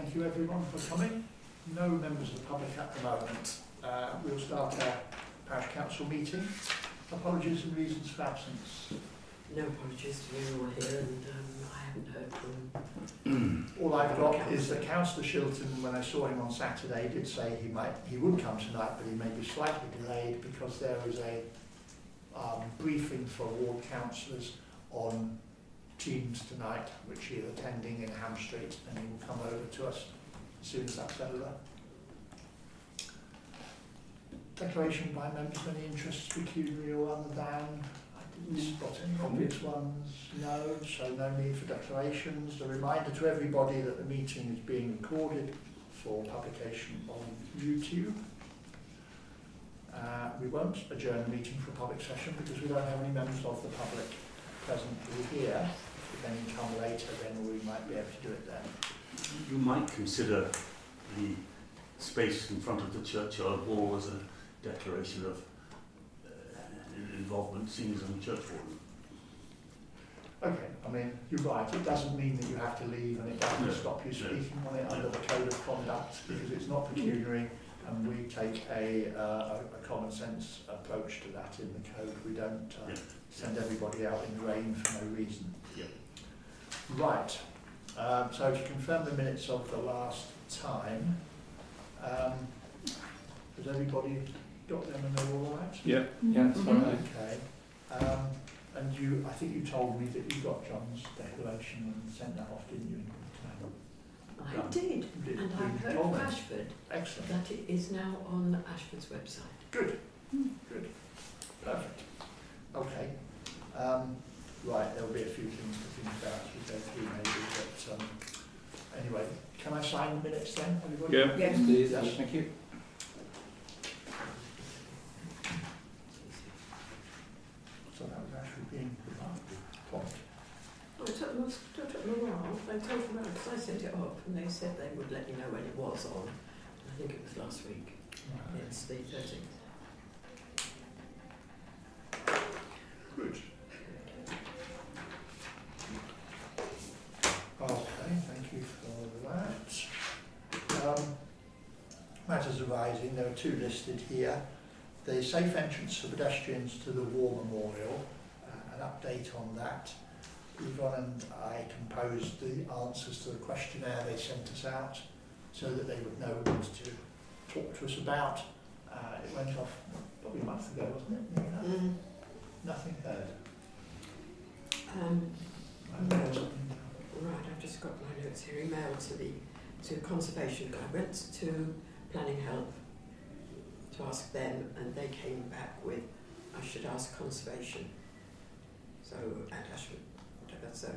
thank you everyone for coming. No members of the public at the moment. Uh, we'll start our parish council meeting. Apologies and reasons for absence. No apologies to you all here, and um, I haven't heard from. All I've got is that Councillor Shilton, when I saw him on Saturday, did say he might he would come tonight, but he may be slightly delayed because there is a um, briefing for ward councillors on Teams tonight, which he is attending in Ham Street, and he will come over to us as soon as that's over. Declaration by members of any interests peculiar or other than I didn't spot any obvious ones. No, so no need for declarations. A reminder to everybody that the meeting is being recorded for publication on YouTube. Uh, we won't adjourn the meeting for a public session because we don't have any members of the public present here. If come later, then we might be able to do it then. You might consider the space in front of the churchyard wall as a declaration of uh, involvement, seeing as a church warden. Okay, I mean, you're right, it doesn't mean that you have to leave and it doesn't No, stop you no. speaking on it under the code of conduct because it's not pecuniary and we take a, uh, a, a common sense approach to that in the code. We don't uh, Yeah. send everybody out in the rain for no reason. Yeah. Right, um, so to confirm the minutes of the last time, um, has everybody got them and they're all right? Yeah, yeah, that's Mhm. fine. Okay. Um, and you, I think you told me that you got John's declaration and sent that off, didn't you? I Yeah. did, did. and I've heard from. Ashford Excellent. that it is now on Ashford's website. Good. Good. Perfect. Okay. Um, right, there'll be a few things to think about as we go through maybe, but um, anyway, can I sign the minutes then, everybody? Yeah, Yes. please, Yes. thank you. So that was actually being prompt. Oh, it took them, it took them a while. They told them because I sent it off, and they said they would let me know when it was on. I think it was last week. Right. It's the 13th. Good. Okay, thank you for that. Um, matters arising, there are two listed here. The safe entrance for pedestrians to the War Memorial, uh, an update on that. Yvonne and I composed the answers to the questionnaire they sent us out so that they would know what to talk to us about. Uh, it went off probably a month ago, wasn't it? Mm. Nothing heard. Um, I wrote something down. Right, I've just got my notes here. Email to the to conservation. I went to planning help to ask them, and they came back with I should ask conservation. So at Ashford, whatever. So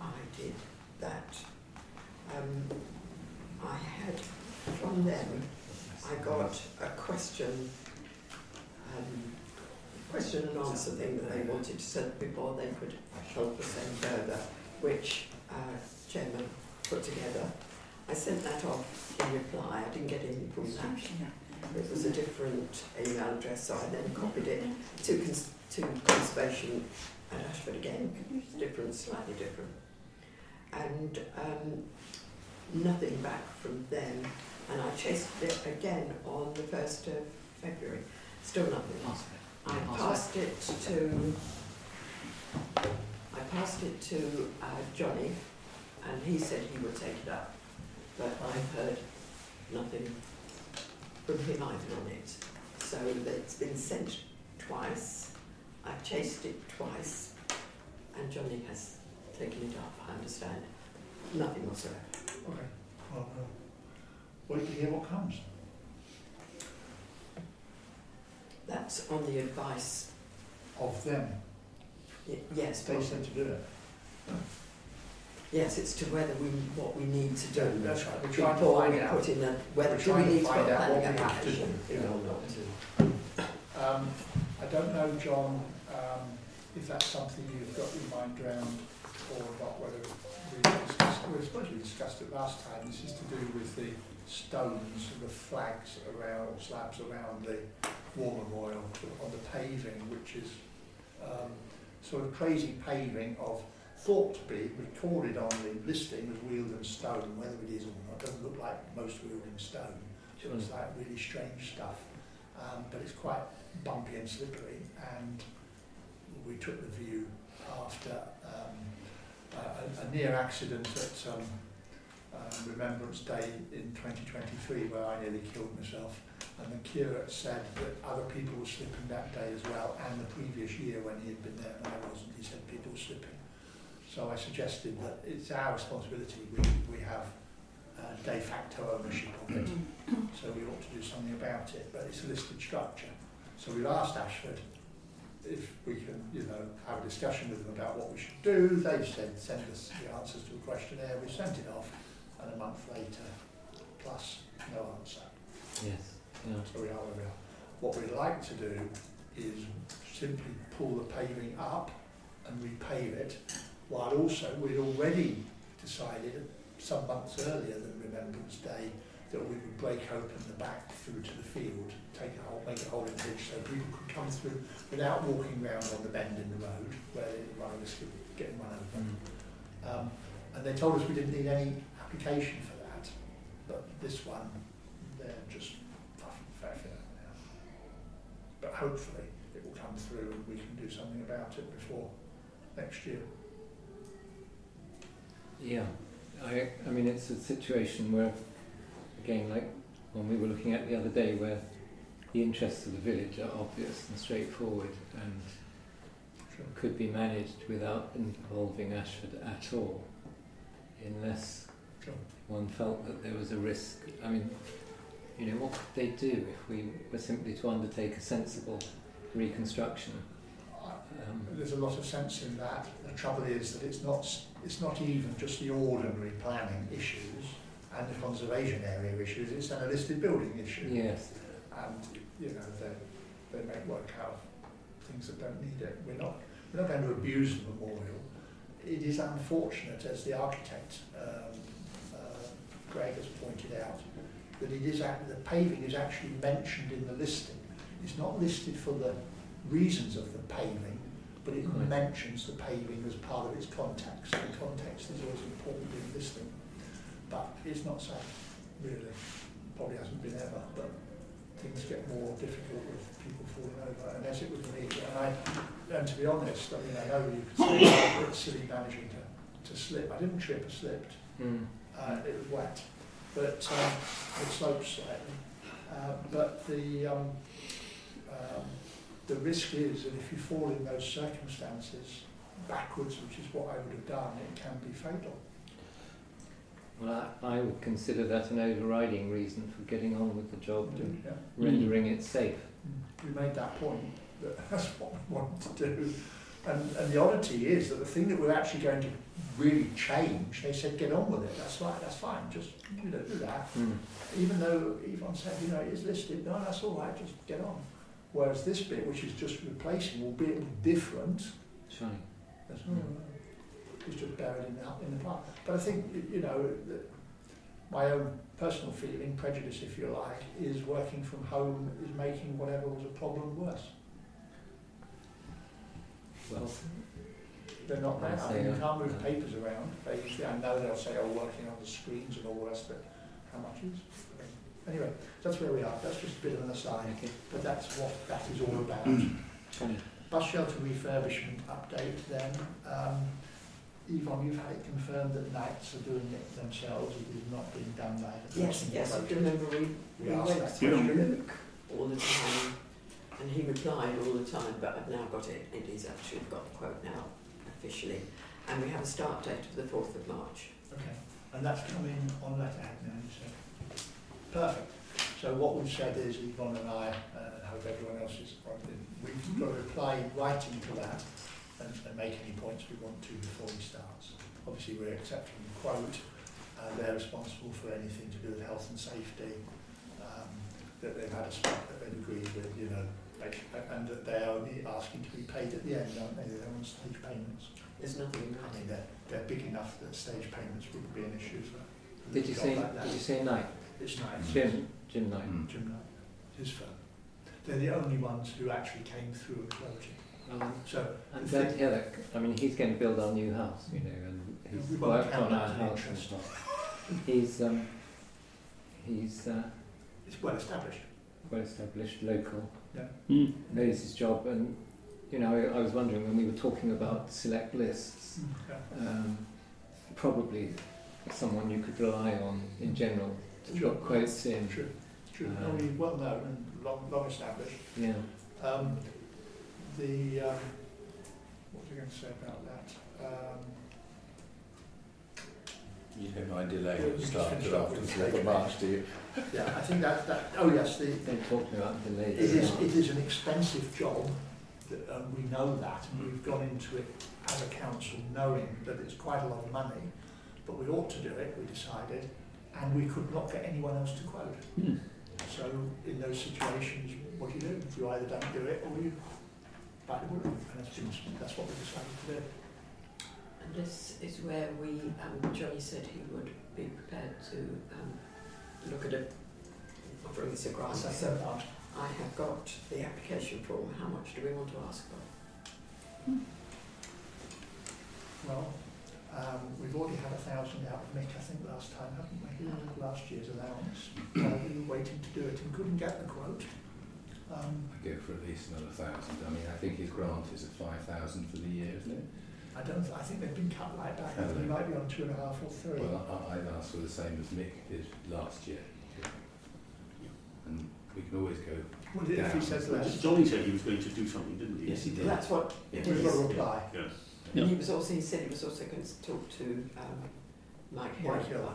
I did that. Um, I had from them. I got a question. Um, question and answer thing that they wanted to send before they could help us send further which uh, Chairman put together. I sent that off in reply. I didn't get any from that. It was a different email address, so I then copied it to, cons- to Conservation at Ashford again. Different, slightly different. And um, nothing back from them. And I chased it again on the 1st of February. Still nothing. I passed it to I passed it to uh, Johnny, and he said he would take it up, but I've heard nothing from him either on it. So it's been sent twice. I've chased it twice, and Johnny has taken it up. I understand. Nothing whatsoever. Okay. Well, uh, wait to hear what comes. That's on the advice. Of them. y- Yes, They said to do it. Yes, it's to whether we what we need to do. That's right. We're trying to Before find we out. put in a whether We're do trying we need to find put out what we have to application do. in or not. Um, I don't know, John, um, if that's something you've got your mind around or not, whether we discussed, we suppose we discussed it last time. This is to do with the stones and the flags around, or slabs around the war memorial on the paving, which is um, sort of crazy paving of thought to be recorded on the listing as Wealden stone, whether it is or not, It doesn't look like most Wealden stone. It looks like really strange stuff, um, but it's quite bumpy and slippery. And we took the view after um, a, a near accident at um, um, Remembrance Day in 2023, where I nearly killed myself. And the curate said that other people were slipping that day as well, and the previous year when he had been there and I wasn't, he said people were slipping. So I suggested that it's our responsibility. We, we have uh, de facto ownership of it, so we ought to do something about it. But it's a listed structure. So we've asked Ashford if we can, you know, have a discussion with them about what we should do. They've said send us the answers to a questionnaire. We sent it off, and a month later, plus no answer. Yes. Yeah. So we are where we are. What we'd like to do is simply pull the paving up and repave it, while also we'd already decided some months earlier than Remembrance Day that we would break open the back through to the field, take a hole, make a hole in the ditch so people could come through without walking round on the bend in the road where the risk of getting run over. Mm. Um, and they told us we didn't need any application for that, but this one, they're just faffing out now. But hopefully it will come through and we can do something about it before next year. Yeah. I, I mean, it's a situation where, again, like one we were looking at the other day, where the interests of the village are obvious and straightforward and could be managed without involving Ashford at all, unless Sure. one felt that there was a risk. I mean, you know, what could they do if we were simply to undertake a sensible reconstruction? Um, There's a lot of sense in that. The trouble is that it's not, it's not even just the ordinary planning issues and the conservation area issues, it's an listed building issue. yes. and you know they they make work out things that don't need it. We're not we're not going to abuse the memorial. It is unfortunate, as the architect um, uh, Greg has pointed out, that it is the paving is actually mentioned in the listing. It's not listed for the reasons of the paving, but it Right. mentions the paving as part of its context. And context is always important in this thing, but it's not safe, really. Probably hasn't been ever, but things get more difficult with people falling over, and as it was me. And I, and to be honest, I mean, I know you could say oh, it's silly managing to, to slip. I didn't trip, I slipped. Mm. Uh, it was wet, but um, it sloped slightly. Uh, but the um, um, the risk is that if you fall in those circumstances backwards, which is what I would have done, it can be fatal. Well, I, I would consider that an overriding reason for getting on with the job and Yeah. rendering it safe. we made that point that that's what we wanted to do. And, and the oddity is that the thing that we're actually going to really change, they said, get on with it. That's right, that's fine, just you know, do that. Mm. Even though Yvonne said, you know, it is listed, no, that's all right, just get on. Whereas this bit, which is just replacing, albeit different, Surely. that's, no, it's just buried in the, in the plant. But I think, you know, that my own personal feeling, prejudice if you like, is working from home is making whatever was a problem worse. Well, They're not there. I mean, you uh, can't move uh, papers around. They usually, I know they'll say, oh, working on the screens and all the rest of it. How much is? Anyway, that's where we are. That's just a bit of an aside. okay. But that's what that is all about. Surely. Bus shelter refurbishment update then. Um, Yvonne, you've had it confirmed that Knights are doing it themselves. It is not being done by the Yes, yes, I approaching. remember we, We we asked went that through question. Luke all the time, and he replied all the time, but I've now got it, it is actually got the quote now officially, and we have a start date of the fourth of March. Okay, and that's coming on letterhead now, you said. Perfect. So what we've said is Yvonne and I, uh, and I hope everyone else is on it, we've got to reply in writing to that and, and make any points we want to before he starts. Obviously, we're accepting the quote, uh, they're responsible for anything to do with health and safety, um, that they've had a spot that they've agreed with, you know, and that they're only asking to be paid at the end, aren't they? They don't want stage payments. There's nothing in I mean, they're, they're big enough that stage payments wouldn't be an issue for Did you a say? like. Did you say night? It's nice. Jim. Jim Knight. Mm. Jim Knight, his firm. They're the only ones who actually came through a quoting. Um, So and the Ben thing- Hillock, I mean, he's going to build our new house, you know, and he's worked on our house and stuff. He's um, he's uh, it's well established. well established, local, Mm. knows his job, and you know, I, I was wondering when we were talking about select lists, Yeah. um, probably someone you could rely on in general to Sure. put quotes in. True, true. Um, Only well known and long, long established. Yeah. Um, the um, what was I going to say about that? Um, You don't mind delay Yeah, it start up after the March, do you? yeah, I think that, that oh yes, the, Don't talk to me about delays. it is it is an expensive job. That, um, we know that, and we've gone into it as a council knowing that it's quite a lot of money, but we ought to do it. We decided, and we could not get anyone else to quote. Mm. So in those situations, what do you do? You either don't do it or you bite the bullet, and that's, been, that's what we decided to do. And this is where we, um, Johnny said he would be prepared to um, look at it, offering us a grant. I said that. I have got the application form. How much do we want to ask for? Well, um, we've already had a thousand out of Mick, I think, last time, haven't we? Mm. Last year's allowance. Uh, we were waiting to do it and couldn't get the quote. Um, I'd go for at least another thousand. I mean, I think his grant is at five thousand for the year, isn't it? I don't, I think they've been cut like that. Have They they? might be on two and a half or three. Well, I, I'd ask for the same as Mick did last year. And we can always go, Well, if he says Well, less, Johnny said he was going to do something, didn't he? yes, he did. That's what Yes. it we've got to is. reply. Yes. And he was also, he said he was also going to talk to um, Mike Hill. Mike Hill.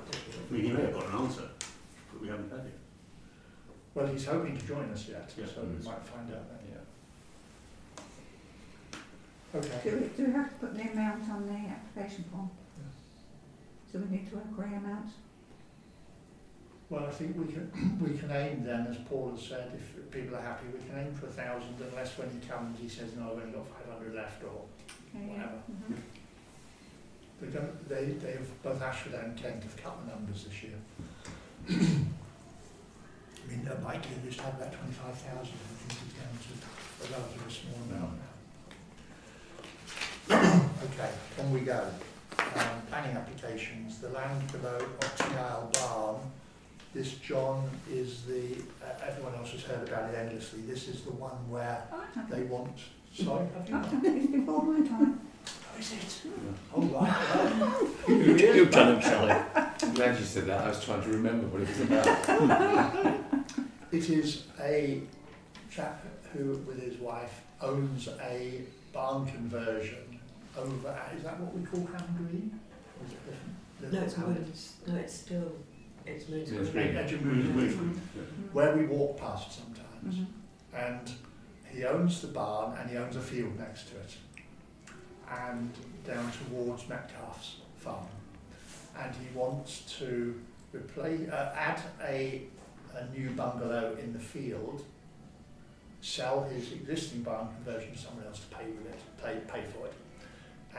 I mean, he may have got an answer, but we haven't had it. Well, he's hoping to join us yet, Yeah. so we Mm. might find out then. Yeah. Okay. Do we, do we have to put the amount on the application form? So we need to agree amounts? Well, I think we can, we can aim then, as Paul has said, if people are happy, we can aim for a thousand unless when he comes he says, no, I've only got five hundred left or Okay, yeah. Whatever. Mhm. They don't, they, they have, both Ashford and Kent have cut the numbers this year. I mean, uh, Mike Hill used to have about twenty-five thousand, I think he's down to a relatively small amount now. Okay, can we go? Um, planning applications, the land below Oxley Isle Barn. This, John, is the, uh, everyone else has heard about it endlessly, this is the one where Oh, I they want, sorry, have you I not? it's before my time. Oh, is it? Yeah. Oh, right. You, you tell him, Sally. I'm glad you said that. I was trying to remember what it was about. It is a chap who, with his wife, owns a barn conversion over at, is that what we call Ham Green? Is it different? No, it's Ham- No, it's still, it's Moons. Moons Green. Edge of Moon Green, where we walk past sometimes. Mhm. And he owns the barn and he owns a field next to it. And down towards Metcalfe's farm. And he wants to replace, uh, add a, a new bungalow in the field, sell his existing barn conversion to someone else to pay with it, pay, pay for it.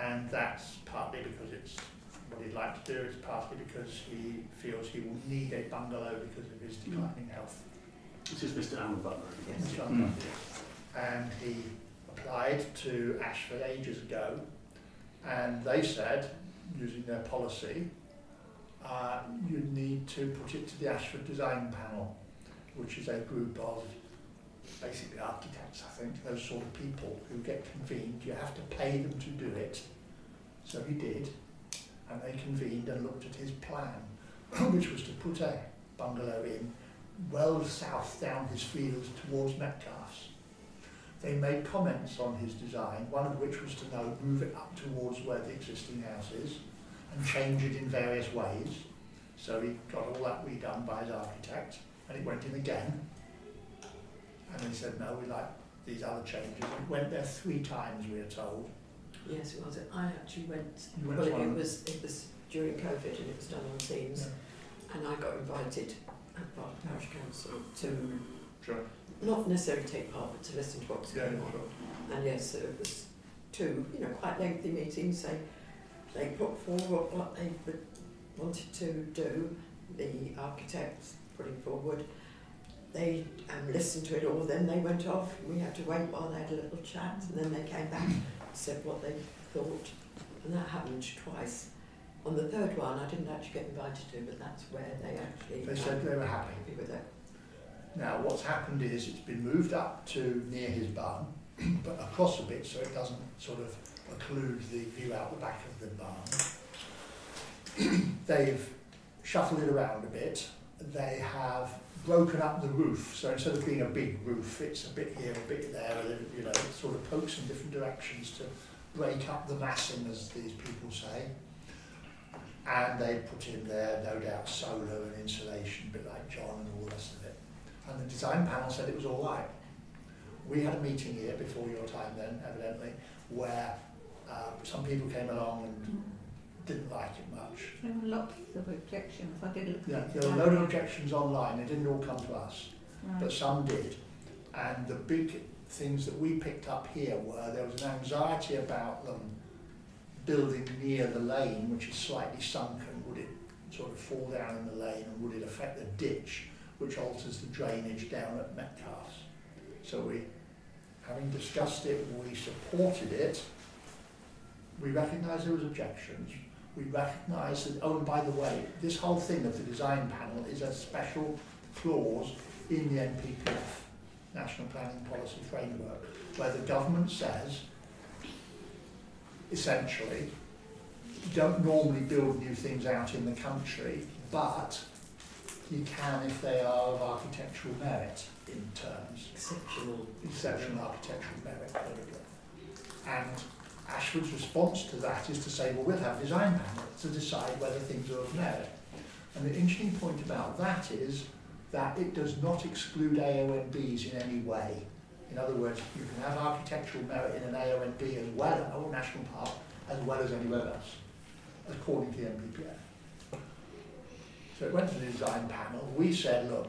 And that's partly because it's what he'd like to do, it's partly because he feels he will need a bungalow because of his declining health. This is Mr. Alan Butler. Yes. Mm. And he applied to Ashford ages ago, and they said, using their policy, uh, you need to put it to the Ashford Design Panel, which is a group of basically architects, I think, those sort of people who get convened. You have to pay them to do it. So he did, and they convened and looked at his plan, which was to put a bungalow in well south down his fields towards Metcalfe's. They made comments on his design, one of which was to know, move it up towards where the existing house is and change it in various ways. So he got all that redone by his architect and it went in again. And they said, no, we like these other changes. It went there three times, we are told. Yes, it was. I actually went, You went well, it was, it was during COVID and it was done on Teams. Yeah. And I got invited at Bath Parish Council to Sure. Not necessarily take part, but to listen to what was going on. And yes, it was two, you know, quite lengthy meetings. They, they put forward what they wanted to do, the architects putting forward they um, listened to it all, then they went off. We had to wait while they had a little chat, and then they came back, said what they thought, and that happened twice. On the third one, I didn't actually get invited to, but that's where they actually They said they were happy. happy with it. Now, what's happened is it's been moved up to near his barn, but across a bit so it doesn't sort of occlude the view out the back of the barn. They've shuffled it around a bit. They have broken up the roof, so instead of being a big roof, it's a bit here, a bit there, and, you know, it sort of pokes in different directions to break up the massing, as these people say. And they put in there, no doubt, solar and insulation, a bit like John and all the rest of it and the design panel said it was all right. We had a meeting here before your time then, evidently, where uh, some people came along and didn't like it much. There were lots of objections. I did look Yeah, there were a load of objections online, they didn't all come to us, Right. but some did. And the big things that we picked up here were there was an anxiety about them building near the lane, which is slightly sunken. Would it sort of fall down in the lane and would it affect the ditch? Which alters the drainage down at Metcalfe's. So we, having discussed it, we supported it. We recognised there was objections. We recognised that, oh, and by the way, this whole thing of the design panel is a special clause in the NPPF, National Planning Policy Framework, where the government says, essentially, don't normally build new things out in the country, but you can if they are of architectural merit in terms, Exceptional. exceptional architectural merit. blah, blah, blah. And Ashford's response to that is to say, well, we'll have design panels to decide whether things are of merit. And the interesting point about that is that it does not exclude AONBs in any way. In other words, you can have architectural merit in an AONB as well, or national park, as well as anywhere else, according to the NPPF. So it went to the design panel. We said, look,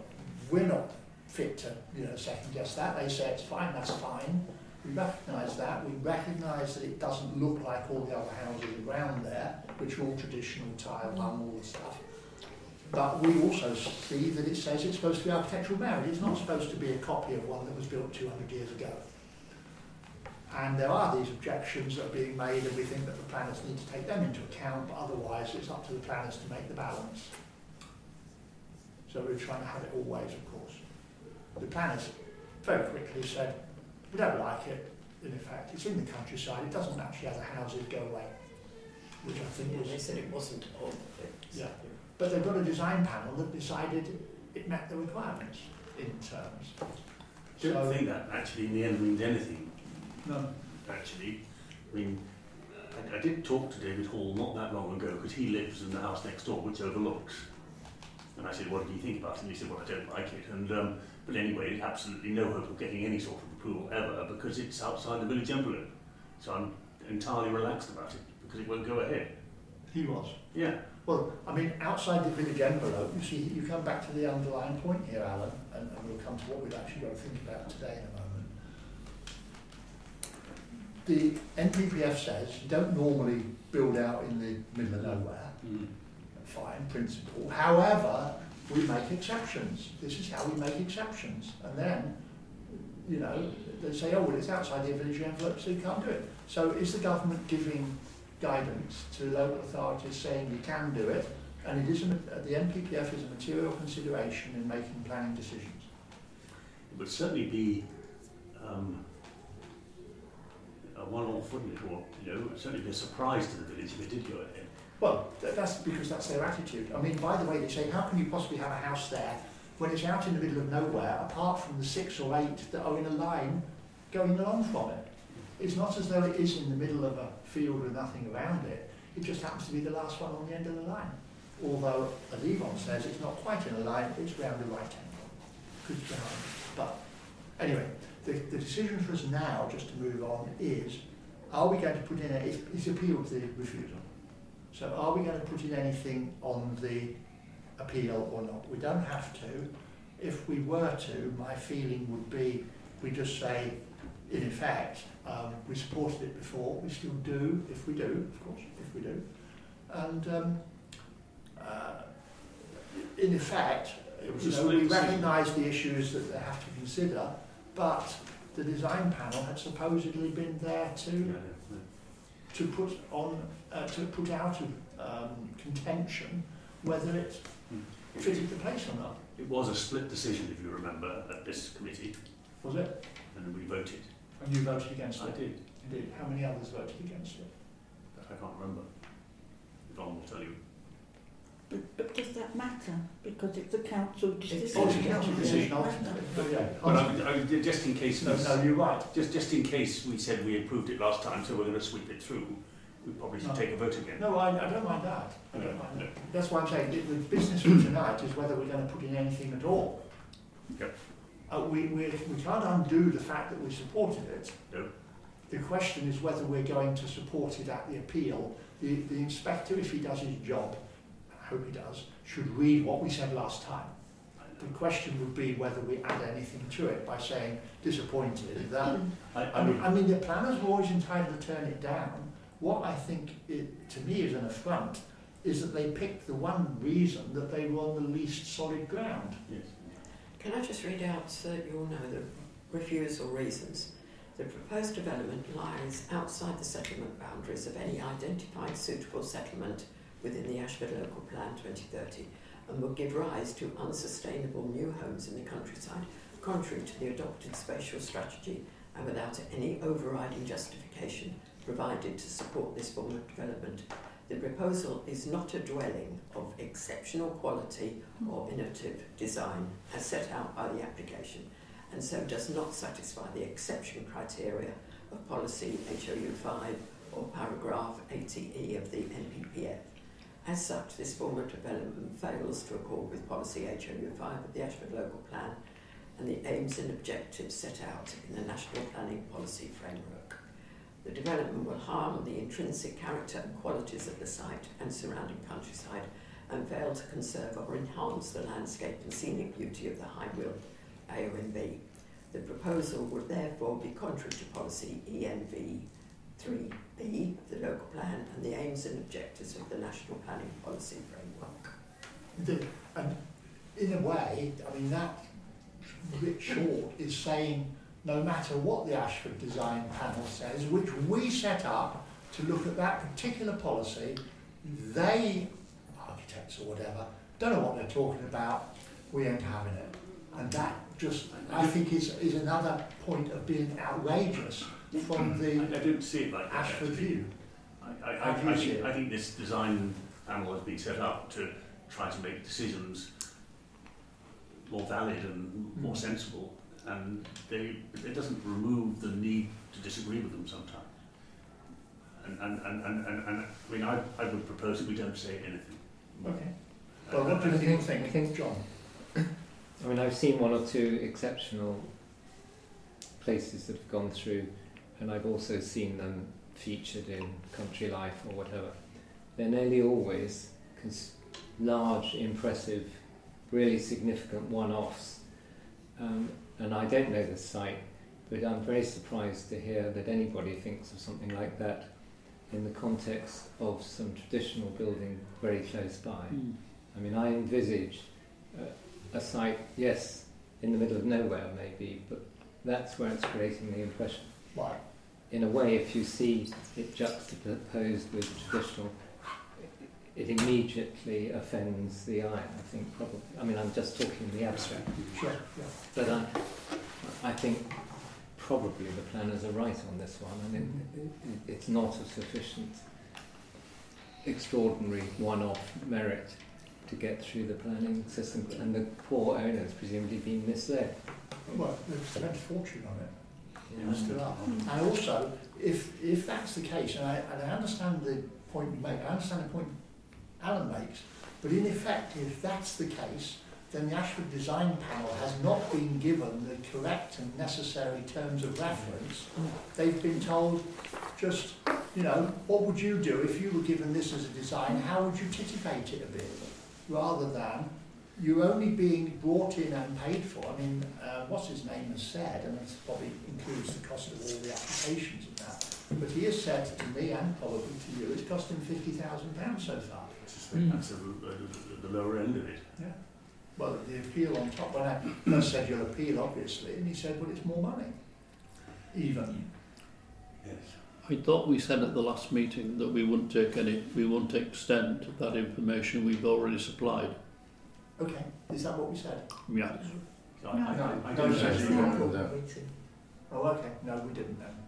we're not fit to, you know, second guess that. They said it's fine, that's fine. We recognise that. We recognise that it doesn't look like all the other houses around there, which are all traditional tile, mm. lung, all the stuff. But we also see that it says it's supposed to be architectural merit. It's not supposed to be a copy of one that was built 200 years ago. And there are these objections that are being made, and we think that the planners need to take them into account, but otherwise it's up to the planners to make the balance. So we're trying to have it always, of course. The planners very quickly said, we don't like it, in effect. It's in the countryside, it doesn't actually match the other houses, go away. Which I think Yeah, was they said it wasn't on. It. Yeah. but they've got a design panel that decided it met the requirements in terms. I don't think that actually in the end means anything, no, actually. I mean, I, I did talk to David Hall not that long ago because he lives in the house next door which overlooks. And I said, what do you think about it? And he said, well, I don't like it. And um, But anyway, absolutely no hope of getting any sort of approval ever because it's outside the village envelope. So I'm entirely relaxed about it because it won't go ahead. he was. Yeah. Well, I mean, outside the village envelope, you see, you come back to the underlying point here, Alan, and, and we'll come to what we've actually got to think about today in a moment. The NPPF says you don't normally build out in the middle of nowhere. Mm. Fine principle. However, we make exceptions. This is how we make exceptions. And then, you know, they say, oh, well, it's outside the village envelope, so you can't do it. So is the government giving guidance to local authorities saying you can do it? And it is a, the NPPF is a material consideration in making planning decisions. It would certainly be um, a one-off, wouldn't it? Or, you know, it would certainly be a surprise to the village if it did go ahead. Well, th- that's because that's their attitude. I mean, by the way, they say, how can you possibly have a house there when it's out in the middle of nowhere, apart from the six or eight that are in a line going along from it? It's not as though it is in the middle of a field with nothing around it. It just happens to be the last one on the end of the line. Although, as Yvonne says, it's not quite in a line, it's round a right angle. Good job. But anyway, the, the decision for us now, just to move on, is are we going to put in a, it's appealed the refusal. So are we going to put in anything on the appeal or not? We don't have to. If we were to, my feeling would be we just say, in effect, um, we supported it before, we still do, if we do, of course, if we do. And um, uh, in effect, It was you know, we recognise the issues that they have to consider, but the design panel had supposedly been there to Yeah, yeah, to put on uh, to put out of um, contention whether it Hmm. fitted the place or not. It was a split decision, if you remember, at this committee, Was it? and we voted. And you voted against I it. did, Indeed. How many others voted against it? but I can't remember. Yvonne will tell you. But, but does that matter? Because it's a council decision. It's Oh, it's a Yeah. council decision ultimately. Oh, yeah. But I, I, just in case, no, no, you're right. just just in case we said we approved it last time, so we're going to sweep it through, we probably should take a vote again. No, I, I don't mind that. I No, don't mind no. that. That's why I'm saying the, the business for tonight is whether we're going to put in anything at all. Yep. Uh, we, we, we can't undo the fact that we supported it. No. The question is whether we're going to support it at the appeal. The, the inspector, if he does his job, I hope he does, should read what we said last time. The question would be whether we add anything to it by saying disappointed that I, I I mean, I mean, the planners were always entitled to turn it down. What I think, it, to me, is an affront is that they picked the one reason that they were on the least solid ground. yes. Can I just read out so that you all know the refusal reasons? The proposed development lies outside the settlement boundaries of any identified suitable settlement within the Ashford Local Plan 2030 and will give rise to unsustainable new homes in the countryside, contrary to the adopted spatial strategy and without any overriding justification provided to support this form of development. The proposal is not a dwelling of exceptional quality or innovative design as set out by the application and so does not satisfy the exception criteria of policy HOU 5 or paragraph 80E of the NPPF. As such, this form of development fails to accord with policy HOU 5 of the Ashford Local Plan and the aims and objectives set out in the National Planning Policy Framework. The development will harm the intrinsic character and qualities of the site and surrounding countryside and fail to conserve or enhance the landscape and scenic beauty of the High Weald AONB. The proposal would therefore be contrary to policy ENV 3B of the local plan and the aims and objectives of the National Planning Policy Framework. And in a way, I mean, that bit short is saying no matter what the Ashford Design Panel says, which we set up to look at that particular policy, they, architects or whatever, don't know what they're talking about, we ain't having it. And that just, I think, is, is another point of being outrageous from the I don't see it like that. Ashford actually. view. I, I, I, I, think. I think this design panel has been set up to try to make decisions more valid and more Mm. sensible, and they, it doesn't remove the need to disagree with them sometimes. And, and, and, and, and, and I mean, I, I would propose that we don't say anything. Okay. Uh, Well, what do you think- think, I think- John? I mean, I've seen one or two exceptional places that have gone through, and I've also seen them featured in Country Life or whatever. They're nearly always cons- large, impressive, really significant one-offs. Um, and I don't know the site, but I'm very surprised to hear that anybody thinks of something like that in the context of some traditional building very close by. I mean, I envisage uh, a site, yes, in the middle of nowhere maybe, but that's where it's creating the impression. Right. In a way, if you see it juxtaposed with traditional, it immediately offends the eye, I think, probably. I mean, I'm just talking in the abstract, Sure, yeah. but I, I think probably the planners are right on this one, and it, it, it's not a sufficient, extraordinary one-off merit to get through the planning system, and the poor owners presumably been misled. Well, they've spent a fortune on it. you and still are. And also, if, if that's the case, and I, and I understand the point you make, I understand the point Alan makes, but in effect, if that's the case, then the Ashford Design Panel has not been given the correct and necessary terms of reference. They've been told, just, you know, what would you do if you were given this as a design? How would you titivate it a bit? Rather than you're only being brought in and paid for. I mean, uh, what's his name has said, and it probably includes the cost of all the applications and that, but he has said to me and probably to you, it's cost him £50,000 so far. I suspect mm. that's a, a, the lower end of it. Yeah. well, the appeal on top, when I first said you'll appeal, obviously, and he said, well, it's more money, even. Yes. I thought we said at the last meeting that we wouldn't take any, we wouldn't extend that information we've already supplied. Okay, is that what we said? Yeah. So I, I, I, I, No, don't no, say- no, no, no. Oh, okay, no, we didn't then.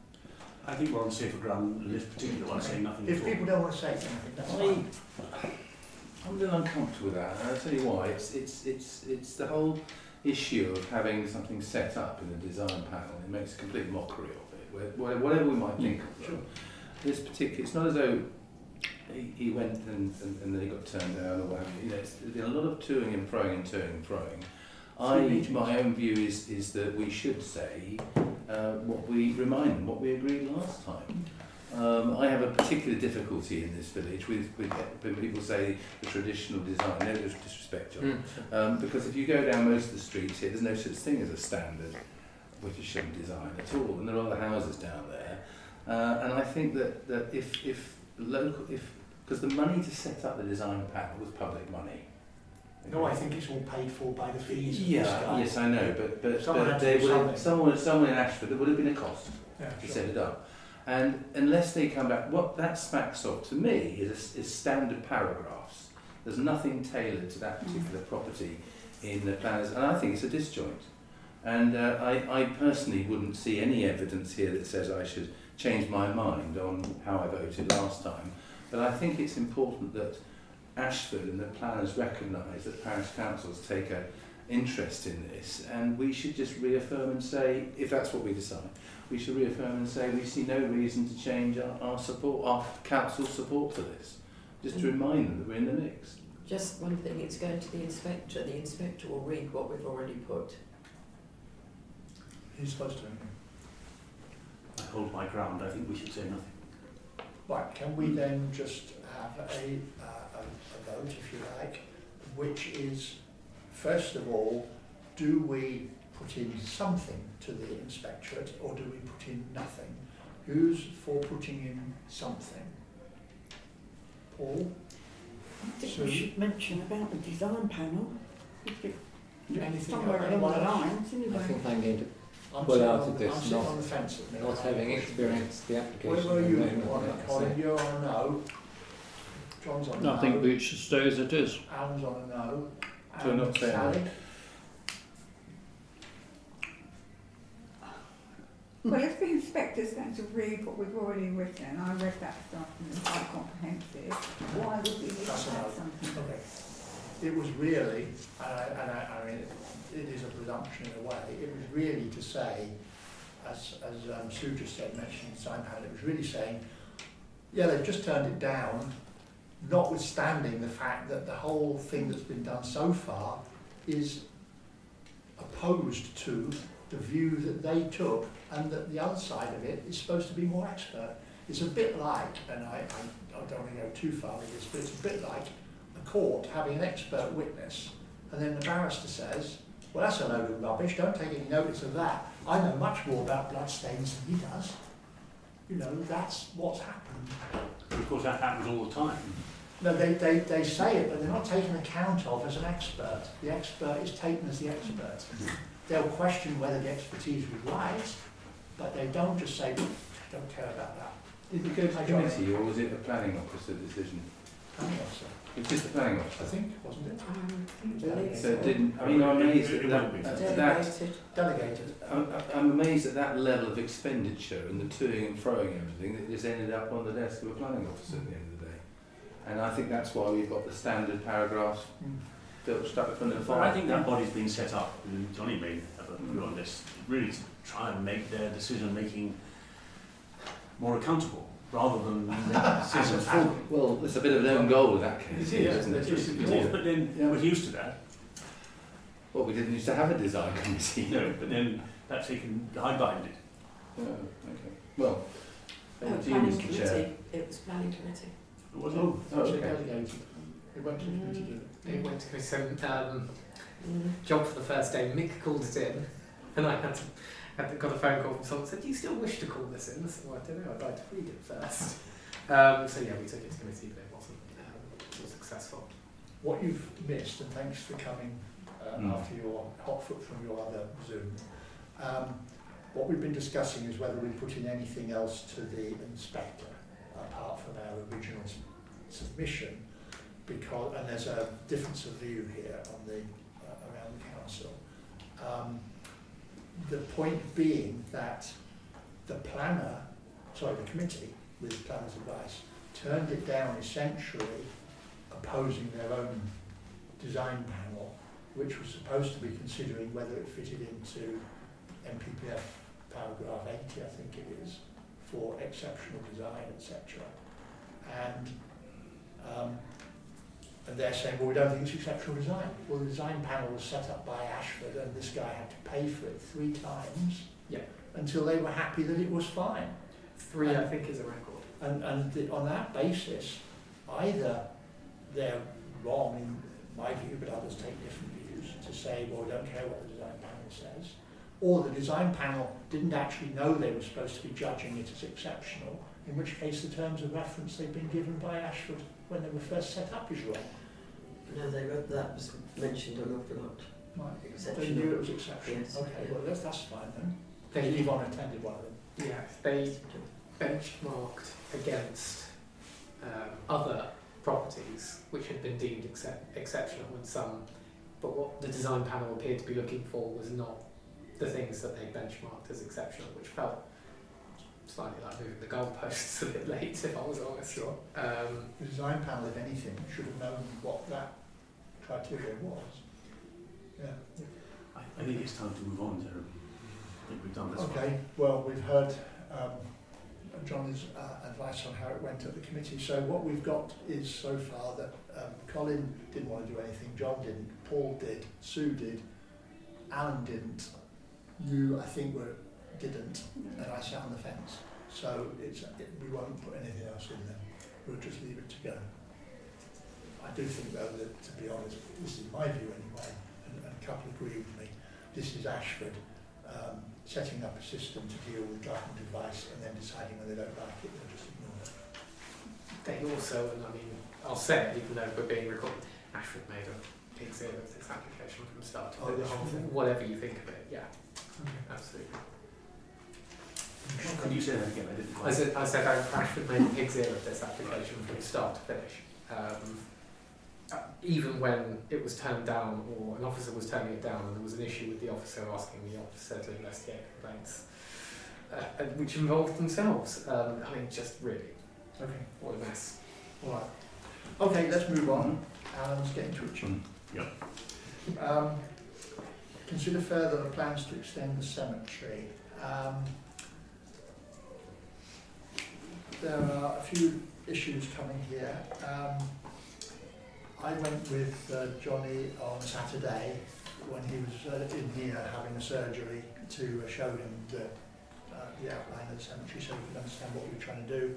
I think we're on safer ground in this particular one, saying nothing If at people don't want to say anything, that's fine. I'm a little uncomfortable with that, and I'll tell you why. It's, it's, it's, it's the whole issue of having something set up in a design panel. It makes a complete mockery of it, where- where- whatever we might think of them. This particular, it's not as though he, he went and, and, and then he got turned down or whatever. You know, it's, there's been a lot of toing and froing and toing and froing. I, my own view is, is that we should say uh, what we remind them, what we agreed last time. Um, I have a particular difficulty in this village with, with when people say the traditional design, no disrespect, John, um, because if you go down most of the streets here, there's no such thing as a standard British design at all, and there are other houses down there. Uh, and I think that, that if, if local, if because the money to set up the design panel was public money. No, I think it's all paid for by the fees Yeah, yes, I know, but but, Someone but there would have, someone someone in Ashford there would have been a cost Yeah, to sure. set it up. And unless they come back, what that smacks of to me is, is standard paragraphs. There's nothing tailored to that particular property in the planners, and I think it's a disjoint. And uh, I, I personally wouldn't see any evidence here that says I should change my mind on how I voted last time. But I think it's important that Ashford and the planners recognise that parish councils take a interest in this, and we should just reaffirm and say, if that's what we decide, we should reaffirm and say we see no reason to change our, our support, our council support for this. Just to remind them that we're in the mix. Just one thing, it's going to the inspector. The inspector will read what we've already put. He's supposed to. I hold my ground. I think we should say nothing. Right, can we then just have a, uh, a, a vote, if you like, which is, first of all, do we put in something to the inspectorate or do we put in nothing? Who's for putting in something? Paul, I think So- we should mention about the design panel. Anything, Somewhere along the else? lines, I think I'm going to, I'm Well, out of this, not- on the fence the not having experienced the application. Where application. were you moment, on it, I Colin? You're on a no. John's on a I think no. we should stay as it is. Alan's on a no. So And not saying Sally? Well, if the inspector's going to read what we've already written, I read that this afternoon, quite comprehensive, why would we need to That's a add something? Okay. It was really, and I, and I, I mean, it is a presumption in a way, it was really to say, as, as um, Sue just said, mentioning sign panel, it was really saying, yeah, they've just turned it down, notwithstanding the fact that the whole thing that's been done so far is opposed to the view that they took and that the other side of it is supposed to be more expert. It's a bit like, and I, I, I don't want to go too far with this, but it's a bit like a court having an expert witness and then the barrister says, well, that's a load of rubbish, don't take any notice of that. I know much more about bloodstains than he does. You know, that's what's happened. Of course, that happens all the time. No, they, they, they say it, but they're not taken account of as an expert. The expert is taken as the expert. They'll question whether the expertise was right, but they don't just say, don't care about that. Did it go to I committee or was it a planning officer decision? Planning officer, It's just the planning officer. I think, wasn't it? Um, Yeah. believe So it didn't, I mean, I'm amazed It at won't be. that, at that Delegated. Delegated. I'm, I'm amazed at that level of expenditure and the toing and froing and everything that just ended up on the desk of a planning officer at the end of the day. And I think that's why we've got the standard paragraphs Mm. built stuck in front of the But file. I think that body's been set up, and Johnny may have a view on this, really to try and make their decision making more accountable, rather than make decisions for Well, it's a bit of an own goal in that case, It is, isn't it? it is. It is, but then Yeah. we're used to that. Well, we didn't used to have a design committee. No, but then perhaps they can hide behind it. Oh, okay. Well, Oh, over to you, planning Mr Chair. committee. It was planning committee. Was it? Oh, Oh, actually okay. delegated. It went to the committee, did it? It went to commission, um, Mm. job for the first day. Mick called it in, and I had to, had to, got a phone call from someone said, "Do you still wish to call this in?" I said, "Well, I don't know. I'd like to read it first. um, so yeah, we took it to committee, but it wasn't um, successful. What you've missed, and thanks for coming uh, Mm. after your hot foot from your other Zoom. Um, what we've been discussing is whether we put in anything else to the inspector apart from our original submission, because and there's a difference of view here on the uh, around the council. Um, the point being that the planner, sorry, the committee, with planner's advice, turned it down essentially opposing their own design panel, which was supposed to be considering whether it fitted into NPPF paragraph 80, I think it is, for exceptional design, etc. And um, and they're saying, well, we don't think it's exceptional design. Well, the design panel was set up by Ashford, and this guy had to pay for it three times Yeah. until they were happy that it was fine. Three, I think, is a record. And, and the, on that basis, either they're wrong in my view, but others take different views, to say, well, we don't care what the design panel says, or the design panel didn't actually know they were supposed to be judging it as exceptional, in which case the terms of reference they've been given by Ashford when they were first set up is wrong. No, they wrote that was mentioned an awful lot. Right. They knew it was exceptional. Yes. Okay, well, that's, that's fine then. They, Yvonne attended one of them. yeah, they benchmarked against um, other properties which had been deemed excep- exceptional and some, but what the design panel appeared to be looking for was not the things that they benchmarked as exceptional, which felt slightly like moving the goalposts a bit late, if I was honest. Sure. Um, The design panel, if anything, should have known what that criteria was. Yeah. I, I think it's time to move on, Jeremy. I think we've done this one. Okay, well, we've heard um, John's uh, advice on how it went at the committee. So what we've got is so far that um, Colin didn't want to do anything, John didn't, Paul did, Sue did, Alan didn't, you, I think, were didn't, and I sat on the fence. So it's, it, we won't put anything else in there. We'll just leave it to go. I do think, though, that to be honest, this is my view anyway, and, and a couple agree with me. This is Ashford um, setting up a system to deal with government advice and then deciding when they don't like it, they'll just ignore it. they also, and I mean, I'll say it even though we're being recorded, Ashford made a big deal of this application from start to Oh, finish, whatever you think of it, yeah, absolutely. Could you say that again? I didn't I quite. said, I said I Ashford made a pig's ear of this application from start to finish. Um, uh, even when it was turned down or an officer was turning it down and there was an issue with the officer asking the officer to investigate complaints, uh, which involved themselves. Um, I mean, just really, Okay, what a mess. all right. Okay, let's move on. Alan's getting twitchy. Mm. Yeah. Um, consider further the plans to extend the cemetery. Um, there are a few issues coming here. Um, I went with uh, Johnny on Saturday when he was uh, in here having a surgery to uh, show him the, uh, the outline of the cemetery so he could understand what we were trying to do.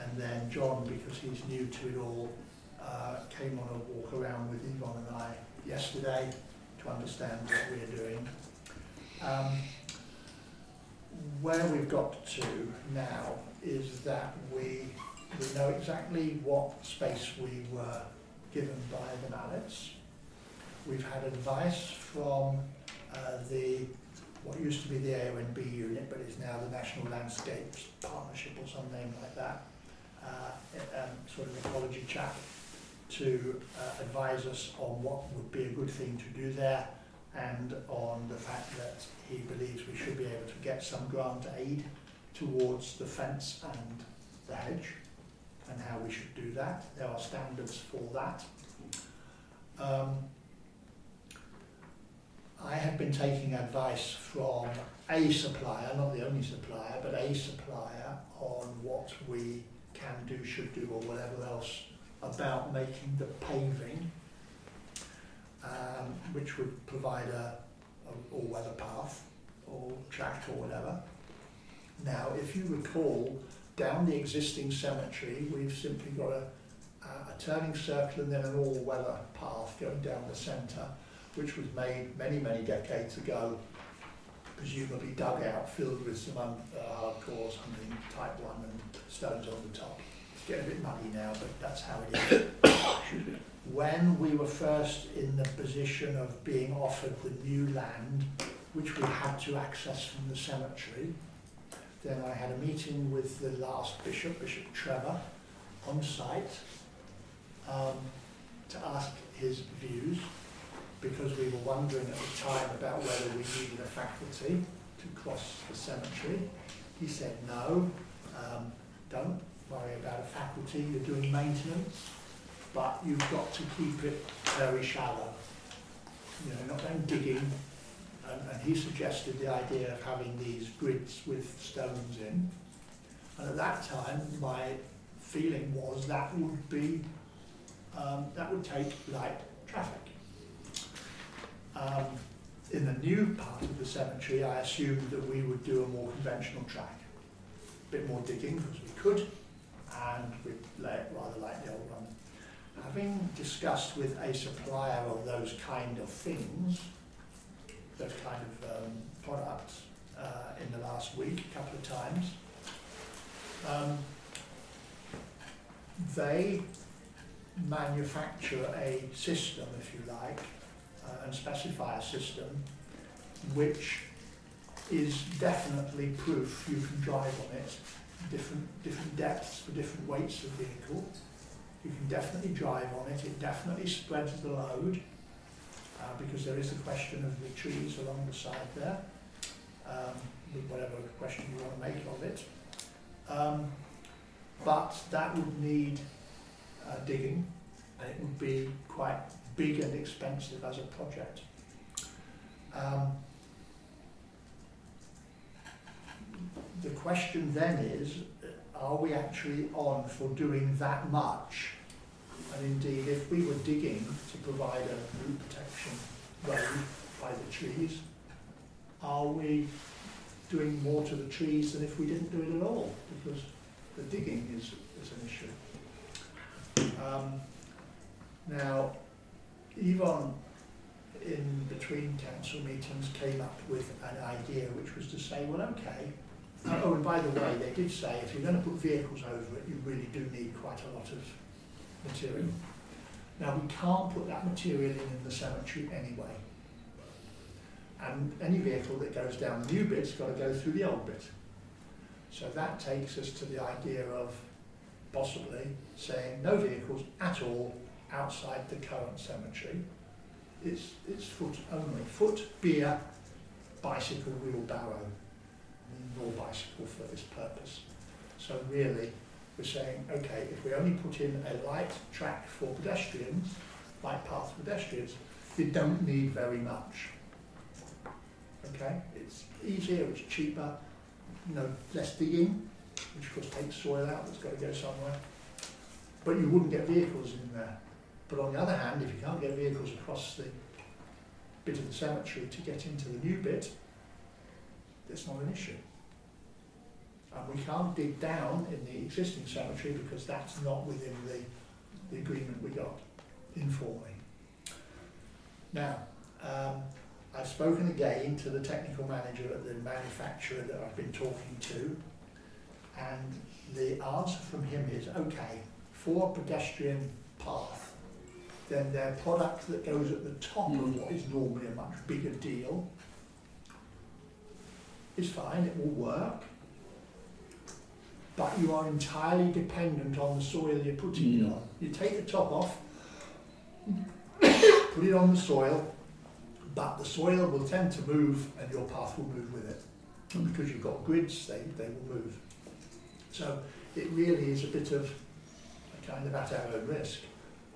And then John, because he's new to it all, uh, came on a walk around with Yvonne and I yesterday to understand what we're doing. Um, where we've got to now is that we, we know exactly what space we were given by the Mallets. We've had advice from uh, the, what used to be the AONB unit, but is now the National Landscapes Partnership or some name like that, uh, um, sort of ecology chap, to uh, advise us on what would be a good thing to do there and on the fact that he believes we should be able to get some grant aid towards the fence and the hedge and how we should do that. There are standards for that. Um, I have been taking advice from a supplier, not the only supplier, but a supplier on what we can do, should do, or whatever else about making the paving, um, which would provide a, a all-weather path or track or whatever. Now, if you recall, down the existing cemetery, we've simply got a, a, turning circle and then an all-weather path going down the centre, which was made many, many decades ago, presumably dug out, filled with some un, uh, hardcore something type one and stones on the top. It's getting a bit muddy now, but that's how it is. when we were first in the position of being offered the new land, which we had to access from the cemetery, then I had a meeting with the last bishop, Bishop Trevor, on site um, to ask his views because we were wondering at the time about whether we needed a faculty to cross the cemetery. He said no, um, don't worry about a faculty, you're doing maintenance, but you've got to keep it very shallow. You know, not going digging. And, and he suggested the idea of having these grids with stones in. And at that time, my feeling was that would be, um, that would take light traffic. Um, in the new part of the cemetery, I assumed that we would do a more conventional track. A bit more digging because we could, and we'd rather like the old one. Having discussed with a supplier of those kind of things, those kind of um, products, uh, in the last week, a couple of times, um, they manufacture a system, if you like, uh, and specify a system which is definitely proof you can drive on it, different, different depths for different weights of vehicle. You can definitely drive on it, it definitely spreads the load, uh, because there is the question of the trees along the side there, um, whatever question you want to make of it. Um, but that would need uh, digging, and it would be quite big and expensive as a project. Um, the question then is, are we actually on for doing that much? And indeed, if we were digging to provide a root protection road by the trees, are we doing more to the trees than if we didn't do it at all? Because the digging is, is an issue. Um, now, Yvonne, in between council meetings, came up with an idea which was to say, well, okay, oh, and by the way, they did say if you're going to put vehicles over it, you really do need quite a lot of material. Now, we can't put that material in in the cemetery anyway. And any vehicle that goes down the new bit's got to go through the old bit. So that takes us to the idea of possibly saying no vehicles at all outside the current cemetery. It's, it's foot only. Foot, bier, bicycle, wheelbarrow. Raw bicycle for this purpose. So really, we're saying, okay, if we only put in a light track for pedestrians, light path for pedestrians, you don't need very much. Okay, it's easier, it's cheaper, you know, less digging, which of course takes soil out that's got to go somewhere. But you wouldn't get vehicles in there. But on the other hand, if you can't get vehicles across the bit of the cemetery to get into the new bit, that's not an issue. And we can't dig down in the existing cemetery because that's not within the, the agreement we got informally. Now, um, I've spoken again to the technical manager at the manufacturer that I've been talking to, and the answer from him is okay, for a pedestrian path, then their product that goes at the top Mm. of what is normally a much bigger deal is fine, it will work. But you are entirely dependent on the soil you're putting it Mm. on. You take the top off, put it on the soil, but the soil will tend to move and your path will move with it. And because you've got grids, they, they will move. So it really is a bit of a kind of at our own risk.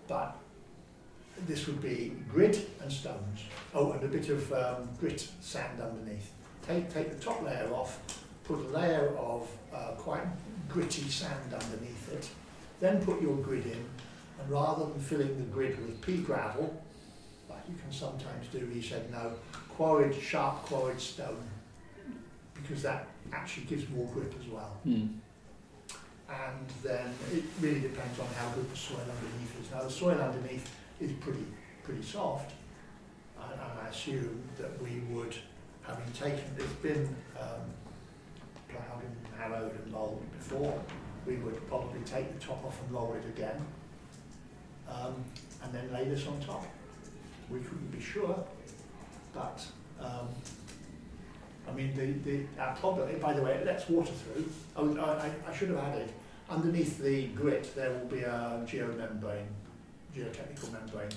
But this would be grit and stones. Oh, and a bit of um, grit sand underneath. Take, take the top layer off, put a layer of uh, quite gritty sand underneath it, then put your grid in, and rather than filling the grid with pea gravel, like you can sometimes do, he said no, quarried, sharp quarried stone, because that actually gives more grip as well. Mm. And then it really depends on how good the soil underneath is. Now the soil underneath is pretty pretty soft, and, I assume that we would, having taken, it's been um, ploughed and harrowed and mould before, we would probably take the top off and roll it again, um, and then lay this on top. We couldn't be sure, but um, I mean, the, the, our problem, by the way, it lets water through. Oh, I, I- I should have added, underneath the grit there will be a geomembrane, geotechnical membrane,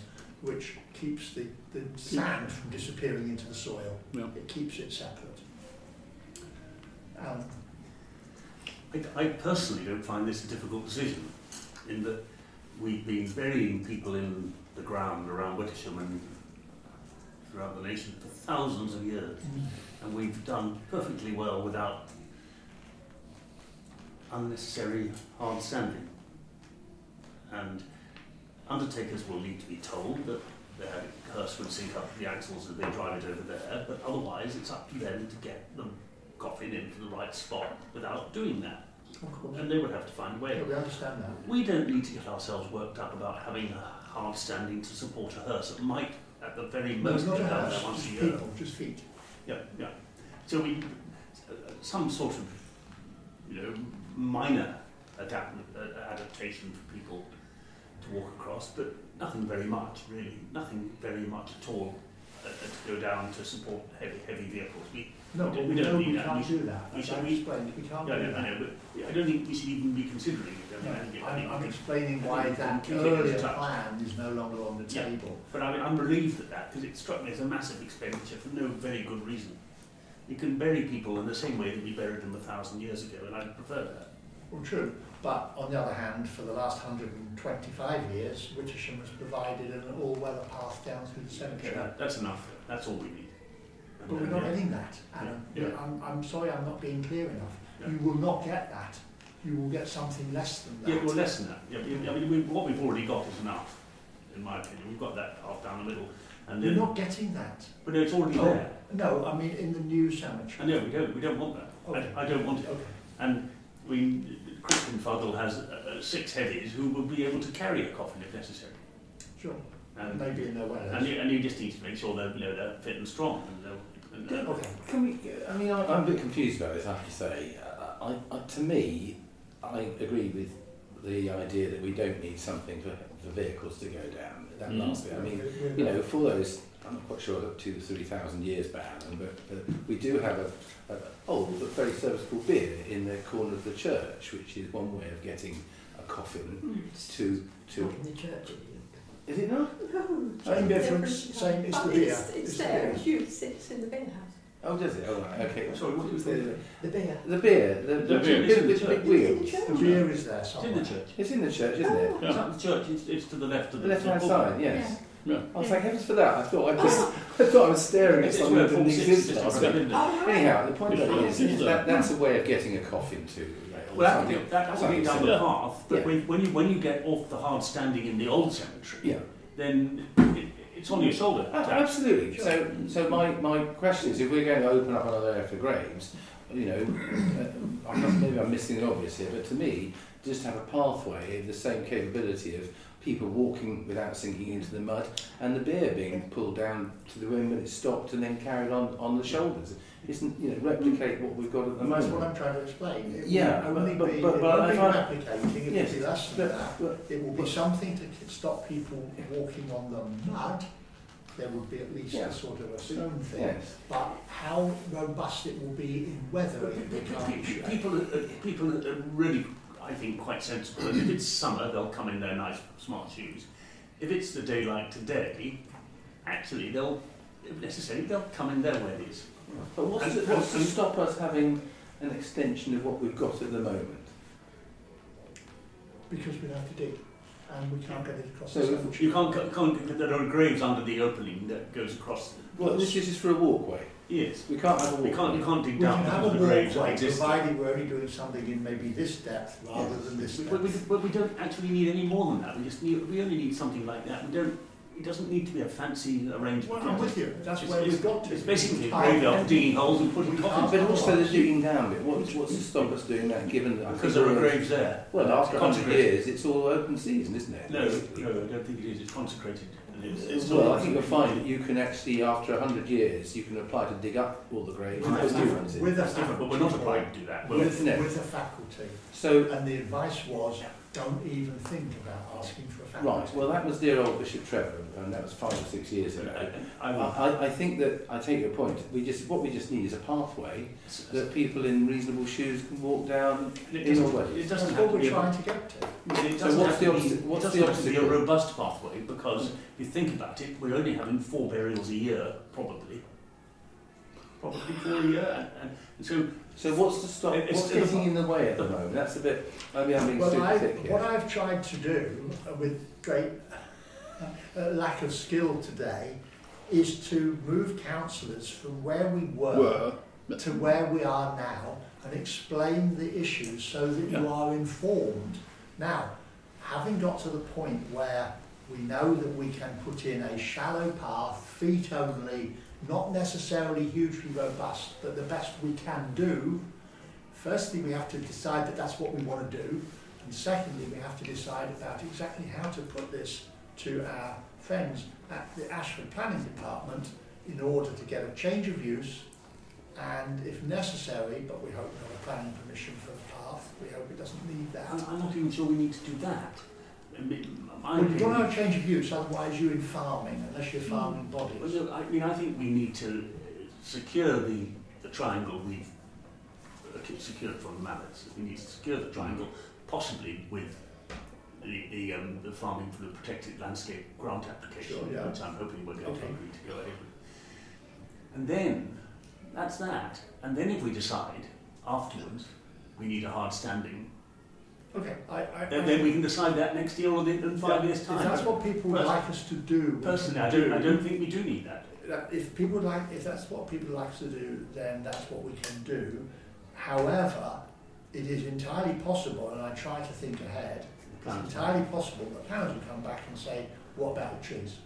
which keeps the, the sand from disappearing into the soil. Yeah. It keeps it separate. Um, I, I personally don't find this a difficult decision, in that we've been burying people in the ground around Wittersham and throughout the nation for thousands of years, mm. and we've done perfectly well without unnecessary hard sanding. And undertakers will need to be told that their hearse would sink up the axles as they drive it over there, but otherwise it's up to them to get the coffin into the right spot without doing that. of course. And they would have to find a way. Yeah, we understand that. We don't need to get ourselves worked up about having a hard standing to support a hearse that might, at the very most, No, not a down house, there once a just year. people, just feet. Yeah, yeah. So we, uh, some sort of, you know, minor adapt, uh, adaptation for people to walk across, but nothing very much, really. Nothing very much at all uh, uh, to go down to support heavy, heavy vehicles. We, No, We we we don't need we that. can't We do that. we should- I we- explained, we can't yeah, do yeah, I that. know, but I don't think we should even be considering it. I mean, I No, I think I'm, I'm explaining why that can keep it earlier plan is no longer on the Yeah. table. But I mean, I'm relieved at that because it struck me as a massive expenditure for no very good reason. You can bury people in the same way that we buried them a thousand years ago, and I prefer that. Well, true, but on the other hand, for the last 125 years, Wittersham has provided an all-weather path down through the Okay, cemetery. that, that's enough. That's all we need. But we're not yeah. getting that, Alan. Yeah. I'm, I'm sorry I'm not being clear enough. Yeah. You will not get that. You will get something less than that. Yeah, well, less than that. Yeah, I mean, we, what we've already got is enough, in my opinion. We've got that half down the middle, and We're not getting that. but no, it's already Oh. there. No, I mean in the new cemetery. I know we don't. We don't want that. Okay. I, I don't want it. Okay. And we, Crichton Fuddle has uh, six heavies who will be able to carry a coffin if necessary. Sure. And, Maybe in their way. and, you, and you just need to make sure they're, you know, they're fit and strong. And, and, uh, Okay. Can we? I mean, I, I'm a bit confused about this. I have to say. Uh, I, I, to me, I agree with the idea that we don't need something for, for vehicles to go down. That Mm. last bit. I mean, you know, for those, I'm not quite sure, up to the three thousand years ban, but uh, we do have a, a old but very serviceable bier in the corner of the church, which is one way of getting a coffin hmm. to to. Not in the church, Is it not? No. Same difference, same, it's Oh, the bier. It's, it's the there, bier. it's used, in the bier house. Oh, does it? Oh, right. Okay. Sorry, what was the the- The bier. the bier? The, The the, bier, bit it's in the with the church. wheels. The bier is there It's in the church. It's in the church, isn't it? Oh. It's up the church. It's, it's to the left of The the left-hand side, yes. Yeah. Oh, thank heavens for that. I thought I just, I thought I was staring at something that didn't exist is, last isn't night. it? Oh, right. Anyhow, the point of it is, is that that's a way of getting a coffin to. like, Well, that, something. that, that will be down the path, but Yeah. when, when, you, when you get off the hard standing in the old cemetery, Yeah, then it, it's on your shoulder. To- absolutely. So, so my, my question is, if we're going to open up another area for graves, you know, uh, I'm not, maybe I'm missing the obvious here, but to me, just have a pathway of the same capability of people walking without sinking into the mud, and the bier being pulled down to the rim when it's stopped and then carried on on the shoulders. Isn't you know replicate what we've got at the moment? That's what? I'm trying to explain. It Yeah, will only but- be, but- it but won't be if I- replicating, it Yes, will be less than But, that. but It will be something to stop people walking on the mud. There would be at least Yeah. a sort of a stone thing. yes, But how robust it will be in weather, it we can't. People, are, uh, people are really, I think, quite sensible. And if it's summer, they'll come in their nice, smart shoes. If it's the day like today, actually, they'll, if necessary, they'll come in their wellies. but what's And- to, what's to stop us having an extension of what we've got at the moment? Because we'd have to dig, and we can't get it across So the if. You can't, can't, there are graves under the opening that goes across. Well, this is just for a walkway. Yes. We can't have a walkway. You can't, you can't dig We down can have into a the graves that exist. provided we're only doing something in maybe this depth rather Yes. than this We, we, depth. we, we don't actually need any more than that. We just need, we only need something like that. We don't. It doesn't need to be a fancy arrangement. Well, I'm with you, that's It's- where it's- we've got to. It's basically a graveyard digging holes and putting We coffins. But also the digging down bit. What's, what's to stop us doing that? Given that Because there are graves there. Well, after 100 Consecrated. years, it's all open season, isn't it? No, no, I don't think it is. It's consecrated. And it's, it's well, I think you'll find that you can actually, after a hundred years, you can apply to dig up all the graves and Right. put new ones in. With a That's different, but we're not applying to do that. Well, With, No. with a faculty. So, And the advice was, don't even think about asking for a right, well, that was dear old Bishop Trevor, and that was five or six years ago. I, I, I, I, I think that I take your point. We just what we just need is a pathway that people in reasonable shoes can walk down. it in doesn't, a way. it doesn't what have to we're be a, trying to get to. it So doesn't what's the to be, obst- what's it the doesn't have to be a robust pathway because if you think about it, we're only having four burials a year, probably. Probably four a year, and, and, and so So what's the stop? It- it's- What's getting in the way at the moment? That's a bit. Maybe I'm being Well, super I, thick here. what I've tried to do uh, with great uh, lack of skill today is to move councillors from where we were, Were. to where we are now and explain the issues so that you are informed. Now, having got to the point where we know that we can put in a shallow path, feet only, not necessarily hugely robust, but the best we can do, firstly we have to decide that that's what we want to do, and secondly we have to decide about exactly how to put this to our friends at the Ashford Planning Department in order to get a change of use and if necessary, but we hope we have a planning permission for the path, we hope it doesn't need that. I'm, not even sure we need to do that. Well, you've got to have a change of use, otherwise you're in farming, unless you're farming Well, bodies. look, I mean, I think we need to secure the, the triangle we've uh, secured from the Mallets. We need to secure the triangle, possibly with the, the, um, the farming for the protected landscape grant application, Sure, yeah. which I'm hoping we're going to agree to go ahead with. And then, that's that. And then if we decide afterwards we need a hard standing, Okay, I, I, then, then we can decide that next year or in in five years' time. If that's what people would like us to do. Personally, I don't. I don't think we do need that. that if people would like, if that's what people like us to do, then that's what we can do. However, it is entirely possible, and I try to think ahead, it's entirely possible that planners will come back and say, what about the trees?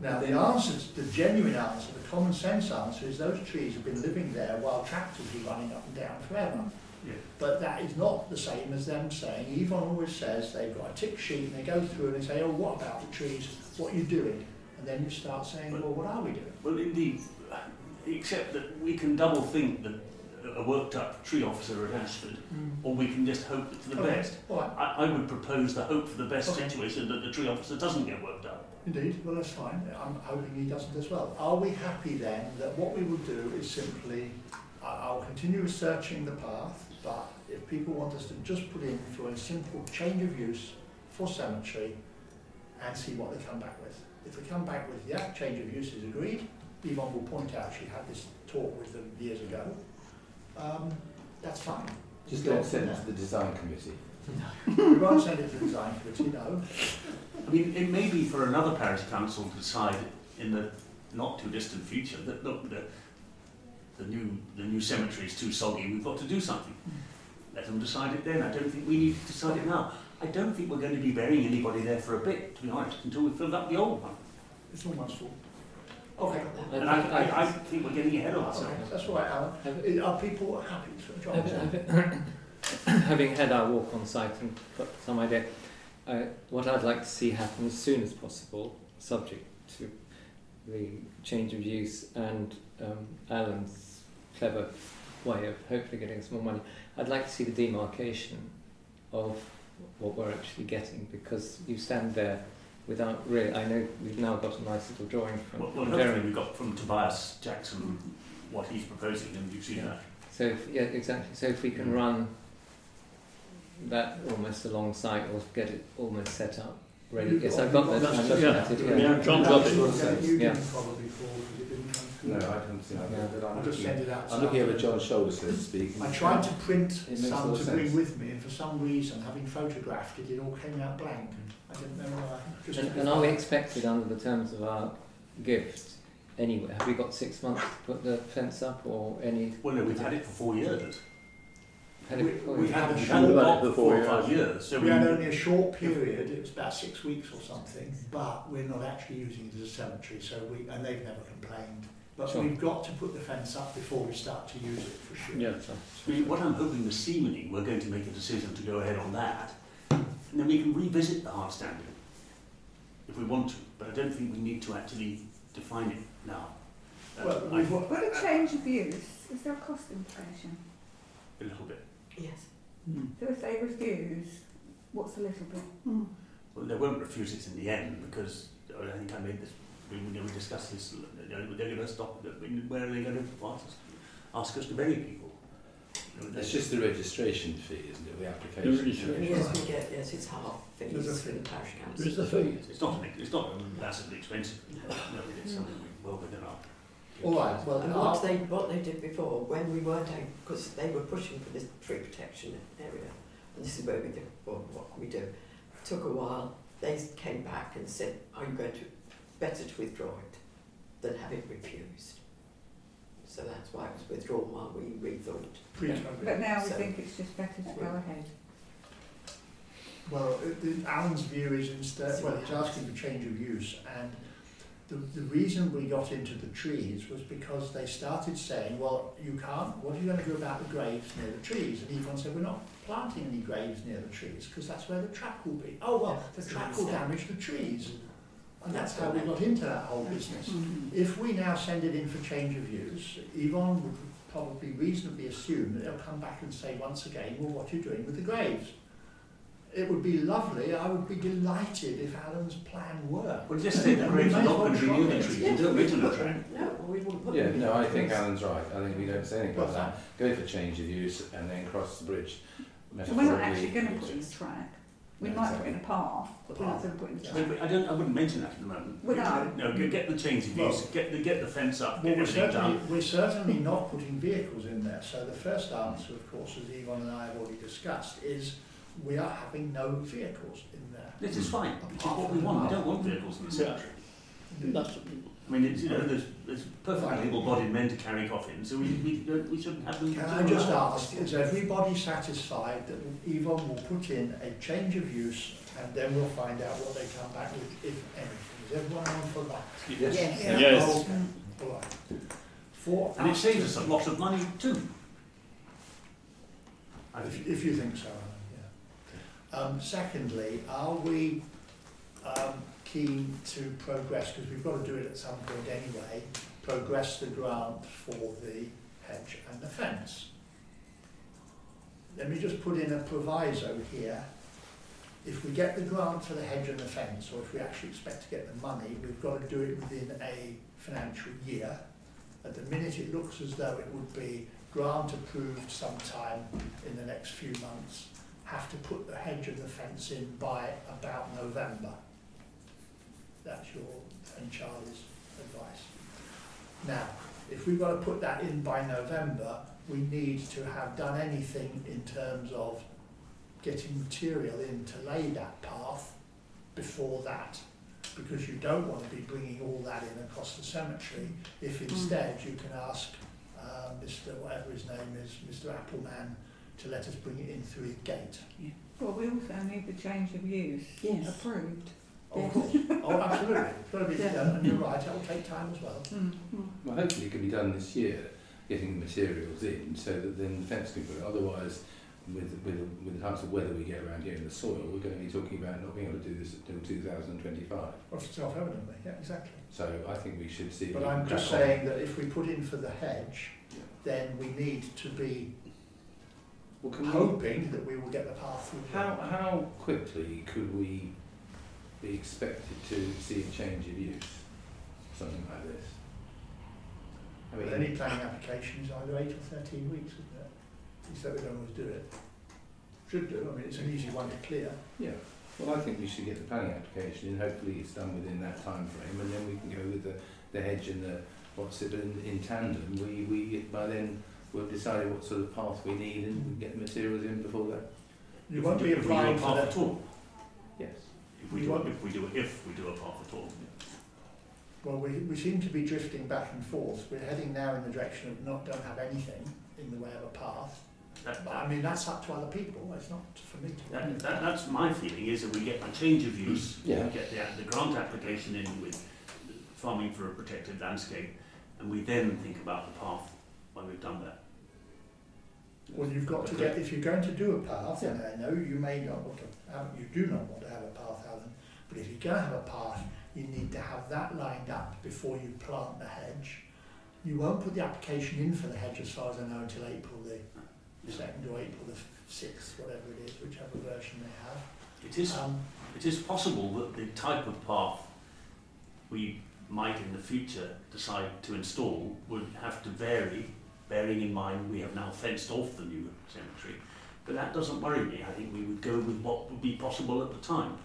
Now, the answer, the genuine answer, the common sense answer is those trees have been living there while tractors were running up and down forever. Yeah. But that is not the same as them saying, Yvonne always says they've got a tick sheet and they go through and they say, oh, what about the trees? What are you doing? And then you start saying, well, what are we doing? Well, indeed, except that we can double think that a worked up tree officer at Ashford, mm. or we can just hope for the Okay, best. Right, I, I would propose the hope for the best Okay. situation that the tree officer doesn't get worked up. indeed, well, that's fine. I'm hoping he doesn't as well. Are we happy then that what we will do is simply, I- I'll continue researching the path, but if people want us to just put in for a simple change of use for cemetery and see what they come back with. If they come back with, yeah, change of use is agreed, Yvonne will point out she had this talk with them years ago, um, that's fine. Just don't send it to the design committee. We won't send it to the design committee, no. I mean, it may be for another parish council to decide in the not too distant future that look, the, the new the new cemetery is too soggy. We've got to do something. Let them decide it then. I don't think we need to decide it now. I don't think we're going to be burying anybody there for a bit, to be honest, until we've filled up the old one. It's almost fault. Okay. And I, I, I think we're getting ahead of Okay, ourselves. that's all right, Alan. Have- I- Are people happy? So, John, Having, having, having had our walk on site and got some idea, uh, what I'd like to see happen as soon as possible, subject to the change of use and um, Alan's clever way of hopefully getting some more money, I'd like to see the demarcation of what we're actually getting because you stand there without really. I know we've now got a nice little drawing from, Well, well from Jeremy. we got from Tobias Jackson what he's proposing, and you've seen Yeah. that. So if, yeah, exactly. So if we can run that almost alongside or get it almost set up ready. Yes, I've got you've that. I'm looking yeah. at it. Yeah, Yeah. John got it. You Yeah. didn't probably fall because it didn't come through. No, I don't see that. Yeah. But I'm I'll just looking, send it out. I'm looking at John Shoulder says speaking. I tried to print It some to bring with me, and for some reason, having photographed it, it all came out blank. I didn't know why. Just And, and are we expected under the terms of our gift anyway? Have we got six months to put the fence up or any? Well, no, we've had it for four years. Had We- We've had a the short short lot lot for for four or four five years. So we we, had only a short period, it was about six weeks or something, but we're not actually using it as a cemetery, so we, and they've never complained. But Sure. we've got to put the fence up before we start to use it, for sure. Yeah. I mean, what I'm hoping this evening, we're going to make a decision to go ahead on that, and then we can revisit the hard standing. if we want to, but I don't think we need to actually define it now. Uh, Well, I- a change of use, is there a cost implication? a little bit. Yes. So if they refuse, what's a little bit? Mm. Well, they won't refuse it in the end because I think I made this. We, we, we discussed this. You know, they're going to stop. Where are they going to ask us, ask us to bury people? You know, It's just the registration fee, isn't it? The The application. registration. fee. Yes, we get, yes, it's half fees There's for the parish council. is a fee. It's not. an- It's not massively expensive. No, it's something well within our. all right, well, And what they, what they did before, when we weren't able, because they were pushing for this tree protection area, and this is where we do, well, what we do? Took a while, they came back and said, are you going to, better to withdraw it than have it refused. So that's why it was withdrawn while we rethought. pre-COVID. But now we So- think it's just better to go ahead. Well, uh, the, Alan's view is instead, well, he's asking for change of use, and the, the reason we got into the trees was because they started saying, well, you can't, what are you going to do about the graves near the trees? And Yvonne said, we're not planting any graves near the trees, because that's where the track will be. Oh, well, the That's track will damage the trees. And that's That's how we got into that whole business. Mm. If we now send it in for change of use, Yvonne would probably reasonably assume that they'll come back and say once again, well, what are you doing with the graves? It would be lovely, I would be delighted if Alan's plan worked. Well, just say the graves are not going to be near the trees. Yes, Don't we wait the put No, we wouldn't put Yeah, no, I think Alan's right. I think we don't say anything about that. Go for change of use and then cross the bridge. So we're not actually going to put in a track. We No, might exactly. put in a path, but we're not going to put in a But- track. but I don't. I wouldn't mention that at the moment. Well, no. No, get, get the change of use. Get the get the fence up. Well, Get we're everything certainly, done. we're certainly not putting vehicles in there. So the first answer, of course, as Yvonne and I have already discussed, is we are having no vehicles in there. This is fine. Which is what we want. We don't want vehicles in the cemetery. That's, I mean, it's, you know, there's, there's perfectly able-bodied men to carry coffins, so we, we, don't- we shouldn't have them. Can I just ask, is everybody satisfied that Yvonne will put in a change of use and then we'll find out what they come back with, if anything? Is everyone on for that? Yes. Yes. Yeah. Yes. Okay. For And it saves us a lot of money too. If, if you think so, Alan, yeah. Um, secondly, are we um, keen to progress, because we've got to do it at some point anyway, progress the grant for the hedge and the fence? Let me just put in a proviso here. If we get the grant for the hedge and the fence, or if we actually expect to get the money, we've got to do it within a financial year. At the minute, it looks as though it would be grant approved sometime in the next few months, have to put the hedge and the fence in by about November. That's your and Charlie's advice. Now, if we've got to put that in by November, we need to have done anything in terms of getting material in to lay that path before that, because you don't want to be bringing all that in across the cemetery. If instead you can ask uh, Mr. whatever his name is, Mr. Appleman, to let us bring it in through his gate. Well, we also need the change of use Yes. approved. Oh, of course. Oh, absolutely. It's got to be Yeah. done, and you're right, it will take time as well. Mm. Well, hopefully it can be done this year, getting the materials in, so that then the fence can be put it. Otherwise, with, with, with the types of weather we get around here in the soil, we're going to be talking about not being able to do this until 2025. Well, self-evidently, yeah, exactly. So I think we should see. But I'm just crack on. saying that if we put in for the hedge, Yeah. then we need to be Well, can we, hoping that we will get the path through. how, how quickly could we be expected to see a change of use? Something like this? I mean, any planning application is either eight or thirteen weeks, isn't it? Except we don't always do it. Should do, I mean, it's an easy one to clear. yeah. Well, I think we should get the planning application in. Hopefully, it's done within that time frame, and then we can go with the, the hedge and the what's it. But in, in tandem, we, we by then we'll decide what sort of path we need, and we get the materials in before that. You If won't be do- if we do a applying for that. at all. Yes. If we You do, won't- if we do, if we do a path at all. Well, we, we seem to be drifting back and forth. We're heading now in the direction of not, don't have anything in the way of a path. That, But I mean, that's up to other people, it's not for me to. that, that, that's my feeling. Is that we get a change of use. Yeah. We get the, the grant application in with farming for a protected landscape, and we then think about the path when we've done that. Well, you've got to get, if you're going to do a path, and I know you may not want to have, you do not want to have a path, Alan, But if you're going to have a path, you need to have that lined up before you plant the hedge. You won't put the application in for the hedge, as far as I know, until April the second or April the sixth, whatever it is, whichever version they have. It is, Um, it is possible that the type of path we might in the future decide to install would have to vary, bearing in mind we have now fenced off the new cemetery. But that doesn't worry me. I think we would go with what would be possible at the time.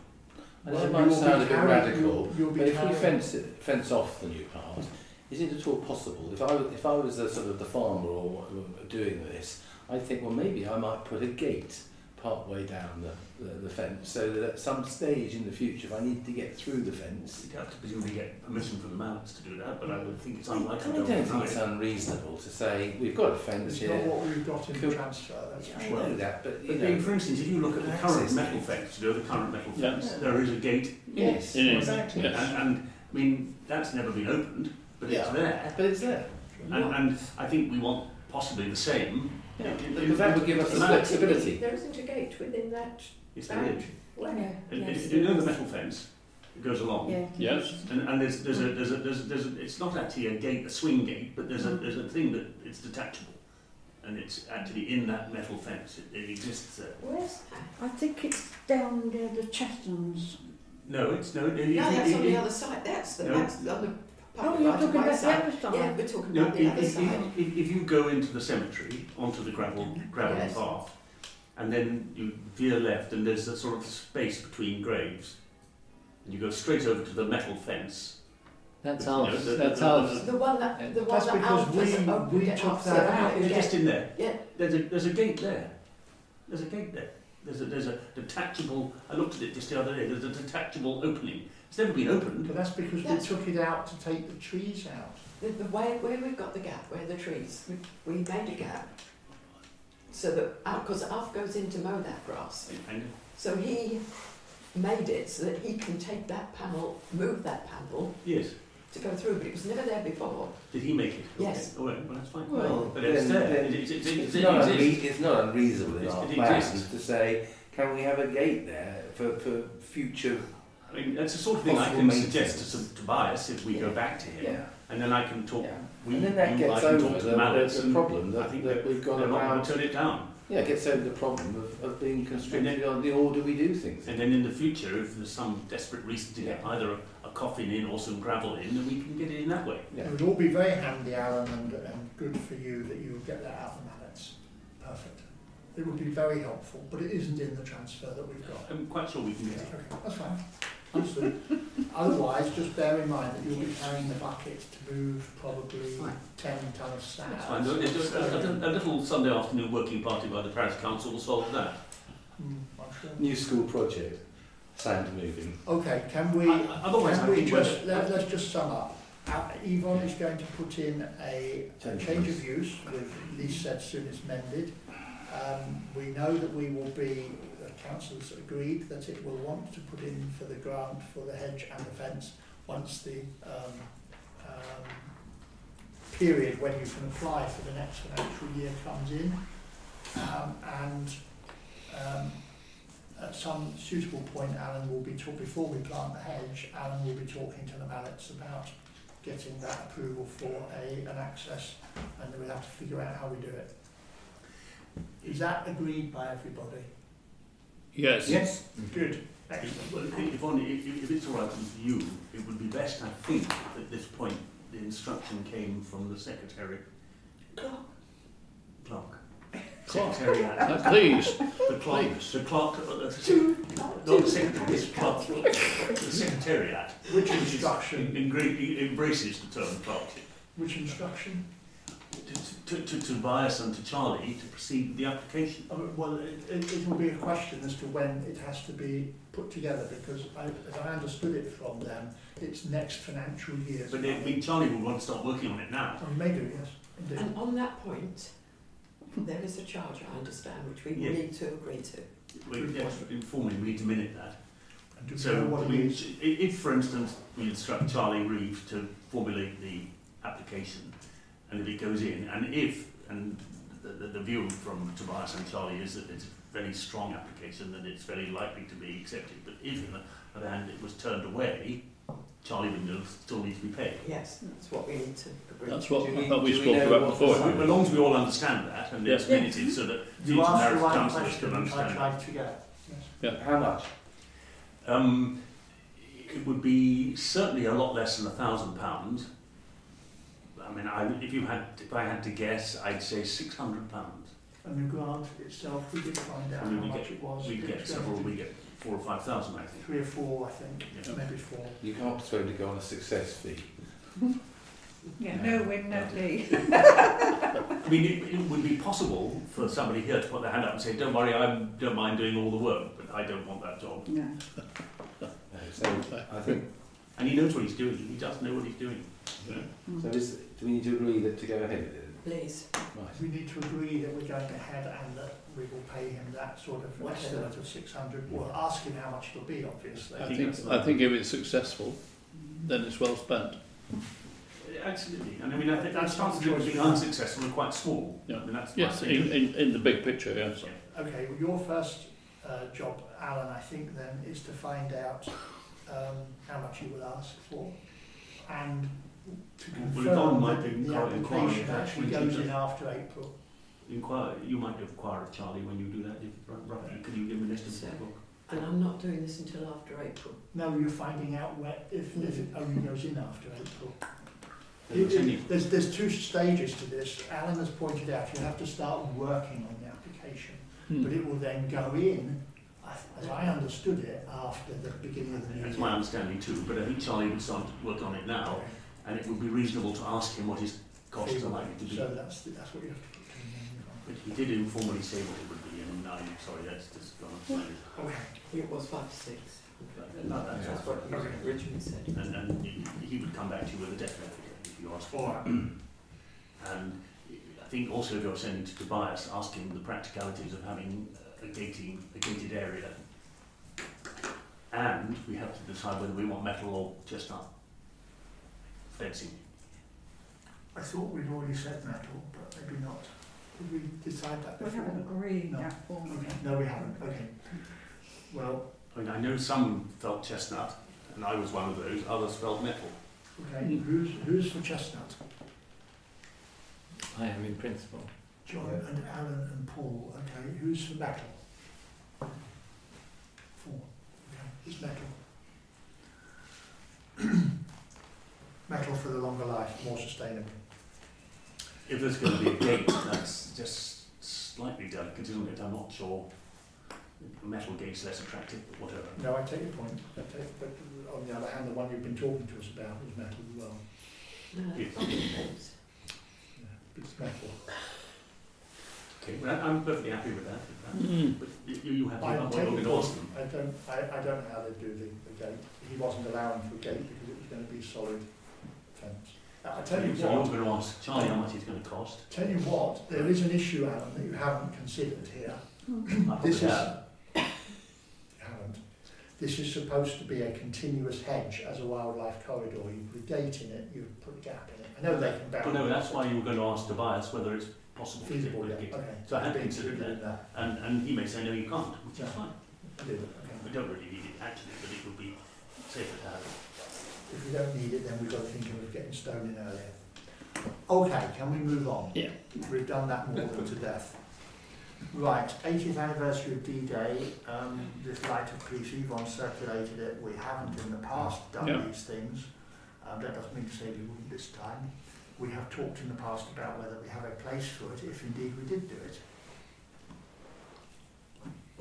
I Well, it might sound a bit radical, you'll- you'll but if we fence it, fence off the new path, is it at all possible? If I if I was the sort of the farmer or doing this, I think well maybe I might put a gate part way down the, the, the fence so that at some stage in the future if I need to get through the fence You'd have to presumably get permission from the mallets to do that, but I would think it's unlikely. I unlikely don't they'll think deny it's unreasonable to say we've got a fence It's here. not what we've got in the Could- transfer, that's for I know that, but you But know, then, for instance, if you look at the current metal fence, you know, the current metal Yeah. fence, there is a gate yes, It is. exactly. Yes. And, and I mean, that's never been opened, but it's there. But it's there. And, and I think we want possibly the same. Yeah, in- in- because that would give us the flexibility. There isn't a gate within that Yes, there is. boundary. Where? Yeah, yes, you know the metal fence? It goes along. Yeah. Yes. And, and there's, there's a, there's a, there's a, there's a, it's not actually a gate, a swing gate, but there's a, Mm. there's a thing that it's detachable. And it's actually in that metal fence. It, it exists there. Where's that? I think it's down near the Chestons. No, it's no. It, it, No, that's it, on it, the other side. That's the, No. that's on the Oh, public you're talking of way about the side. other side? Yeah, we're talking No, about if, the other if, side. if, if you go into the cemetery, onto the gravel, gravel Yes. path, and then you veer left, and there's a sort of space between graves, and you go straight over to the metal fence. That's You know, ours. the- That's the- ours. The one that, the one That's that because Alpha's we- opened we took that that out. we It's just in there. Yeah. There's a, there's a gate there. There's a gate there. There's a, there's a detachable, I looked at it just the other day, there's a detachable opening. It's never been opened. But that's because we took it out to take the trees out. The, the way where we've got the gap, where the trees, we, we made a gap so that uh, because Alf goes in to mow that grass, so he made it so that he can take that panel, move that panel yes, to go through, but it was never there before. did he make it? Yes. Okay. Oh, well, well, that's fine. Well, but it's then- there. then It, it, it, it, It's not, it's not unreasonable in It's- our it exists. to say, can we have a gate there for, for future? I mean, that's the sort of thing I can suggest to, to Tobias if we go back to him, Yeah. and then I can talk. yeah. We, and then that you, I can over talk to the, the mallets the, the and problem I that, think that we've got they're not going around. to turn it down. Yeah, it gets over the problem of, of being constricted And on the order we do things. And then in the future, if there's some desperate reason to get Yeah. either a, a coffin in or some gravel in, then we can get it in that way. Yeah. It would all be very handy, Alan, and, and good for you that you would get that out of the mallets. Perfect. It would be very helpful, but it isn't in the transfer that we've got. I'm quite sure we can get it. Okay, that's fine. Understood. Otherwise, just bear in mind that you'll be carrying the bucket to move probably Fine. ten ton of sand. That's fine. A, a, a, a little Sunday afternoon working party by the parish council will solve that. Mm, sure. New school project, sand moving. Okay, can we, I- I- otherwise, can we just, we're- let, let's just sum up. Uh, Yvonne is going to put in a, a Change of change use. of use with lease said soon as mended. Um, we know that we will be, the council's agreed that it will want to put in for the grant for the hedge and the fence once the um, um, period when you can apply for the next financial year comes in. Um, and um, at some suitable point, Alan will be talk before we plant the hedge. Alan will be talking to the mallets about getting that approval for a an access, and then we'll have to figure out how we do it. Is that agreed by everybody? Yes. Yes. Good. If, well, if, if, only, if, if it's all right with you, it would be best, I think, at this point, the instruction came from the secretary, Clock. clerk. Clerk. Secretariat. Uh, please. The clerk, Please. the clerk, uh, the, sec- Two. not the secretary, it's clerk, the secretariat. Which which instruction? in- engra- embraces the term clerkship. Which instruction? To, to, to Tobias and to Charlie to proceed with the application. Uh, well, it, it, it will be a question as to when it has to be put together because I, as I understood it from them, it's next financial year. But I mean, Charlie will want to start working on it now. Oh, may do, yes, indeed. And on that point, there is a charge, I understand, which we will Yes. need to agree to. We, yes, informally, we need to minute that. And So, what I it mean, is? i- if, for instance, we instruct Charlie Reeve to formulate the application, and if it goes in, and if, and the, the, the view from Tobias and Charlie is that it's a very strong application and it's very likely to be accepted. But if, on the other hand, it was turned away, Charlie Windmill still needs to be paid. Yes, that's what we need to agree. That's what Do I we- thought we do we spoke know about what before. the- As long as we all understand that and it's Yeah. minuted so that You future asked the parish right councillors can which I tried to get. Yes. How much? Um, it would be certainly a lot less than a thousand pounds. I mean, I, if you had, if I had to guess, I'd say six hundred pounds. And the grant itself, we did find out I mean, how we much get- it was. We get several, we get four or five thousand, I think. Three or four, I think, Yeah. maybe four. You can't persuade to go on a success fee. Yeah, no win, no fee. I mean, it, it would be possible for somebody here to put their hand up and say, don't worry, I don't mind doing all the work, but I don't want that job. No. So I think, And he knows what he's doing, he does know what he's doing. Mm. so is, do we need to agree that to go ahead with it? Please. Right. We need to agree that we're going ahead and that we will pay him that sort of Whatever. estimate of six hundred. We'll ask him how much it'll be, obviously. I think think, I think if it's successful, then it's well spent. Absolutely, and I mean, I think the That's chances of it being unsuccessful are quite small. Yeah. I mean, that's Yes, in, in, in the big picture, yes. Yeah. Okay, well, your first uh, job, Alan, I think then, is to find out um, how much you will ask for and to Well, Yvonne confirm might that be the quite application actually goes in after April. Inquire, you might inquire of Charlie when you do that, if, roughly, could you give him a list of So- people? And I'm not doing this until after April. No, you're finding out where, if, if it only goes in after April. It- it- There's, there's two stages to this. Alan has pointed out you have to start working on the application, Hmm. but it will then go in, I- as I understood it, after the beginning of the new year. That's my understanding too, but I think Charlie would start to work on it now, and it would be reasonable to ask him what his costs are likely to be. So that's, the- that's what you have to put in. But he did informally say what it would be, and I'm sorry, that's just gone off slightly. Okay. It was five to six. But uh, no, that's- That's what you originally said. And, and he- he would come back to you with a definite figure if you asked for it. And I think also if you're sending to Tobias, ask him the practicalities of having a gating, a gated area. And we have to decide whether we want metal or chestnut fencing. I thought we'd already said metal, but maybe not. Did we decide that We before? haven't agreed No. that formally. Okay, no, we haven't, okay. Well, I mean, I know some felt chestnut, and I was one of those, others felt metal. okay, Mm. who's, who's for chestnut? I am in principle. John Yeah. and Alan and Paul, okay, who's for metal? Four, okay, it's metal. metal for the longer life, more sustainable. If there's going to be a gate, that's just slightly delicate, isn't it? I'm not sure. Metal gate's less attractive, but whatever. No, I take your point, I take, but on the other hand, the one you've been talking to us about is metal as well. No, Yes. not the fence. Yeah, it's metal. Okay, well, I'm perfectly happy with that. with that. Mm. But you, you have to I know what take your point, them. I don't, I, I don't know how they do the, the gate, he wasn't allowing for a gate because it was going to be solid fence. Uh, Uh, I tell you So you're going to ask Charlie how much it's going to cost. tell you what, there is an issue, Alan, that you haven't considered here. Hmm. This is, have. This is supposed to be a continuous hedge as a wildlife corridor. You put a gate in it, you put a gap in it. I know they can. Well, no, that's why you were going to ask Tobias whether it's possible Feasible, yeah, okay. So I have Been considered in that. And, and he may say, no, you can't, which is fine. Okay. We don't really need it actually, but it would be safer to have it. If we don't need it, then we've got to think of getting stone in earlier. Okay, can we move on? Yeah. We've done that more than to death. Right, 80th anniversary of D-Day, um, this light of peace, Yvonne circulated it, we haven't in the past done Yeah. these things. Um, that doesn't mean to say we wouldn't this time. We have talked in the past about whether we have a place for it, if indeed we did do it.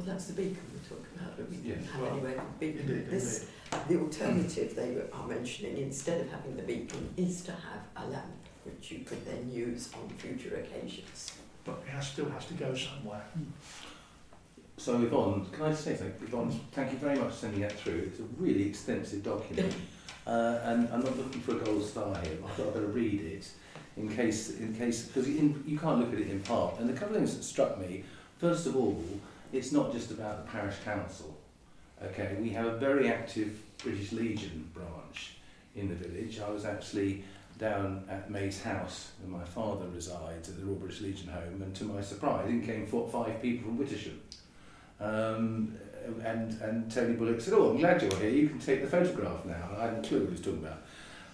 Well, that's the beacon we're talking about, but we Yes, didn't have well, anywhere for beacon. Indeed, This, indeed. the alternative they are mentioning, instead of having the beacon, is to have a lamp, which you could then use on future occasions. But it has, still has to go somewhere. So Yvonne, can I just say something? Yvonne, thank you very much for sending that through. It's a really extensive document. Uh, and I'm not looking for a gold star here, but I thought I'd better read it in case, in case, because you can't look at it in part. And a couple of things that struck me, first of all, it's not just about the parish council. Okay, we have a very active British Legion branch in the village. I was actually down at May's house, where my father resides at the Royal British Legion home, and to my surprise, in came four, five people from Wittersham. Um, and, and Tony Bullock said, oh, I'm glad you're here, you can take the photograph now. I hadn't a clue what he was talking about.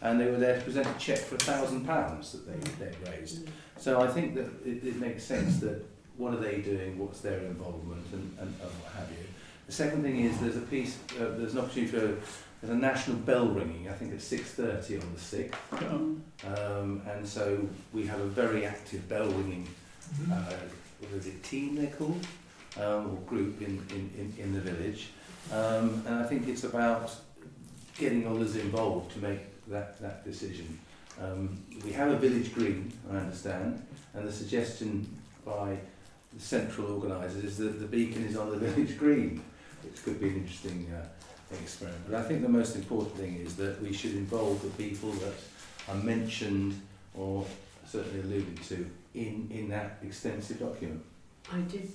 And they were there to present a cheque for a thousand pounds that they, they raised. So I think that it, it makes sense that what are they doing, what's their involvement, and, and, and what have you. The second thing is there's a piece, uh, there's an opportunity for there's a national bell ringing. I think it's 6:30 on the 6th, um, and so we have a very active bell ringing. Mm-hmm. Uh, what is it? Team they're called, um, or group in, in, in, in the village, um, and I think it's about getting others involved to make that that decision. Um, we have a village green, I understand, and the suggestion by the central organisers is that the beacon is on the village green, which could be an interesting uh, experiment. But I think the most important thing is that we should involve the people that are mentioned or certainly alluded to in, in that extensive document. I did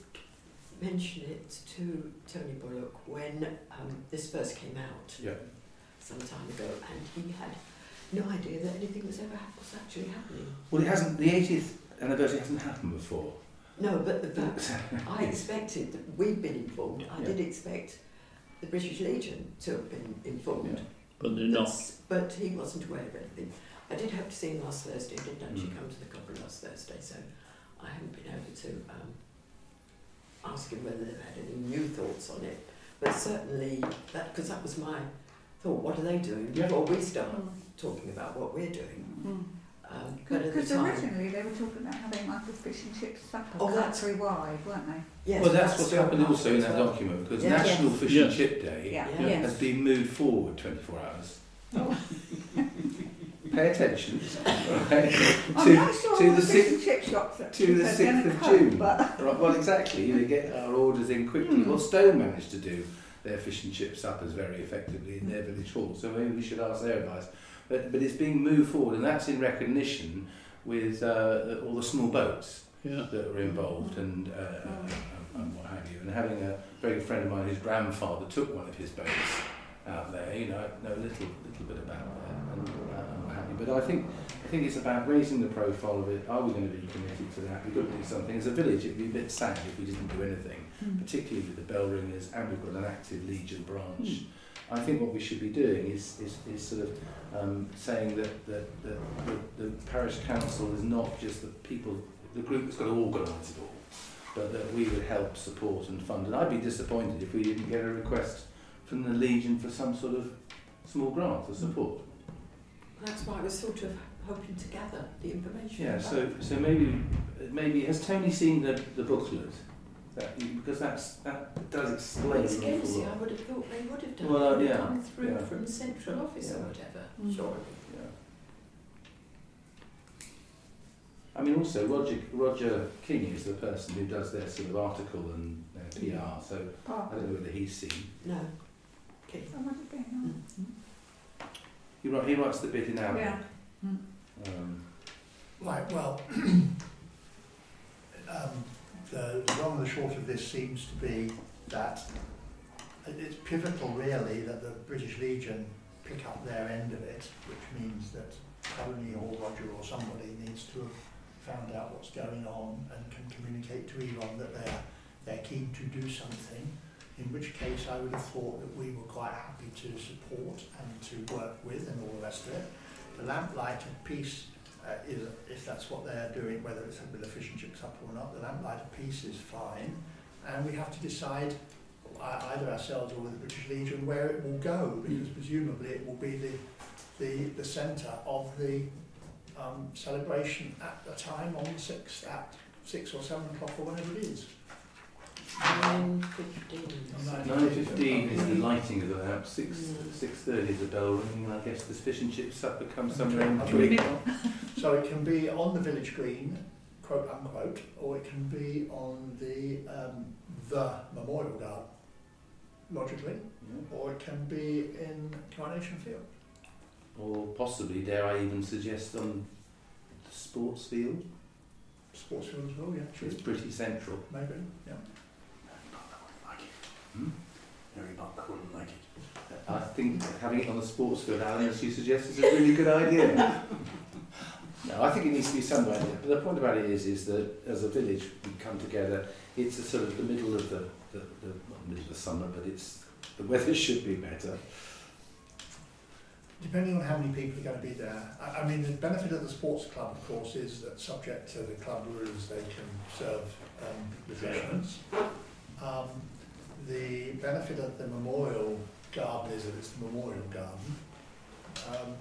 mention it to Tony Bullock when um, this first came out Yeah. some time ago, and he had no idea that anything was ever was actually happening. Well, it hasn't. The 80th anniversary hasn't happened before. No, but the fact I expected that we'd been informed. I Yeah. did expect the British Legion to have been informed. Yeah. But they're not. But he wasn't aware of anything. I did have to see him last Thursday. He didn't actually Mm. come to the copper last Thursday, so I haven't been able to um, ask him whether they've had any new thoughts on it. But certainly, that because that was my thought. What are they doing Yeah. before we start talking about what we're doing? Mm. Um, but the Because time, originally they were talking about having like a fish and chip supper Oh, that's- country wide, weren't they? yes, well, that's, what's what happened also in that well. document because Yeah. National Yes. Fish Yes. and Chip Day Yeah. Yeah. Yes. has been moved forward 24 hours. Pay attention. Right. I'm To- not sure to all the the sixth- and chip shops that to the are 6th gonna of cope, June. But Right, well, exactly. You know, get our orders in quickly. Hmm. Well, Stone managed to do their fish and chip suppers very effectively in their village hall, so maybe we should ask their advice. But, but it's being moved forward, and that's in recognition with uh, all the small boats Yeah. that were involved and, uh, and, and what have you. And having a very good friend of mine whose grandfather took one of his boats out there, you know, I know a little, little bit about that and, uh, what have you. But I think, I think it's about raising the profile of it. Are we going to be committed to that? We've got to do something. As a village, it'd be a bit sad if we didn't do anything, particularly with the bell ringers, and we've got an active Legion branch. I think what we should be doing is, is, is sort of um, saying that, that, that the, the parish council is not just the people, the group that's got to organise it all, but that we would help support and fund. And I'd be disappointed if we didn't get a request from the Legion for some sort of small grant or support. That's why was sort of hoping to gather the information. Yeah, so so maybe maybe has Tony seen the, the booklet? That, because that's that does explain It's an Guernsey, I would have thought they would have done. Well, uh, It yeah, have come through yeah. from central office or whatever, Mm. surely. Yeah. I mean, also Roger Roger King is the person who does their sort of article and their PR. So I don't know whether he's seen. No. Okay. So would it be, no? He, wri- he writes the bit in our Yeah. Um, Right, well, um, the long and the short of this seems to be that it's pivotal really that the British Legion pick up their end of it, which means that Tony or Roger or somebody needs to have found out what's going on and can communicate to Yvonne that they're, they're keen to do something, in which case I would have thought that we were quite happy to support and to work with and all the rest of it. The lamplight of peace uh, is, if that's what they're doing, whether it's with a fish and chip supper or not, the lamplight of peace is fine. And we have to decide, uh, either ourselves or with the British Legion, where it will go, because presumably it will be the, the, the centre of the um, celebration at the time on the 6th, at 6 or 7 o'clock or whenever it is. Nine fifteen. Is the lighting of the lamp. Six Mm. six thirty is the bell ringing. I guess the fish and chip supper comes somewhere in between. So it can be on the village green, quote unquote, or it can be on the um, the memorial garden, logically, Yeah. or it can be in Coronation Field. Or possibly, dare I even suggest, on the sports field. Sports field as well, yeah, true. It's pretty central. Maybe, yeah. Hmm? Mary Buck wouldn't like it. I think having it on the sports field, Alan, as you suggest, is a really good idea. No, I think it needs to be somewhere. But the point about it is, is that as a village we come together. It's a sort of the middle of the, the, the not middle of the summer, but it's the weather should be better. Depending on how many people are going to be there. I, I mean, the benefit of the sports club, of course, is that subject to the club rules, they can serve um, refreshments. Um, the benefit of the memorial garden is that it's the memorial garden. Um,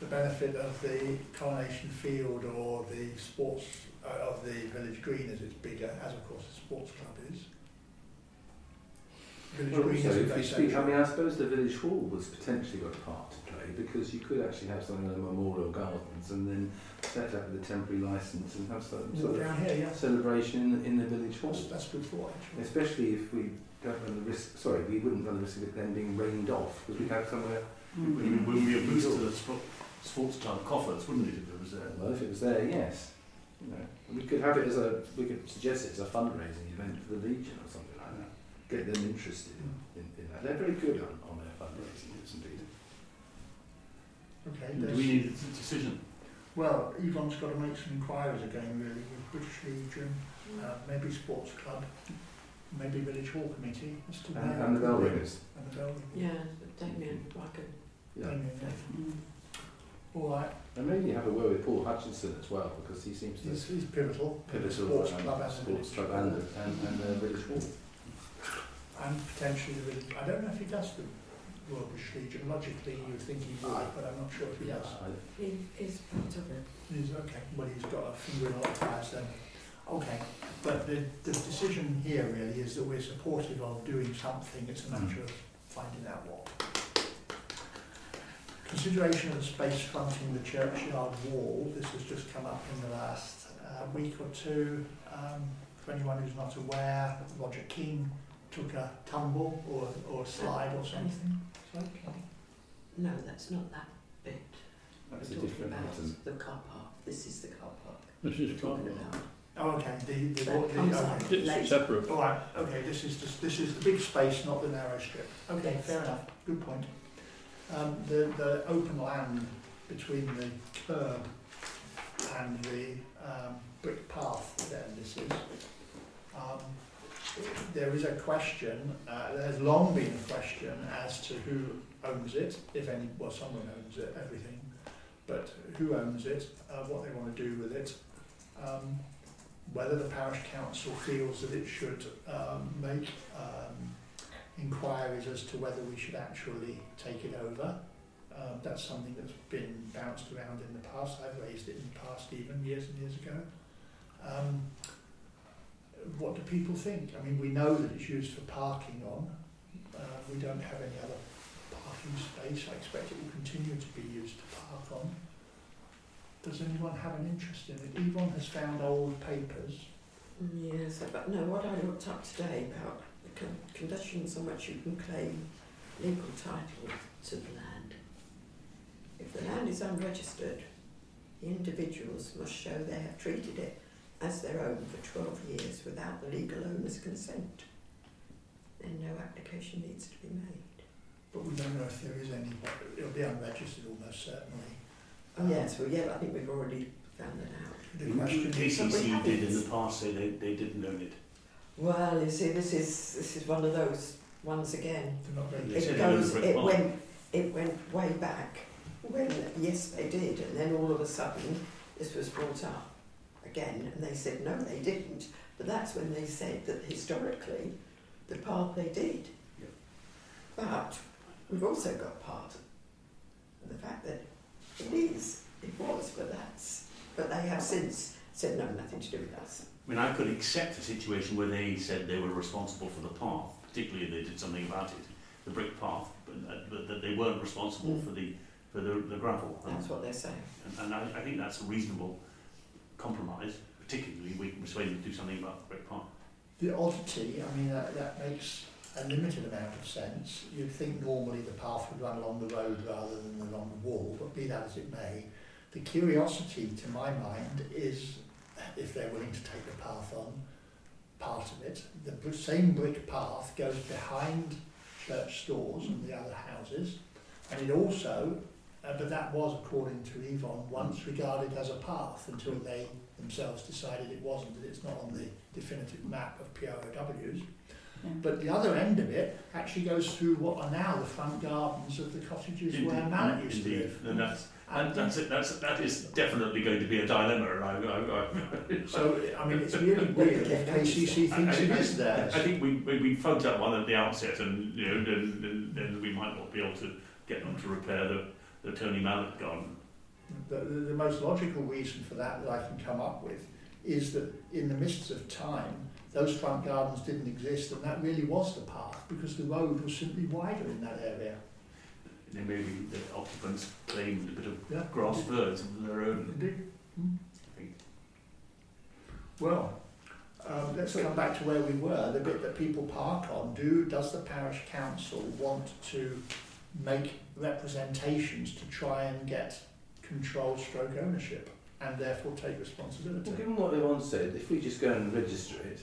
the benefit of the coronation field or the sports uh, of the village green is it's bigger, as of course the sports club is. Village Well, green also, is if you speak, I mean, I suppose the village hall was potentially got a part to play because you could actually have something like the memorial gardens and then set up with a temporary license and have some sort of here, yes. celebration in the, in the village hall. That's, that's good thought, actually. Especially if we don't run the risk, sorry, we wouldn't run the risk of it then being rained off because we'd have somewhere, Mm. It wouldn't be a boost to the sport, sports club coffers, wouldn't it, if it was there? well, if it was there, yes. You know, we could have it as a, we could suggest it as a fundraising event for the Legion or something like that. Get them interested in, in, in that. They're very good on, on their fundraising, yes indeed. Okay, Do we need a decision? Well, Yvonne's got to make some inquiries again, really, with British Legion, uh, maybe Sports Club, maybe Village Hall Committee, as to And, where- and the bell ringers. And the bell ringers. Yeah, Damien, like a Yeah. Damien, yeah. Mm. All right, And maybe have a word with Paul Hutchinson as well because he seems to he's, he's pivotal. pivotal Sports um, Club and the sports club Hall. and, the- and, and the village hall. And potentially the Village, I don't know if he does the Royal British Legion, logically you would think he would, but I'm not sure if he does. I- he is part of it. He's, okay, well, he's got a finger in a lot of pies then. Okay, but the, the decision here really is that we're supportive of doing something, it's a matter of finding out what. Consideration of the space fronting the churchyard wall, this has just come up in the last uh, week or two. Um, for anyone who's not aware, Roger King took a tumble or, or a slide or something. Okay. No, that's not that bit. That's a We're talking different about item. the car park. This is the car park. This is We're talking about. Oh, okay, the, the, the, That comes okay. It's later. separate. All right, okay, this is just, this is the big space, not the narrow strip. Okay, Yes. fair enough, good point. Um, the, the open land between the curb and the um, brick path then this is, um, there is a question, uh, there has long been a question as to who owns it, if any, well, someone owns it, everything, but who owns it, uh, what they want to do with it. Um, whether the parish council feels that it should um, make um, inquiries as to whether we should actually take it over. Um, that's something that's been bounced around in the past. I've raised it in the past, even years and years ago. Um, what do people think? I mean, we know that it's used for parking on. Uh, we don't have any other parking space. I expect it will continue to be used to park on. Does anyone have an interest in it? Yvonne has found old papers. Yes, but no, what I looked up today about the con- conditions on which you can claim legal title to the land. If the land is unregistered, the individuals must show they have treated it as their own for 12 years without the legal owner's consent. Then no application needs to be made. But we don't know if there is any. It'll be unregistered almost certainly. Oh yes, well yeah, I think we've already found that out. The question is, But we KCC haven't. did in the past say they, they didn't own it. Well, you see, this is this is one of those ones again. they're not very It said they owned goes. It path. went. It went way back. When yes, they did, and then all of a sudden this was brought up again, and they said no, they didn't. But that's when they said that historically, the part they did. Yeah. But we've also got part of the fact that it is, it was, but that's, but they have since said no, nothing to do with us. I mean, I could accept a situation where they said they were responsible for the path, particularly if they did something about it, the brick path, but, uh, but that they weren't responsible Mm. for the for the, the gravel. And, That's what they're saying. and, and I, I think that's a reasonable compromise, particularly we can persuade them to do something about the brick path. the oddity. I mean, that, that makes a limited amount of sense. You'd think normally the path would run along the road rather than along the wall, but be that as it may, the curiosity to my mind is if they're willing to take the path on, part of it. The same brick path goes behind church stores and the other houses, and it also Uh, but that was, according to Yvonne, once regarded as a path until they themselves decided it wasn't, that it's not on the definitive map of PROWs. Yeah. But the other end of it actually goes through what are now the front gardens of the cottages where Indeed, Mallet used to live. And that's, And and that's it. That's that is definitely going to be a dilemma. And I, I, I, so, I mean, it's really weird if KCC thinks it is theirs. I think we, we, we fudged that one at the outset, and you know, then, then, then we might not be able to get them to repair the, the Tony Mallet gone? The, the, the most logical reason for that that I can come up with is that in the mists of time, those front gardens didn't exist, and that really was the path because the road was simply wider in that area. Maybe the occupants claimed a bit of Yeah. grass verds of their own. Indeed. Think. Well, um, let's come back to where we were. The bit that people park on. Do does the parish council want to make representations to try and get control, stroke ownership, and therefore take responsibility? Well, given what Yvonne said, if we just go and register it,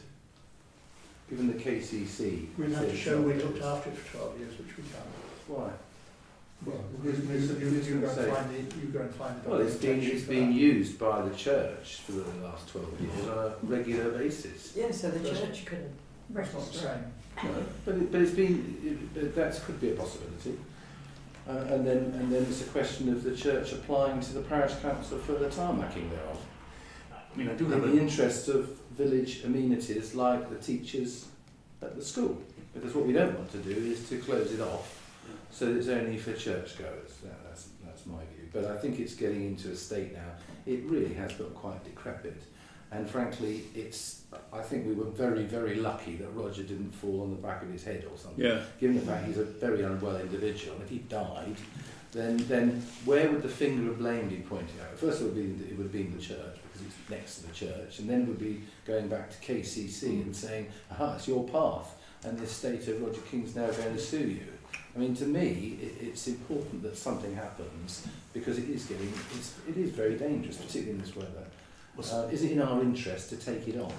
given the KCC... We'd have to show we to- looked after it for 12 years, which we can't. Why? Well, Who's- you, you, you, you go and say? find the, you go and find the Well, it's been, documentation it's for been used by the church for the last 12 years on a regular basis. Yeah, so the Doesn't- church can It's not the same. No, but, it, but it's been, it, but that could be a possibility. Uh, and then and then it's a question of the church applying to the parish council for the tarmacking thereof. I mean, I do In have the a, interest of village amenities like the teachers at the school. Because what we don't want to do is to close it off so that it's only for churchgoers. That, that's, that's my view. But I think it's getting into a state now. It really has got quite decrepit. And frankly, it's. I think we were very, very lucky that Roger didn't fall on the back of his head or something. Yeah. Given the fact he's a very unwell individual, and if he died, then then where would the finger of blame be pointing at? First, it would be it would have been the church because it's next to the church, and then it would be going back to KCC hmm. and saying, "Aha, it's your path," and the estate of Roger King's now going to sue you. I mean, to me, it, it's important that something happens because it is getting it's, it is very dangerous, particularly in this weather. Uh, is it in our interest to take it on?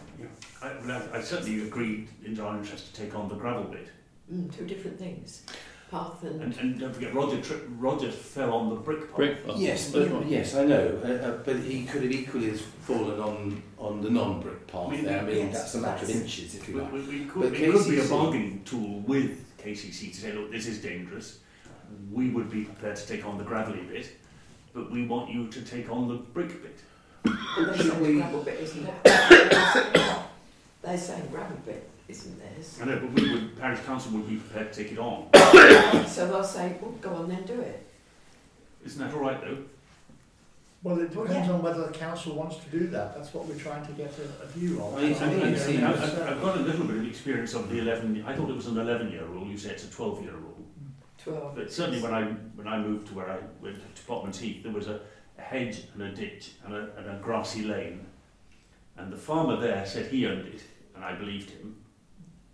I, well, I, I certainly agreed in our interest to take on the gravel bit. mm, two different things. Path and, And, and don't forget, Roger tri- Roger fell on the brick path. Brick path. Yes, but right. yes, I know. Uh, uh, but he could have equally has fallen on on the non-brick path I mean, there. I mean, yes, that's a matter of inches, if you like. we, we could, But it could be a bargaining tool with KCC to say, look, this is dangerous. We would be prepared to take on the gravelly bit, but we want you to take on the brick bit. And they Should say we- the gravel bit isn't theirs. They're saying gravel bit isn't theirs. I know, but we would, parish council would be prepared to take it on. So they'll say, well, go on then, do it. Isn't that all right though? Well, it depends on whether the council wants to do that. That's what we're trying to get a, a view on. I mean, I mean, I I mean, see, mean, I- I've, I've I've got a little bit of experience of the 11, I thought it was an 11 year rule, you say it's a 12 year rule. Twelve. But certainly when I, when I moved to where I went to Potman's Heath, there was a, a hedge and a ditch and a, and a grassy lane. And the farmer there said he owned it, and I believed him,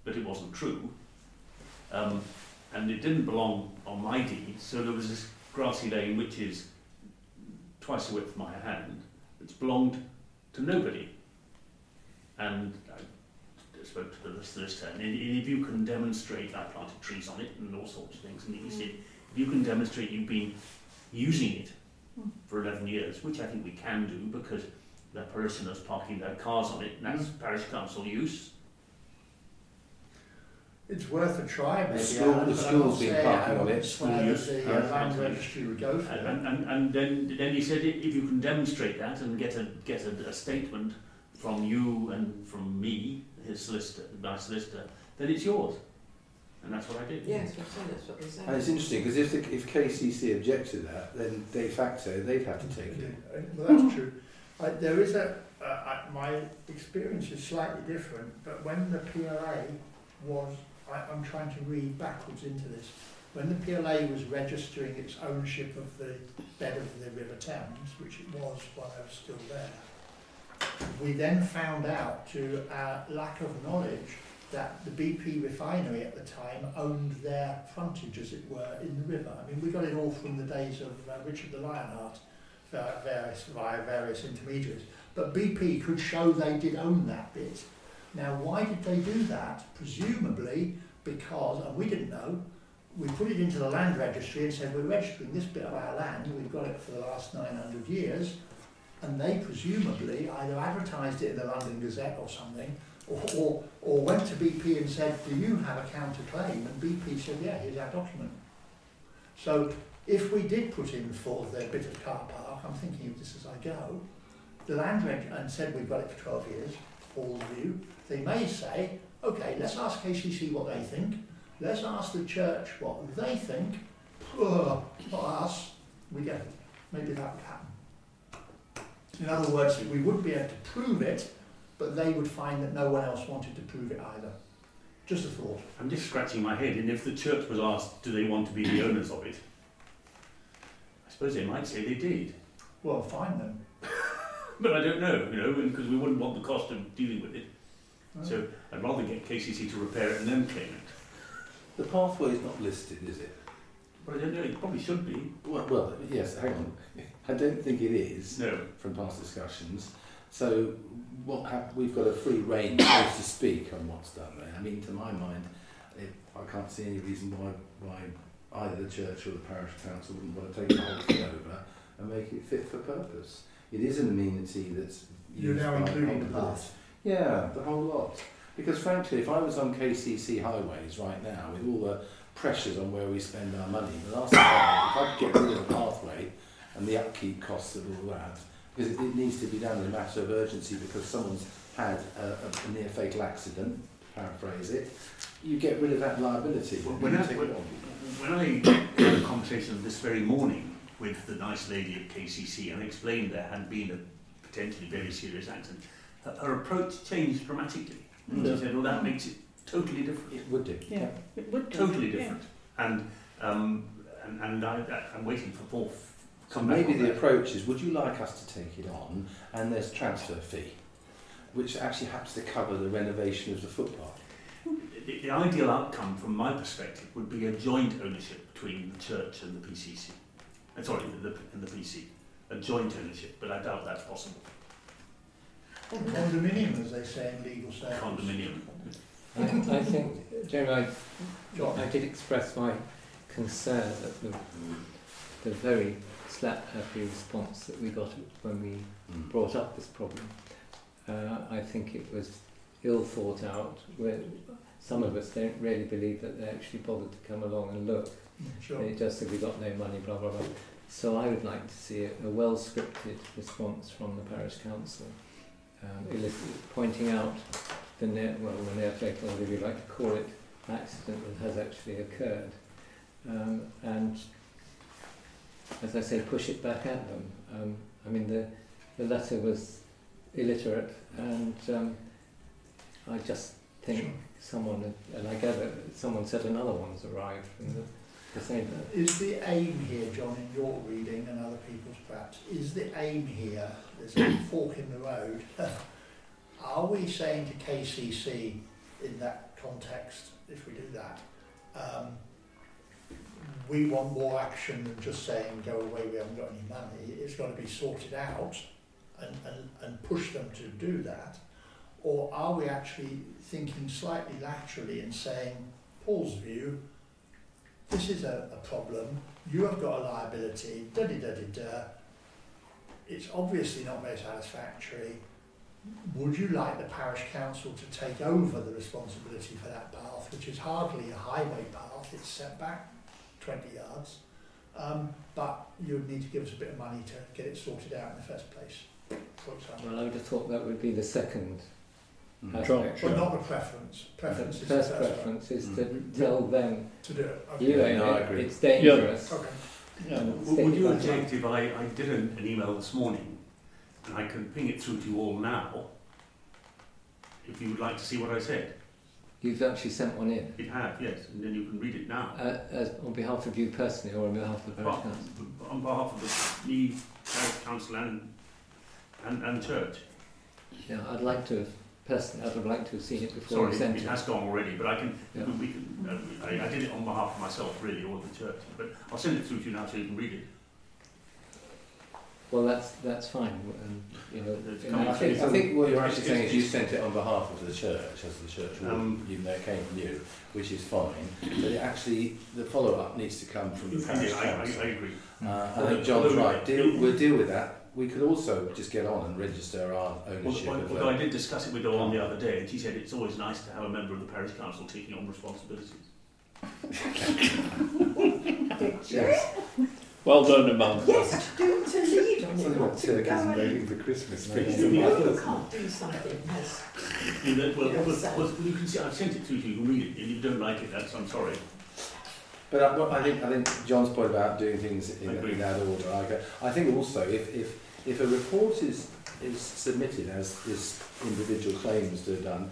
but it wasn't true. Um, and it didn't belong on my deed, so there was this grassy lane which is twice the width of my hand, that's belonged to nobody. And I spoke to the solicitor, and if you can demonstrate, I planted trees on it and all sorts of things, and he said, if you can demonstrate you've been using it. For 11 years, which I think we can do because the parishioners parking their cars on it, and that's parish council use. It's worth a try, maybe. The school- the but I'm school's not been parking on it, school use, The uh, land registry would go for And, and, and, and then, then he said if you can demonstrate that and get a, get a, a statement from you and from me, his solicitor, my solicitor, then it's yours. And that's what I did. Yes, I'm that's what they say. And it's interesting because if the, if KCC object to that, then de facto they'd have to take it. Well, that's true. I, there is a, uh, I, my experience is slightly different, but when the PLA was, I, I'm trying to read backwards into this, when the PLA was registering its ownership of the bed of the River Thames, which it was while I was still there, we then found out to our lack of knowledge that the BP refinery at the time owned their frontage, as it were, in the river. I mean, we got it all from the days of uh, Richard the Lionheart, uh, various, via various intermediaries. But BP could show they did own that bit. Now, why did they do that? Presumably because, and we didn't know, we put it into the land registry and said, we're registering this bit of our land, we've got it for the last 900 years, and they presumably either advertised it in the London Gazette or something, or, or, went to BP and said, do you have a counterclaim? And BP said, yeah, here's our document. So if we did put in for their bit of car park, I'm thinking of this as I go, the land reg and said we've got it for 12 years, all of you, they may say, okay, let's ask KCC what they think, let's ask the church what they think, Ugh, not us, we get it. Maybe that would happen. In other words, we would be able to prove it, but they would find that no one else wanted to prove it either. Just a thought. I'm just scratching my head, and if the church was asked, do they want to be the owners of it? I suppose they might say they did. Well, fine then. But I don't know, you know, because we wouldn't want the cost of dealing with it. So I'd rather get KCC to repair it and then claim it. The pathway is not listed, is it? But I don't know, it probably should be. Well, well, yes, hang on. I don't think it is No. from past discussions. So what hap- we've got a free rein, so to speak, on what's done there. I mean, to my mind, it, I can't see any reason why, why either the church or the parish council wouldn't want to take the whole thing over and make it fit for purpose. It is an amenity that's You're used now by including the path. Yeah, the whole lot. Because frankly, if I was on KCC highways right now, with all the pressures on where we spend our money, the last I if I could get rid of the pathway and the upkeep costs of all that, because it, it needs to be done in a matter of urgency because someone's had a, a, a near fatal accident, paraphrase it, you get rid of that liability. Well, when I- when- When I had a conversation this very morning with the nice lady at KCC and explained there had been a potentially very serious accident, her, her approach changed dramatically. And Mm. she said, well, that makes it totally different. It would do. Yeah, it would do. Totally yeah. different. And, um, and, and I, I- I'm waiting for Paul f- to So maybe the that. approach is, would you like us to take it on, and there's transfer fee, which actually happens to cover the renovation of the footpath. The, the ideal outcome from my perspective would be a joint ownership between the church and the PCC. Uh, sorry, the, the, and the PC. A joint ownership, but I doubt that's possible. Condominium, as they say in legal circles. Condominium. I, I think, Jeremy, I, I did express my concern at the, the very slap happy response that we got when we brought up this problem. Uh, I think it was ill thought out. Where some of us don't really believe that they actually bothered to come along and look. Sure. They just said we got no money, blah blah blah. So I would like to see a, a well scripted response from the parish council, um, pointing out the near, well, the near fatal, whatever you like to call it, accident that has actually occurred, um, and as I say, push it back at them. Um, I mean, the the letter was illiterate, and um, I just think Sure. someone, and I gather someone said another one's arrived from the, the same. Is the aim here, John, in your reading and other people's perhaps, is the aim here, there's a fork in the road, are we saying to KCC in that context, if we do that, um, we want more action than just saying go away, we haven't got any money, it's got to be sorted out and, and, and push them to do that? Or are we actually thinking slightly laterally and saying, Paul's view, this is a, a problem, you have got a liability, da da da da da. It's obviously not very satisfactory. Would you like the parish council to take over the responsibility for that path, which is hardly a highway path, it's set back 20 yards, um, but you'd need to give us a bit of money to get it sorted out in the first place, for example. Well, I would have thought that would be the second Mm. aspect. But not the preference. The Preference is the first first one preference is Mm. to tell them, to do it. you Okay. own No, I agree. it's dangerous. Okay. Yeah. and Would you object if I, I did an, an email this morning and I can ping it through to you all now if you would like to see what I said? You've actually sent one in, You have, yes, and then you can read it now. uh, as, on behalf of you personally or on behalf of the parish council. on behalf of the, the parish council and, and, and church. Yeah, I'd like to have, personally, I'd have liked to have seen it before Sorry, you sent it it. has gone already, but I can, Yeah. we can, uh, I, I did it on behalf of myself really, or the church, but I'll send it through to you now so you can read it. Well, that's that's fine. And, you know, It's in coming that I think, I think what you're actually saying is you sent it on behalf of the church, as the church would, Um, even though it came from you, which is fine. But it actually, the follow-up needs to come from the parish I, I, council. I agree. Uh, I think John's although- right. Deal, we'll deal with that. We could also just get on and register our ownership well, of although I did discuss it with Dawn the other day, and she said it's always nice to have a member of the parish council taking on responsibilities. Yes. Well done, Amanda. Yes, to, do to lead on it, Something about to turkeys go and and... voting for Christmas. No, trees no, and You others. can't do something as... And that- well, Yeah, well, well, you can see, I've sent it to you, you can read it, if you don't like it, that's, I'm sorry. But I, but I think I think John's point about doing things in, I agree. in that order. I, I think also if, if if a report is is submitted as this individual claims to have done,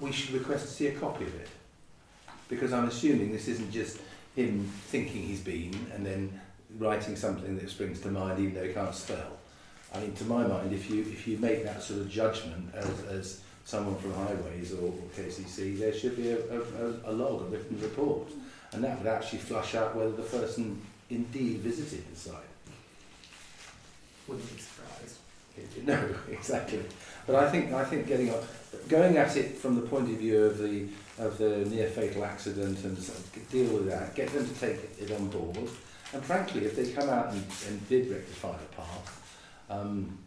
we should request to see a copy of it. Because I'm assuming this isn't just him thinking he's been and then writing something that springs to mind even though he can't spell. I mean, to my mind, if you if you make that sort of judgment as, as someone from Highways or, or KCC, there should be a, a, a, log, a written report, and that would actually flush out whether the person indeed visited the site. Wouldn't be surprised. No, exactly. But I think I think getting on, going at it from the point of view of the of the near fatal accident and deal with that, get them to take it on board, and frankly, if they come out and, and did rectify the path, um,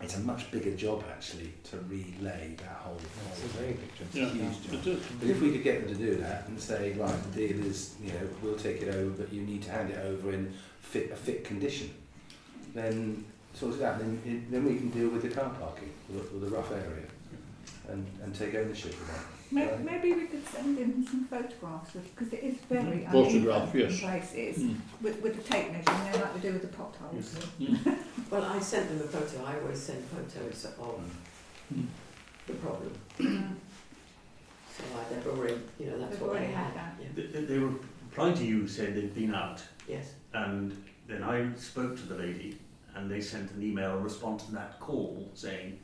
it's a much bigger job actually to relay that whole. It's a very big job. Yeah, Huge job. it is. But if we could get them to do that and say, right, the deal is, you know, we'll take it over, but you need to hand it over in fit a fit condition, then sort it out. Then, then we can deal with the car parking, with, the- with the rough area, and, and take ownership of that. May- Right. Maybe we could send in some photographs because it is very Photograph, uneven yes. in places Mm. with, with the tape measure, you know, like we do with the potholes. Mm. Well, I sent them a photo, I always send photos of Mm. the problem. Mm. So I, they've already, you know, that's They've what they already had. had that. Yeah. They, they- they replied to you, said they'd been out, Yes, and then I spoke to the lady, and they sent an email response to that call saying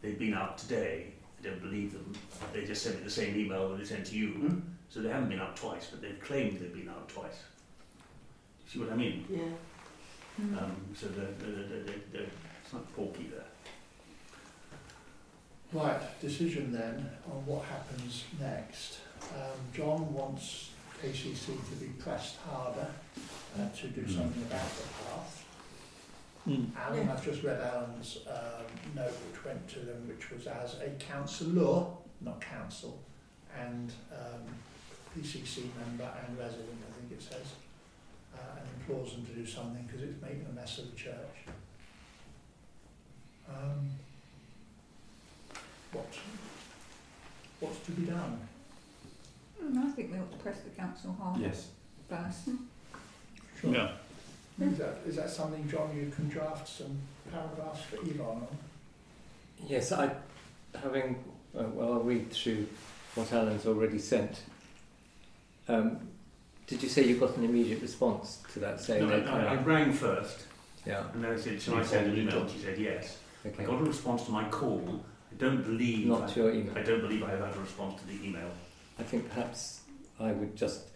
they'd been out today. I don't believe them. They just sent me the same email that they sent to you. Mm. So they haven't been out twice, but they've claimed they've been out twice. You See what I mean? yeah. Mm. Um, so they're, they're, they're, they're, they're, it's not porky there. Right, decision then on what happens next. Um, John wants KCC to be pressed harder uh, to do Mm. something about the path. Mm. Alan, Yeah. I've just read Alan's um, note which went to them, which was as a councillor, not council, and um, PCC member and resident, I think it says, uh, and implores them to do something because it's making a mess of the church. Um, what, what's to be done? Mm, I think we ought to press the council hard Yes. first. Sure. Yeah. Is that, is that something, John, you can draft some paragraphs for Yvonne on? Yes, I, having, uh, well, I'll read through what Alan's already sent. Um, did you say you got an immediate response to that saying No, they'd I, I, I rang first, Yeah, and then I said, shall I You send an email? on. She said yes. I got a response to my call. I don't believe Not I, to your email. I don't believe I have had a response to the email. I think perhaps I would just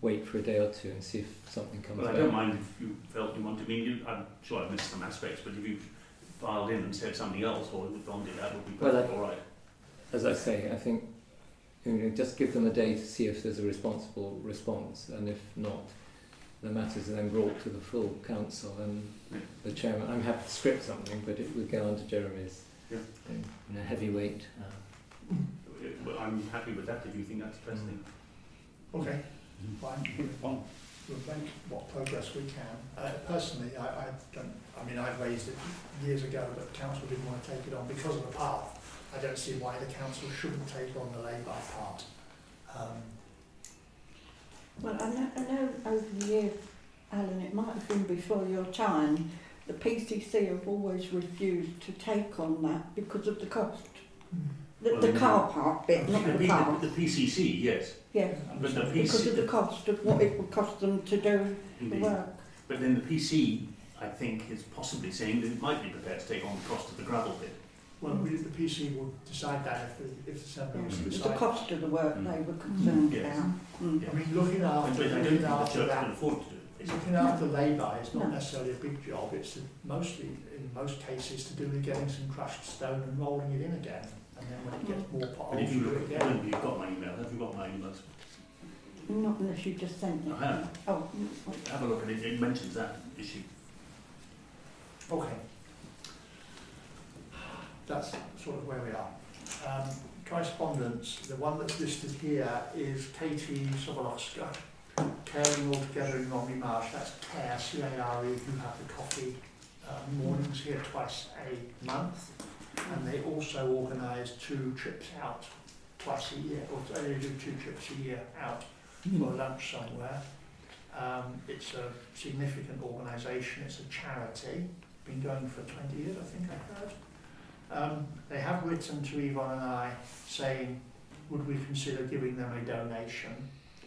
wait for a day or two and see if something comes Well, I don't mind if you felt you wanted. I mean, you, I'm sure I missed some aspects, but if you filed in and said something else, or if Don did that, would be Well, perfect, all right. As I say, I think you know, just give them a day to see if there's a responsible response, and if not, the matters are then brought to the full council and Yeah. the chairman. I'm happy to script something, but it would go under Jeremy's Yeah. you know, heavyweight. Uh, Well, I'm happy with that if you think that's the best thing. Okay, fine. Fine. We'll make what progress we can. Uh, personally, I, I don't, I mean, I raised it years ago, but the council didn't want to take it on because of the path. I don't see why the council shouldn't take on the lay-by part. Um, Well, I know, I know over the years, Alan, it might have been before your time, the PCC have always refused to take on that because of the cost. The, Well, the the- car park bit, not The, the P- the, the PCC, yes, Yes, but the because of the cost of what it would cost them to do the work. But then the PC, I think, is possibly saying that it might be prepared to take on the cost of the gravel bit. well, we, the PC will decide that if the, if the Assembly was It the cost of the work Mm. they were concerned Yes. about. Mm. Yeah. I mean, looking after, don't, I don't looking think the after church that can afford to do it. looking after lay-by is not No. necessarily a big job. It's mostly, in most cases, to do with getting some crushed stone and rolling it in again. And then when it gets more But if you do look it at again. you've got my email, have you got my emails? Not unless you just sent it. I have. Oh, Have a look and it, it mentions that issue. Okay. That's sort of where we are. Um, correspondence, the one that's listed here is Katie Sobolowska, Caring Altogether in Romney Marsh. That's CARE, C-A-R-E, who have the coffee um, mornings here twice a month. And they also organise two trips out twice a year, or they do two trips a year out for lunch somewhere. Um, it's a significant organisation, it's a charity, been going for 20 years, I think I heard. Um, they have written to Yvonne and I saying, would we consider giving them a donation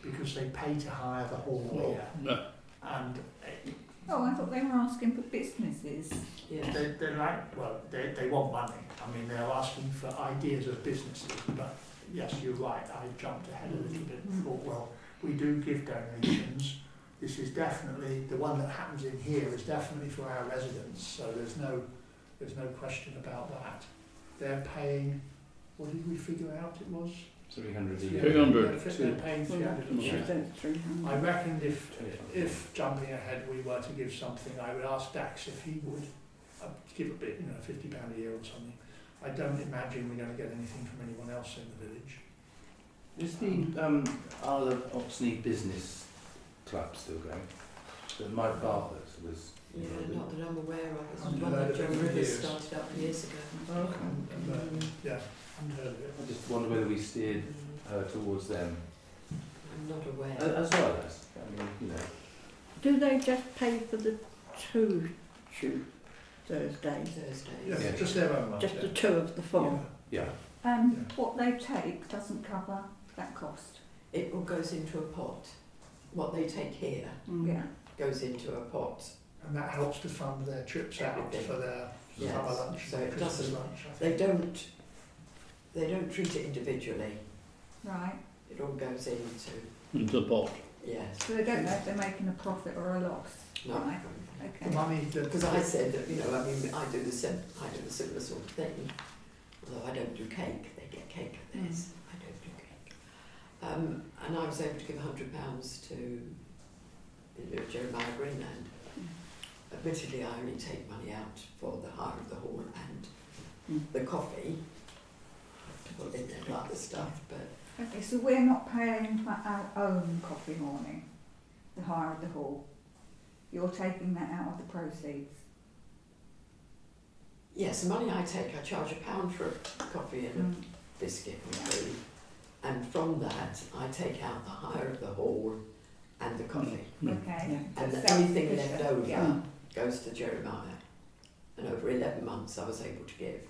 because they pay to hire the hall here. No. And uh, Oh, I thought they were asking for businesses. Yeah. they, they're like, well, they, they want money. I mean, they're asking for ideas of businesses, but yes, you're right, I jumped ahead a little bit and thought, well, we do give donations. This is definitely, the one that happens in here is definitely for our residents, so there's no, there's no question about that. They're paying, what did we figure out it was? 300 a Yeah, year. 300. They're, they're paying three hundred a she year. said three hundred. I reckoned if, if jumping ahead we were to give something, I would ask Dax if he would uh, give a bit, you know, fifty pound a year or something. I don't imagine we're going to get anything from anyone else in the village. Is the um, Isle of Oxney Business Club still going? That Mike Bartlett was. Yeah, not that I'm aware of. It's I've one that of John it for Rivers years. started up years ago. Okay. And, uh, yeah, I've heard of it. I just wonder whether we steered her towards them I'm not aware. A- as well as. I mean, you know. Do they just pay for the two shoot Thursdays? Thursdays. Yeah, Yeah. just their own one. Just yeah. the two of the four? Yeah. Um, Yeah. what they take doesn't cover that cost. It all goes into a pot. What they take here Mm. Yeah. goes into a pot. And that helps to fund their trips out Everything. for their Yes, summer lunch so it Christmas doesn't- lunch. They don't. They don't treat it individually. Right. It all goes into into the pot. yes. So they don't know if they're making a profit or a loss. No. Right. The Okay. money that Because I said that you know I mean I do the sim I do the similar sort of thing. Although I don't do cake, they get cake at this. I don't do cake. Um, and I was able to give hundred pounds to you know, Jeremiah Greenland. Admittedly, I only take money out for the hire of the hall and Mm. the coffee. To put in there other stuff, but Okay, so we're not paying for our own coffee morning, the hire of the hall. You're taking that out of the proceeds. yes, the money I take, I charge a pound for a coffee and a Mm. biscuit and food. And from that, I take out the hire of the hall and the coffee. Mm. Okay. And That's anything left over Yeah. goes to Jeremiah. And over 11 months, I was able to give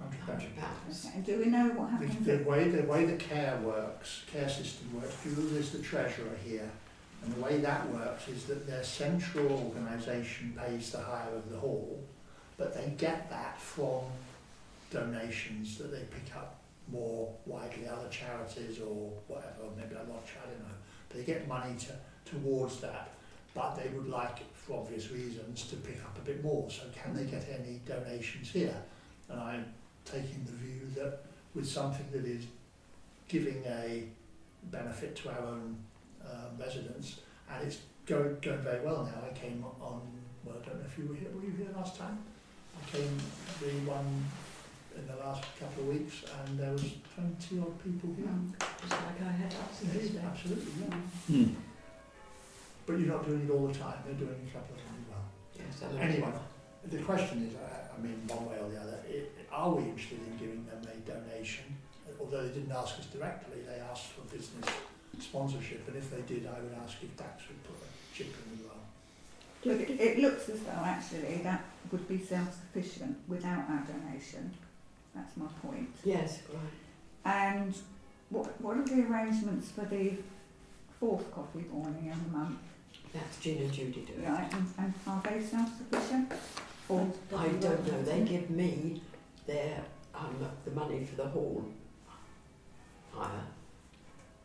hundred pounds. Okay. Do we know what The, happens? the way the way the care works, care system works, Jules is the treasurer here, and the way that works is that their central organisation pays the hire of the hall, but they get that from donations that they pick up more widely, other charities or whatever, maybe a lodge, I don't know. They get money to, towards that, but they would like, for obvious reasons, to pick up a bit more. So can they get any donations here? And I'm taking the view that with something that is giving a benefit to our own um, residents, and it's going, going very well now. I came on, well, I don't know if you were here, were you here last time? I came the one in the last couple of weeks, and there was 20 odd people here. Mm. Just like I had. Yeah, absolutely, yeah. Mm. But you're not doing it all the time, they're doing a couple of times as well. Yes. Anyway, the question is, I, I mean, one way or the other, i are we interested in giving them a donation? Although they didn't ask us directly, they asked for business sponsorship, and if they did, I would ask if Dax would put a chip in as well. But it, it looks as though actually that would be self-sufficient without our donation. That's my point. Yes, right. And what, what are the arrangements for the fourth coffee morning in the month? That's Jean and Judy do it. Right, and, and are they self-sufficient? Or I don't know. They give me their um, the money for the hall hire,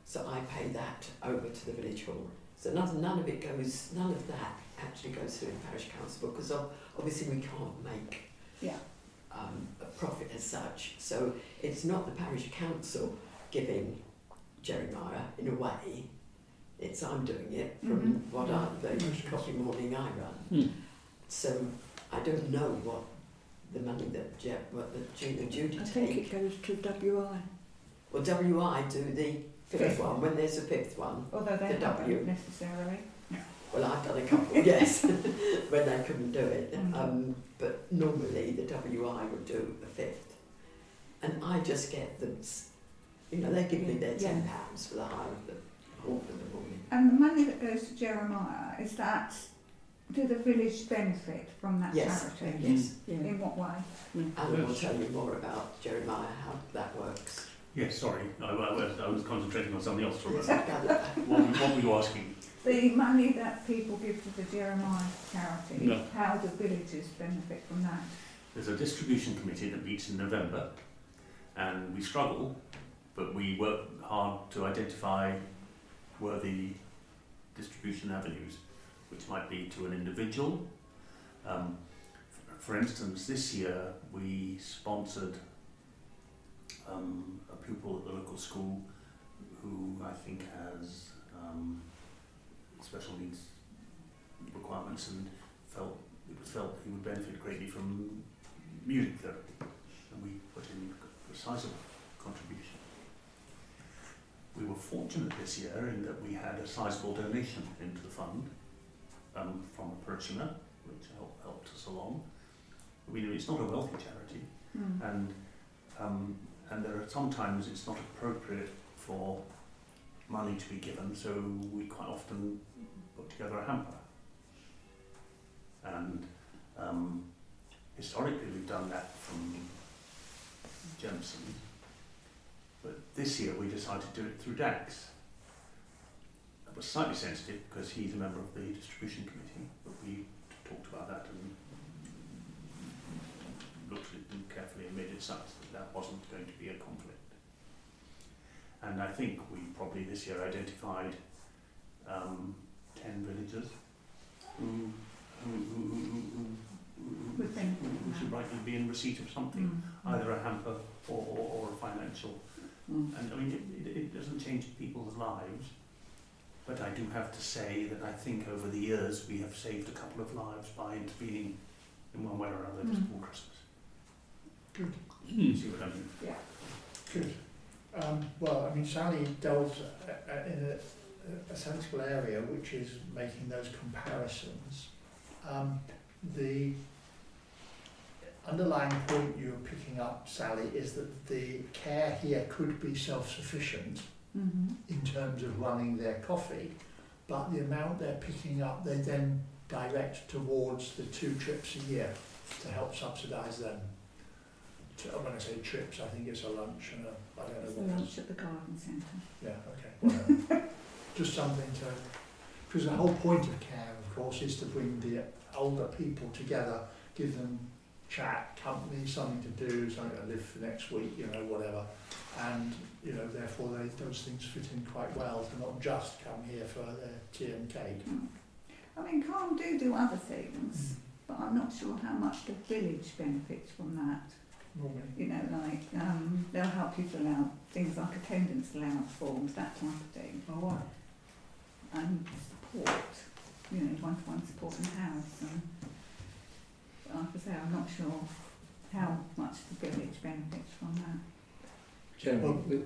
so I pay that over to the village hall. So none, none of it goes, none of that actually goes through the parish council because obviously we can't make Yeah. um, a profit as such. So it's not the parish council giving Jeremiah in a way. It's I'm doing it from Mhm. what I, the Yes, yes. coffee morning I run. Hmm. So I don't know what the money that Je- what the June and Judy I take. think it goes to WI. Well, WI do the fifth Fifth one when there's a fifth one. Although they The haven't W. necessarily. Well, I've done a couple, yes, when they couldn't do it. Mm. Um, but normally the WI would do a fifth. And I just get them, s- you know, they give me their Yeah. £10 pounds for the hire of the hall for the morning. And the money that goes to Jeremiah, is that, do the village benefit from that Yes, charity? yes. Mm. Yeah. In what way? Mm. Alan will tell you more about Jeremiah, how that works. Yes, sorry, I, I, was- I was concentrating on something else for a moment. I gather that. What, what were you asking? The money that people give to the Jeremiah charity, No. how do villages benefit from that? There's a distribution committee that meets in November, and we struggle, but we work hard to identify worthy distribution avenues, which might be to an individual. Um, for instance, this year we sponsored um, a pupil at the local school who I think has um, special needs requirements and felt it was felt he would benefit greatly from music therapy, and we put in a sizable contribution. We were fortunate this year in that we had a sizable donation into the fund um, from a parishioner, which helped, helped us along. We know it's not a wealthy charity, Hmm. and um, and there are sometimes it's not appropriate for money to be given, so we quite often put together a hamper. And um, historically we've done that from Jemison, but this year we decided to do it through DAX. Was slightly sensitive because he's a member of the distribution committee, but we talked about that and looked at it carefully and made it such that that wasn't going to be a conflict. And I think we probably this year identified um, 10 villagers who, who, who, who, should rightly be in receipt of something, Mm. either a hamper or, or, or a financial. Mm. And I mean, it, it, it doesn't change people's lives, but I do have to say that I think over the years we have saved a couple of lives by intervening in one way or another Mm. before Christmas. Good. You Hmm. see what I mean? Yeah. Good. Um, well, I mean, Sally delves uh, uh, in a, a sensible area, which is making those comparisons. Um, the underlying point you're picking up, Sally, is that the care here could be self-sufficient Mm-hmm. in terms of running their coffee, but the amount they're picking up, they then direct towards the two trips a year to help subsidise them. To, when I say trips, I think it's a lunch and a, I don't know It's what lunch at the garden centre. Yeah, okay. Just something to, because the whole point of care, of course, is to bring the older people together, give them chat, company, something to do, something to live for next week, you know, whatever. And, you know, therefore they, those things fit in quite well to not just come here for their tea and cake. I mean, Calm do do other things, but I'm not sure how much the village benefits from that. Normally. You know, like um, they'll help you fill out things like attendance allowance forms, that type of thing, Oh, wow. and support. You know, one-to-one support in house. And like I say, I'm not sure how much the village benefits from that. Chairman, Well, we-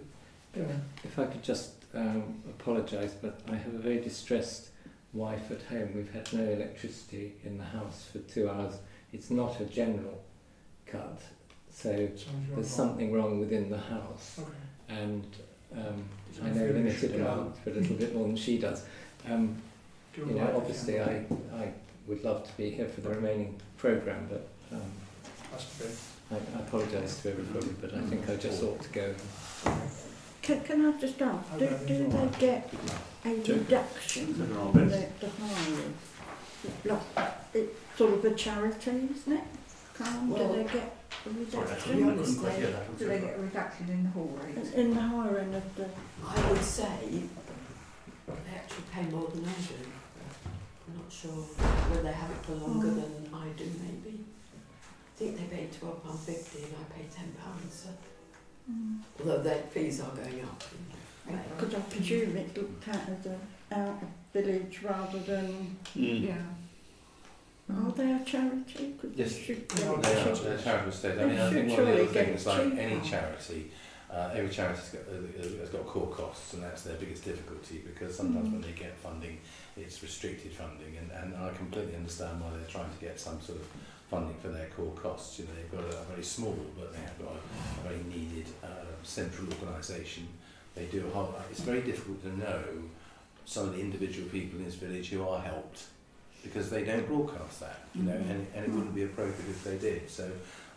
if I could just um, apologise, but I have a very distressed wife at home. We've had no electricity in the house for two hours. It's not a general cut, so Something's there's something wrong within the house. Okay. And um, I I know feel limited amount, but a little bit more than she does. Um, you know, obviously. I, I would love to be here for the remaining programme, but um, Must be. I, I apologise to everybody, but I think I just ought to go. Can, can I just ask, do, do they get a reduction So they're all for best. the, the hiring? Like, it's sort of a charity, isn't it? Can't, Well- do they get a Sorry, I To couldn't, be I honest, they- hear that. I'm Do they get a reduction in the hall rate? In the hiring of the, I would say they actually pay more than I do. I'm not sure whether they have it for longer Mm. than I do, maybe. I think they pay twelve pound fifty and I pay ten pounds. So. Mm. Although their fees are going up. Because I presume it's looked at as a out of village rather than, Mm. Yeah. are they a charity? Could Yes. should They they are. They are, should- they're charitable state. I mean, I think one of the surely other things, like any charity, uh, every charity's got, uh, has got core costs, and that's their biggest difficulty because sometimes Mm. when they get funding, it's restricted funding, and, and I completely understand why they're trying to get some sort of funding for their core costs. You know, they've got a very small, but they have got a, a very needed uh, central organisation. They do a whole. It's very difficult to know some of the individual people in this village who are helped because they don't broadcast that, you know, and, and it wouldn't be appropriate if they did. So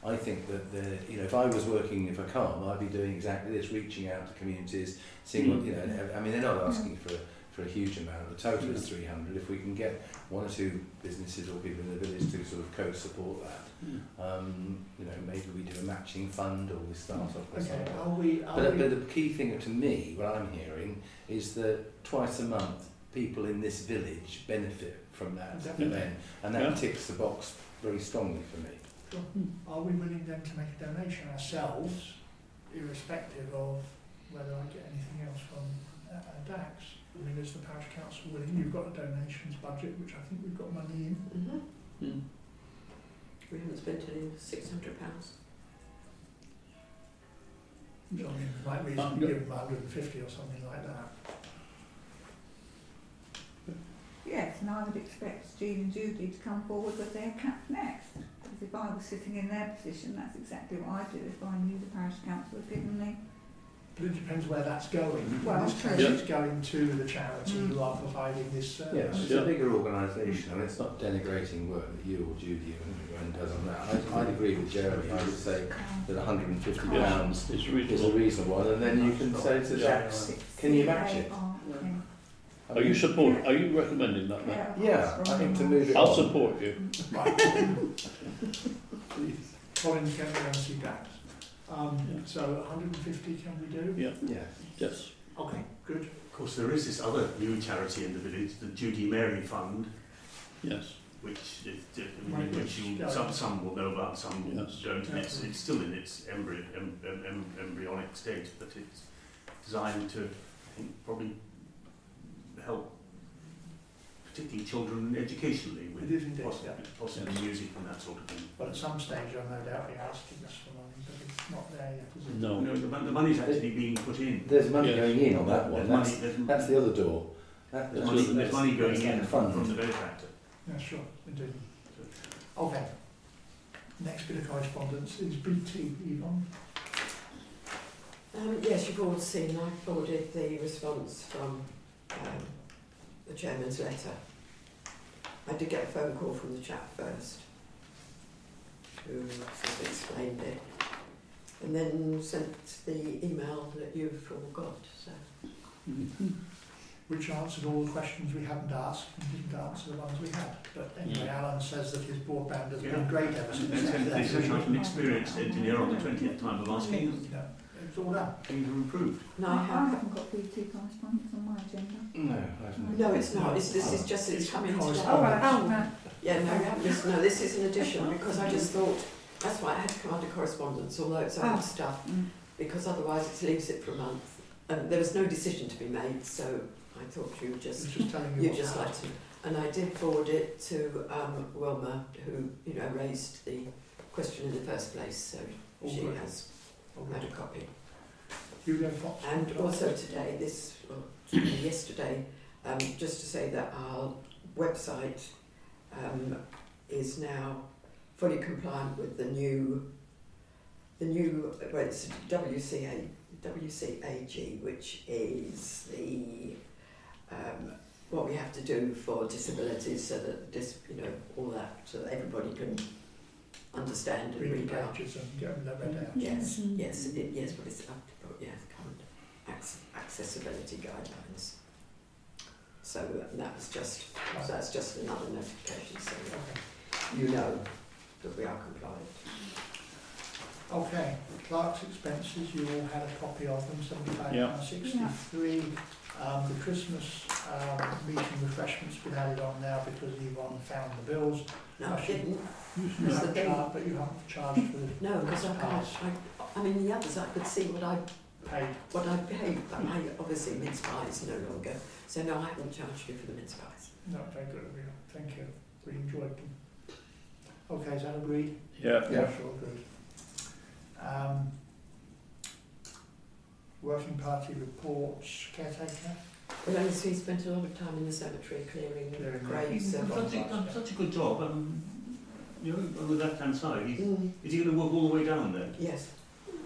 I think that the, you know, if I was working for CALM, I'd be doing exactly this, reaching out to communities, seeing what, you know, I mean, they're not asking for, for a huge amount. The total is 300. If we can get one or two businesses or people in the village to sort of co-support that, um, you know, maybe we do a matching fund or we start off with Okay, something. are we, are But, we, but the key thing to me, what I'm hearing, is that twice a month people in this village benefit from that Definitely. event, and that Yeah. ticks the box very strongly for me. are we willing then to make a donation ourselves, irrespective of whether I get anything else from uh, uh, DAX? I mean, is the parish council willing? You've got a donations budget, which I think we've got money in. Mm-hmm. Mm. We haven't spent any six hundred pounds. So I mean, we might reasonably yeah. give them 150 or something like that. Yes, and I would expect Jean and Judy to come forward with their cap next. Because if I was sitting in their position, that's exactly what I'd do if I knew the parish council had given me. But it depends where that's going. Well, in this case, true. it's going to the charity Mm. who are providing this service. Yes, it's Yeah. a bigger organisation, and it's not denigrating work that you or Judy or anyone does on that. I, I'd agree with Jeremy. I would say that 150 Yes, pounds it's is a reasonable. reasonable one, and then you can say to DAX, can you match it? Are you support? Are you recommending that? Then? Yeah, Yeah, I think to move it I'll on. support you. Right. Colin's going to go and see DAX. Um, Yeah. So 150 can we do? Yeah. Yes. Yes. Okay, good. Of course, there is this other new charity in the village, the Judy Mary Fund, Yes. which is, I mean, which you, some, some will know about, some Yes. don't. And it's, it's still in its embryo, em, em, em, embryonic state, but it's designed to, I think, probably help particularly children educationally with is indeed, possibly, yeah. possibly music and that sort of thing. But at some stage, I'll no doubt be asking us for money, but it's not there yet, is it? No. No, the, mon- the money's actually being put in. There's money Yes. going in on that one. There's That's, money, there's, that's the other door. That, there's money, there's that's- money going that's in that from, fund. from the benefactor. Yeah, sure, indeed. Okay. Next bit of correspondence is BT, Yvonne. Um, yes, you've all seen, I forwarded the response from um, the chairman's letter. I did get a phone call from the chap first, who sort of explained it, and then sent the email that you've all got, so. Mm-hmm. which answered all the questions we hadn't asked and didn't answer the ones we had. But anyway, mm. Alan says that his broadband has Yeah. been great ever since. they sent, they sent out an experienced engineer on the 20th time of asking, You it's all done. things are improved. No, I I have, haven't got BT correspondence on my agenda. No, I haven't. no, it's not, it's, this is just, it's It's coming today. correspondence. Oh, right. Oh, yeah, no, you haven't. No, this is an addition because I just thought that's why I had to come under correspondence, although it's old Oh. stuff, Mm. because otherwise it leaves it for a month. And there was no decision to be made, so I thought you would just just telling you you just like happened. to. And I did forward it to um, Wilma, who you know raised the question in the first place, so All she good. has All had good. a copy. Hugo Fox. And also today, this, well, yesterday, um, just to say that our website um, is now fully compliant with the new, the new, well, it's WCA, WCAG, which is the, um, what we have to do for disabilities so that this, you know, all that, so that everybody can understand and Read read out. pages and get them read out. Yes, Mhm. yes, it, yes, but it's up to, yeah, current acc- accessibility guidelines. So uh, that was just, so that's just another notification, so Okay. you know that we are compliant. Okay, clerk's expenses, you all had a copy of them, seventy-five Yeah. pounds sixty-three. Um, the Christmas, um, meeting refreshments been added on now because Yvonne found the bills. No, I didn't. You That's the have thing. charged, but you haven't charged for the No, because I can't. I, I mean, the others I could see what I paid. what I paid, but I obviously mince pies no longer. So no, I haven't charged you for the mince pies. No, very good, we, thank you, we enjoyed them. Okay, is that agreed? Yeah. Yeah, Sure, good. Um, working party reports, caretaker? Well, I see he spent a lot of time in the cemetery clearing Clearing the- graves. He's and- such a, done such a good job. Um, you know, on the left-hand side, he's, Mm, is he going to work all the way down there? yes.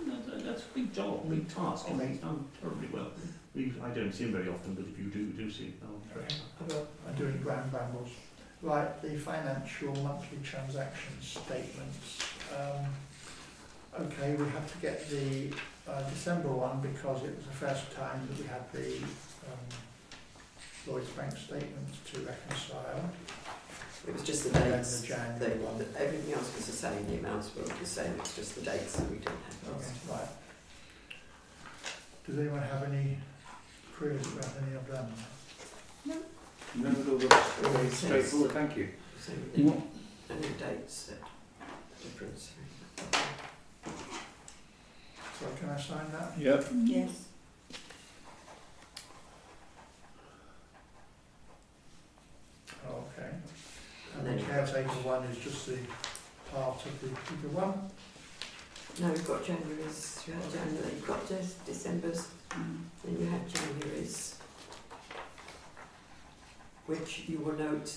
That, that, that's a big job, big task. and He's done terribly well. We, I don't see him very often, but if you do, do see him. Oh, Okay. I will. I'm doing grand brambles. Right, the financial monthly transaction statements. Um, okay, we have to get the uh, December one because it was the first time that we had the um, Lloyd's Bank statements to reconcile. It was just the And dates. the January The- one. everything else was the same. The amounts were the same. It's just the dates that we didn't have. Okay, right. Does anyone have any queries about any of them? No, it all looks very straightforward, thank you. So we didn't, and the dates that the difference. So can I sign that? Yep. Yes. Okay. And And then the caretaker one is just the part of the bigger one. No, we've got January's. You had January. You've got just December's. Mm. Then you had January's, which you will note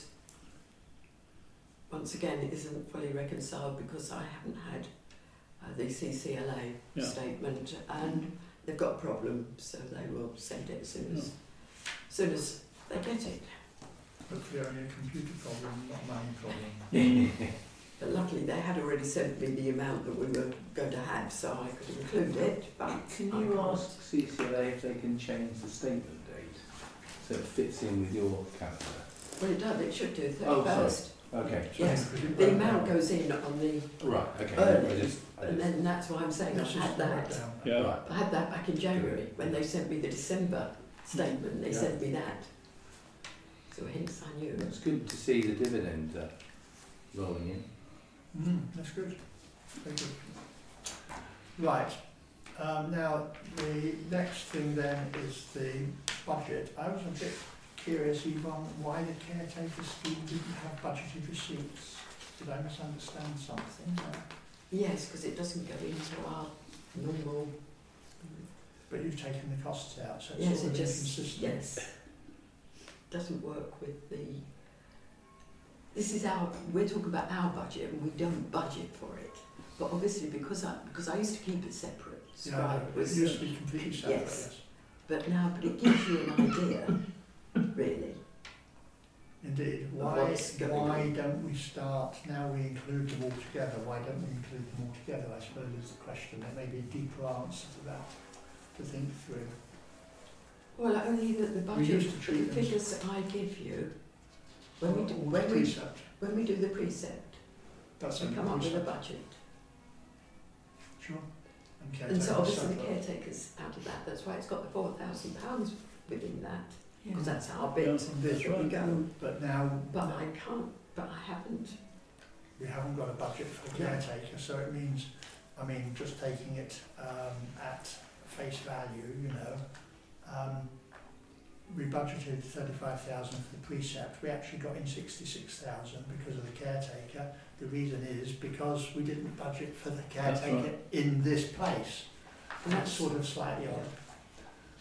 once again isn't fully reconciled because I haven't had uh, the CCLA Yeah. statement and they've got a problem, so they will send it as soon as, soon as they get it. Hopefully only a computer problem, not a money problem. But luckily they had already sent me the amount that we were going to have, so I could include it. But Can I you can't. ask CCLA if they can change the statement date so it fits in with your calendar? Well, it does. It should do Oh, thirty first. Okay. Yes, the wrote amount goes in on the, Right, okay. Early, I just, I and just, then that's why I'm saying I Let's just had write that. down. Yeah. right. I had that back in January when they sent me the December statement. They Yeah. sent me that. So hence I knew. It's good to see the dividend uh, rolling in. Mm, that's good. Very good. Right. Um, now, the next thing then is the budget. I was a bit curious, Yvonne, why the caretaker scheme didn't have budgeted receipts. Did I misunderstand something? Yes, because it doesn't go into our normal. But you've taken the costs out, so it's Yes, sort it of just inconsistent. yes doesn't work with the. This is our. We're talking about our budget, and we don't budget for it. But obviously, because I because I used to keep it separate. Yeah, I know. it was- used to be completely separate, Yes. But now, but it gives you an idea, really. Indeed. Why, why on. don't we start, now we include them all together, why don't we include them all together, I suppose is the question. There may be a deeper answer to that to think through. Well, only that the budget, used to treat the figures that I give you, when we do, when we, when we do the precept, that's we come up with a budget. Sure. And And so obviously the caretaker's out of that, that's why it's got the four thousand pounds within that, Yeah. because that's our bit Yeah, as that's we right. go. But now, But I can't, but I haven't, we haven't got a budget for the No. caretaker, so it means, I mean, just taking it um, at face value, you know, um, we budgeted thirty-five thousand for the precept, we actually got in sixty-six thousand because of the caretaker. The reason is because we didn't budget for the caretaker right. in this place. and That's that's sort of slightly odd.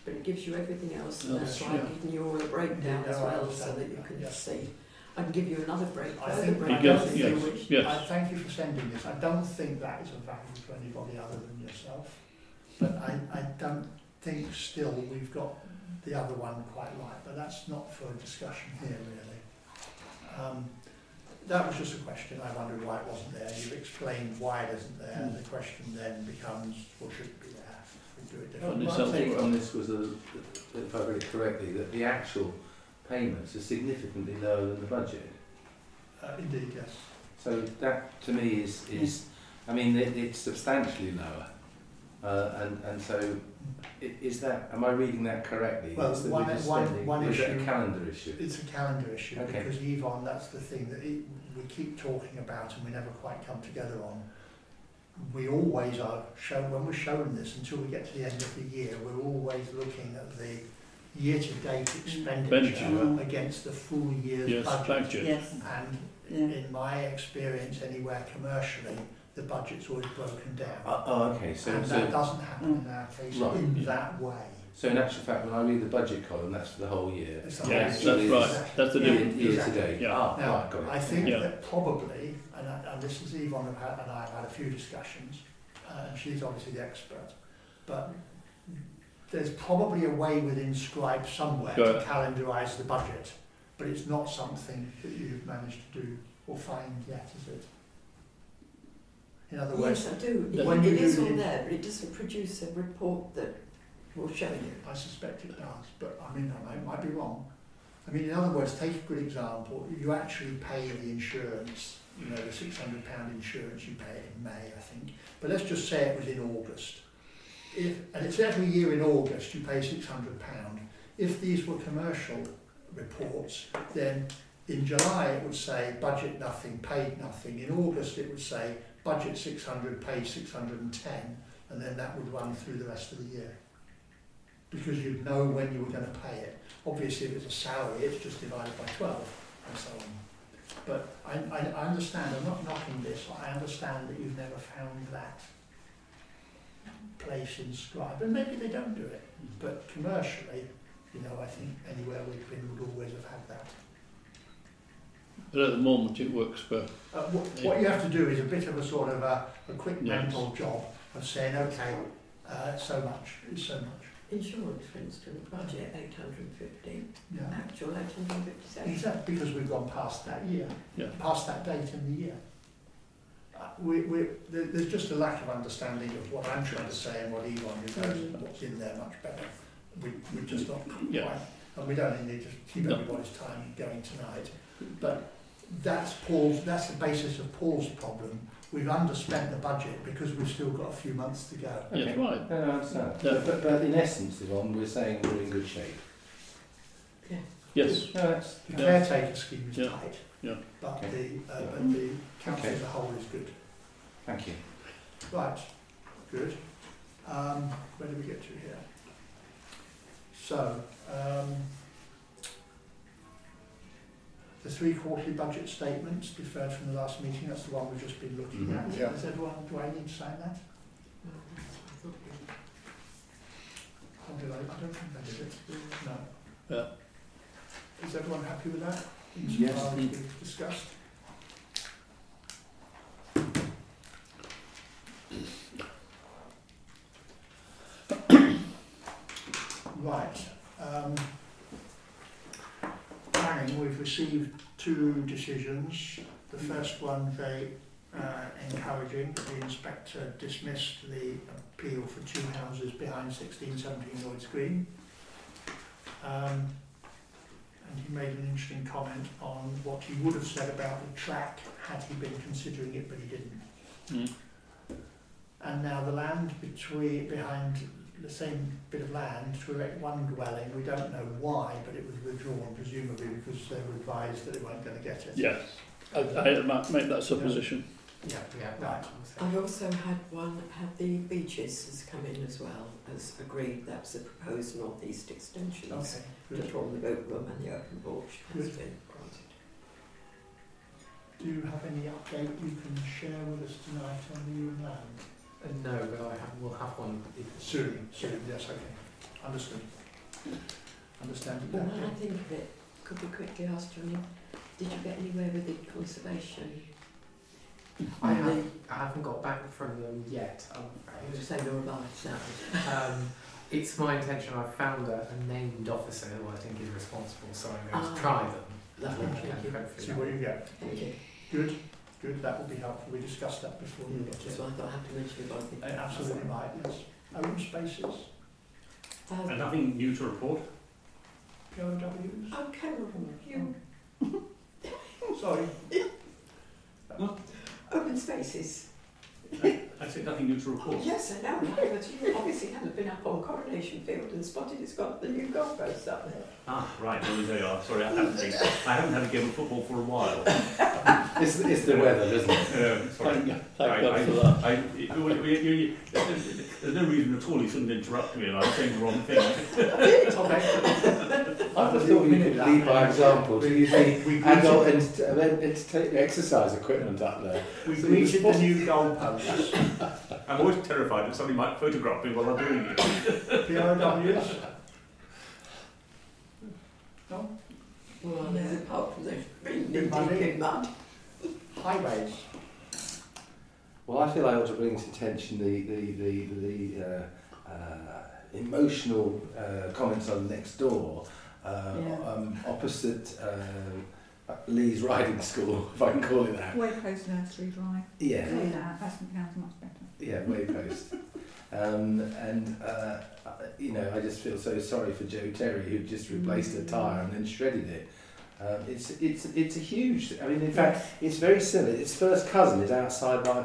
but it gives you everything else, and that's that's why right. I've given you all the breakdown Yeah, as well, so understand that you can yeah. see. I can give you another break, I think- breakdown Yes, if you yes, yes. I thank you for sending this. I don't think that is of value to anybody other than yourself. But I, I don't think still we've got the other one quite right, but that's not for discussion here really. Um, that was just a question. I wondered why it wasn't there. You explained why it isn't there. The question then becomes, well, should it be there? We do it differently. My something- on this was, a, if I read it correctly, that the actual payments are significantly lower than the budget. Uh, indeed, yes. So that, to me, is, is I mean, it, it's substantially lower. Uh, and, and so, is that, am I reading that correctly? Well, Is that one- we're one- is it issue- a calendar issue? It's a calendar issue Okay. because Yvonne, that's the thing that it, we keep talking about and we never quite come together on. We always are show when we're showing this until we get to the end of the year, we're always looking at the year-to-date mm. expenditure Expenditure. against the full year's Yes, budget. budget. Yes, And yeah. in my experience, anywhere commercially, the budget's always broken down. Oh, oh, okay. So, and so, that doesn't happen in our case Right. in that way. so in actual fact, when I read the budget column, that's for the whole year. It's Yes, whole- that's right. That's the Yeah. Year, difference. year to Exactly. date. Yeah. Ah, Now, right, got it. I think Yeah. that probably, and, I, and this is Yvonne and I have had a few discussions, uh, and she's obviously the expert, but there's probably a way within Scribe somewhere Go to ahead. calendarise the budget, but it's not something that you've managed to do or find yet, is it? In other words, Yes, I do. It, When it is all there, but it doesn't produce a report that will show you. I suspect it does, but I mean, I might, be wrong. I mean, in other words, take a good example, you actually pay the insurance, you know, the six hundred pound insurance you pay in May, I think. But let's just say it was in August. If, and it's every year in August you pay six hundred pound. If these were commercial reports, then in July it would say budget nothing, paid nothing. In August it would say budget six hundred, pay six hundred and ten, and then that would run through the rest of the year because you'd know when you were going to pay it. Obviously, if it's a salary, it's just divided by 12 and so on. But I, I, I understand, I'm not knocking this, I understand that you've never found that place in Scribe. And maybe they don't do it, but commercially, you know, I think anywhere we've been would always have had that. But at the moment, it works for Uh, what, what you have to do is a bit of a sort of a, a quick Yes. mental job of saying, okay, uh, so much, it's so much. Insurance, for instance, budget 850, Yeah. actual 857. Exactly, because we've gone past that year, Yeah. past that date in the year. Uh, we, we, there, there's just a lack of understanding of what I'm trying to say and what Yvonne who knows Mm. what's in there much better. We, we're just not Yeah. quite, and we don't need to keep No. everybody's time going tonight. But that's Paul's, that's the basis of Paul's problem. We've underspent the budget because we've still got a few months to go. Yes, right. No, no, I understand. Yeah. But, but, but in essence, Yvonne, we're saying we're in good shape. Yes. No, that's, The Yeah. caretaker scheme is Yeah. tight, Yeah. but Okay. the, uh, but the council Okay. as a whole is good. thank you. Right, good. Um, where do we get to here? So, um, the three quarterly budget statements deferred from the last meeting, that's the one we've just been looking Mhm. at. Yeah. Does everyone, do I need to sign that? I Or did I, I don't think I did it. No. Yeah. Is everyone happy with that? Yes. We've discussed? Right. Um, we've received two decisions. The first one very uh, encouraging. The inspector dismissed the appeal for two houses behind 1617 Lloyd's Green. Um, and he made an interesting comment on what he would have said about the track had he been considering it, but he didn't. Mm. And now the land between behind the same bit of land to erect one dwelling, we don't know why, but it was withdrawn, presumably because they were advised that they weren't going to get it. Yes. I, I might make that supposition. Yeah, we have Right. I've also had one, had the beaches has come in as well, as agreed, that's the proposed northeast extensions. Okay, To good. form the boat room and the open porch has Good. been granted. Do you have any update you can share with us tonight on the Ewing land? Uh, no, but I have, we'll have one. Soon, soon, yes, okay. Understood. Understand But when I think of it, could we quickly ask Johnny, did you get anywhere with the conservation? I, On have, I haven't got back from them yet, I'm the, you afraid. say you're about now. Um, it's my intention, I've found a, a named officer who I think is responsible, so I'm going Ah. to try them. Lovely, and thank you. See what you get. Thank you. Good, good, that will be helpful. We discussed that before you get That's it. why I thought I have to mention it, but I think. Uh, Absolutely right, yes. Open spaces, Um, And nothing new to report? POWs? Oh, Carol, you, Sorry. open spaces. Uh, I said nothing new to report. Yes, I know, but you obviously haven't been up on Coronation Field and spotted it's got the new goalposts up there. Ah, right, well, there you are. Sorry, I haven't been. I haven't had a game of football for a while. It's, it's the weather, isn't it? Um, sorry. Thank, thank I- God I- for that. I, it- you- you- you- you- there's no reason at all you shouldn't interrupt me and I'm saying the wrong thing. I just thought you could lead by example to use the adult ent- uh, exercise equipment up there. We So greeted you- the new goalposts. I'm always terrified that somebody might photograph me while I'm doing it. POWs. Well, there's apart from they've been knee Bit deep muddy. in mud. Highways. Well, I feel I ought to bring to attention the the the, the uh, uh, emotional uh, comments on Nextdoor, uh, Yeah. um, opposite uh, Lee's riding school, if I can call it that. Waypost Nursery Drive. Yeah, Say that, that sounds much better. yeah, Waypost. um, and uh, uh, you know, I just feel so sorry for Joe Terry who just replaced a tyre and then shredded it. Um, it's it's it's a huge. I mean, in fact, it's very similar. Its first cousin is outside my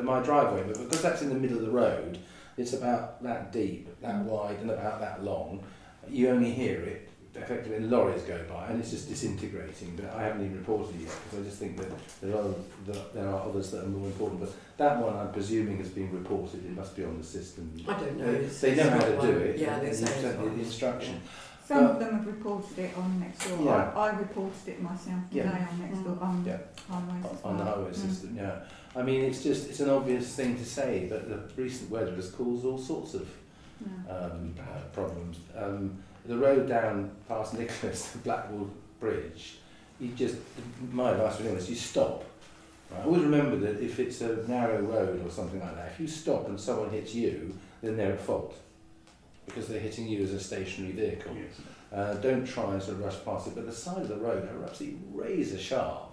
my driveway, but because that's in the middle of the road, it's about that deep, that wide, and about that long. You only hear it effectively lorries go by, and it's just disintegrating. But I haven't even reported it yet because I just think that there are that there are others that are more important. But that one, I'm presuming, has been reported. It must be on the system. I don't know. They, they know how to one- do it. Yeah, they you've say it's sent me one. the instruction. Some But- of them have reported it on Nextdoor. Yeah. I, I reported it myself Yeah. today on Nextdoor, on Yeah. highways as on the well. highway Mm. system, yeah. I mean, it's just, it's an obvious thing to say, but the recent weather has caused all sorts of Yeah. um, uh, problems. Um, the road down past Nicholas, the Blackwall Bridge, you just, my advice to anyone is you stop. Right? Always remember that if it's a narrow road or something like that, if you stop and someone hits you, then they're at fault. Because they're hitting you as a stationary vehicle. Yes. Uh, don't try and sort of rush past it, but the side of the road are absolutely razor sharp.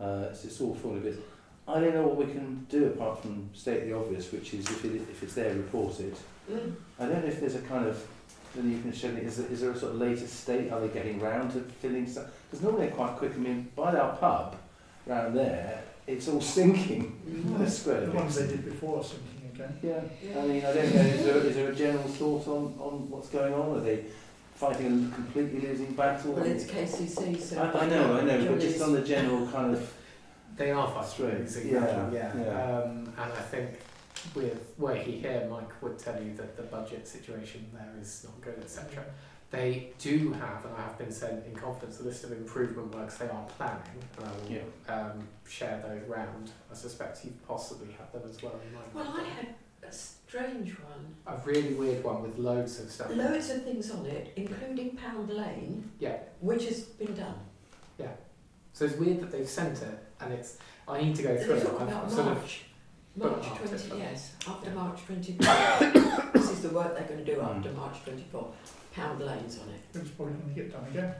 Uh, it's, it's all full of bit. I don't know what we can do apart from state the obvious, which is if, it, if it's there, report it. Mm. I don't know if there's a kind of, then you can show me, is there, is there a sort of latest state? Are they getting round to filling stuff? Because normally they're quite quick. I mean, by our pub, round there, it's all sinking. Mm. That's square The ones they did before are sinking again. Yeah, I mean, I don't know, is there, is there a general thought on, on what's going on? Are they fighting a completely losing battle? Well, it's KCC, so. I, I know, I know, but just on the general kind of, They are fighting Straight, losing yeah, battle, yeah. yeah. Um, and I think with were he here, Mike would tell you that the budget situation there is not good, etc. They do have, and I have been sent in confidence, a list of improvement works they are planning, and I will Yeah. um, share those round. I suspect you possibly had them as well. You might Well, I had a strange one. a really weird one with loads of stuff. Loads of things on it, including Pound Lane, Yeah. which has been done. Yeah. So it's weird that they've sent it, and it's. I need to go through it. talk I've sort of March. March 20, but- yes, after Yeah. March 24. this is the work they're going to do Mm. after March 24. Pound Lane's on it. It's probably going to get done again.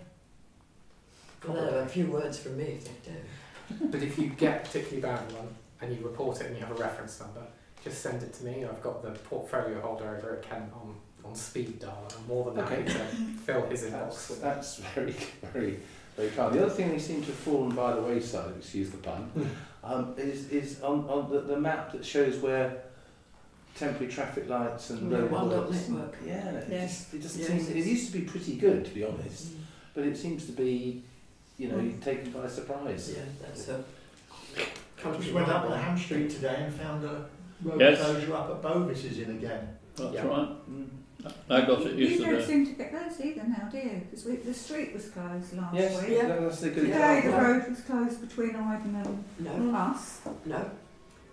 Well, there are a few words from me if they do. But if you get a particularly bad one and you report it and you have a reference number, just send it to me. I've got the portfolio holder over at Kent on, on speed dial. I'm more than happy Okay. to fill his inbox that's, that's very, very, very kind. The other thing they seem to have fallen by the wayside, excuse the pun, um, is, is on, on the, the map that shows where temporary traffic lights and Yeah, road one dot works- network. Yeah, it, just, it doesn't Yes, seem, it used to be pretty good, to be honest, Mm. but it seems to be, you know, Mm. taken by surprise. Yeah, that's a I country just went up highway. the Hamstreet today and found a road Yes. closure up at Bovis is in again. That's Yeah. right. Mm. I got it You don't seem to get those either now, do you? Because the street was closed last Yes, week. Yeah. that's a good Today the example. road was closed between Iden and No, us. no.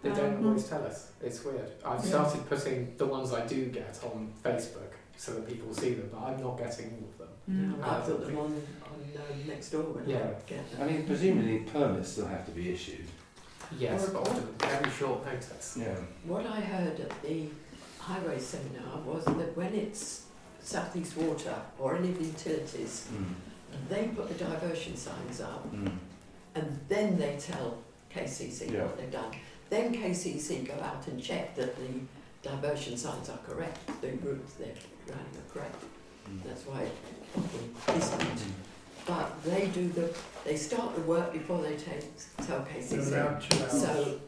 They don't Um, always tell us. It's weird. I've Yeah. started putting the ones I do get on Facebook so that people see them, but I'm not getting all of them. No, Mm. I put them on, on uh, Nextdoor when Yeah. I get I mean, presumably permits still have to be issued. Yes, Or- but often very short notice. Yeah. What I heard at the highway seminar was that when it's Southeast Water or any of the utilities, Mm. they put the diversion signs up Mm. and then they tell KCC Yeah. what they've done. Then KCC go out and check that the diversion signs are correct, the routes they're running are correct. Mm. That's why it often isn't. But they do the, they start the work before they take, tell They're KCC. around two hours. So- I think.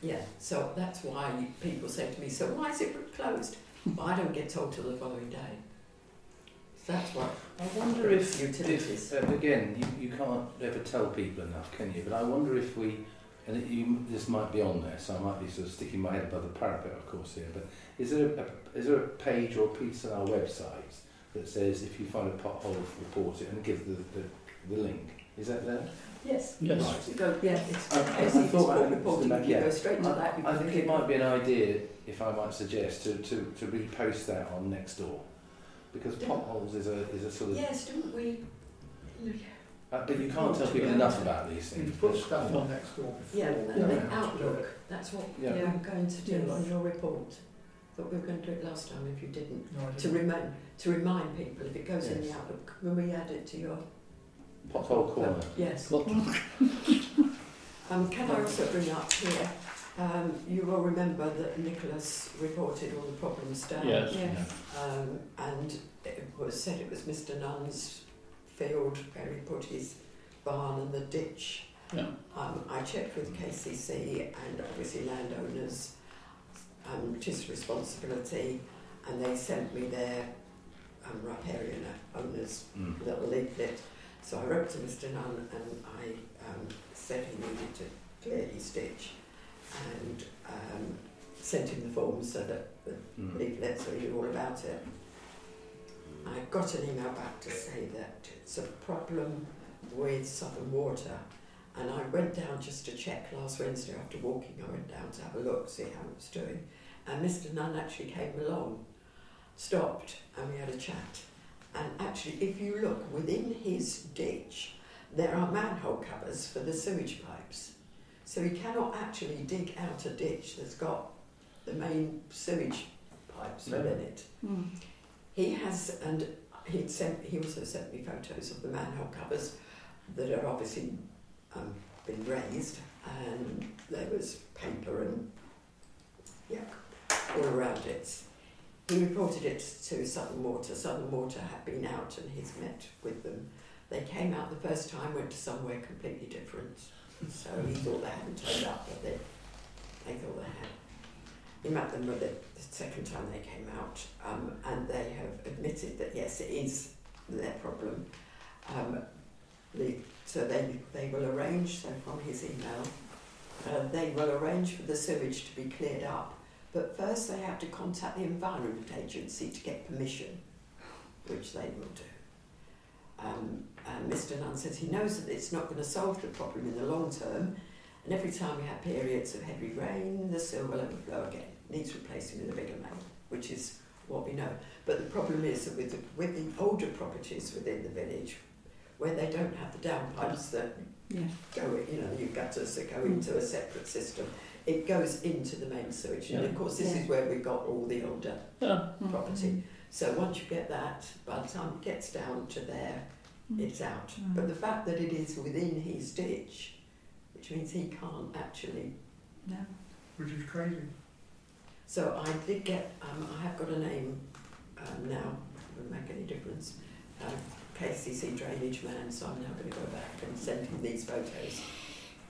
Yeah, so that's why people say to me, so why is it closed? Well, I don't get told till the following day. So that's what I wonder if, Utilities. if uh, again, you, you can't ever tell people enough, can you? But I wonder if we, and it, you, this might be on there, so I might be sort of sticking my head above the parapet, of course, here. But is there a, is there a page or a piece on our website that says if you find a pothole, report it, and give the, the, the link? Is that there? Yes. Yes. Right. You go, yeah, it's, I- I- I thought called that- reporting, you yeah. go straight to that. I think it might be an idea, if I might suggest, to, to, to repost that on Nextdoor. Because Yeah. potholes is a, is a sort of... Yes, didn't we? Uh, but you can't tell people enough about these You things. put stuff on next door before. Yeah, you and the have to do outlook, it. that's what Yeah. we were going to do Yes. on your report. But we were going to do it last time if you didn't. No, To didn't. remind, to remind people if it goes in the outlook, when we add it to your... Pothole corner. Yes. Um, can I also bring up here, um, you will remember that Nicholas reported all the problems down. Yes. Yes. Um, and it was said it was Mr Nunn's field where he put his barn and the ditch. Yeah. Um, I checked with KCC and obviously landowners, um, it is responsibility, and they sent me their um, riparian owners Mm. little leaflet. So I wrote to Mr Nunn and I um, said he needed to clear his ditch and um, sent him the forms so that the Mm. leaflet so he knew all about it. I got an email back to say that it's a problem with Southern Water and I went down just to check last Wednesday after walking. I went down to have a look, see how it was doing. And Mr Nunn actually came along, stopped, and we had a chat. And actually, if you look within his ditch, there are manhole covers for the sewage pipes. So he cannot actually dig out a ditch that's got the main sewage pipes No. within it. Mm. He has, and he sent. He also sent me photos of the manhole covers that have obviously um, been raised, and there was paper and yuck all around it. He reported it to Southern Water. Southern Water had been out, and he's met with them. They came out the first time, went to somewhere completely different. So he thought they hadn't turned up, but they, they thought they had. He met them with it the second time they came out, um, and they have admitted that yes, it is their problem. Um, the, so they, they will arrange, so from his email, uh, they will arrange for the sewage to be cleared up, but first they have to contact the Environment Agency to get permission, which they will do. Um, and Mr Nunn says he knows that it's not going to solve the problem in the long term, and every time we have periods of heavy rain, the sill will overflow again. Needs replacing with a bigger main, which is what we know. But the problem is that with the, with the older properties within the village, where they don't have the downpipes that Yeah. go, you know, your gutters that go into a separate system, it goes into the main sewage. And of course, this Yeah. is where we've got all the older Yeah. Mm. property. So once you get that, by the time it gets down to there, Mm. it's out. Mm. But the fact that it is within his ditch, which means he can't actually. No. Which is crazy. So I did get, um, I have got a name um, now, it won't make any difference. Um, KCC drainage man, so I'm now going to go back and send him these photos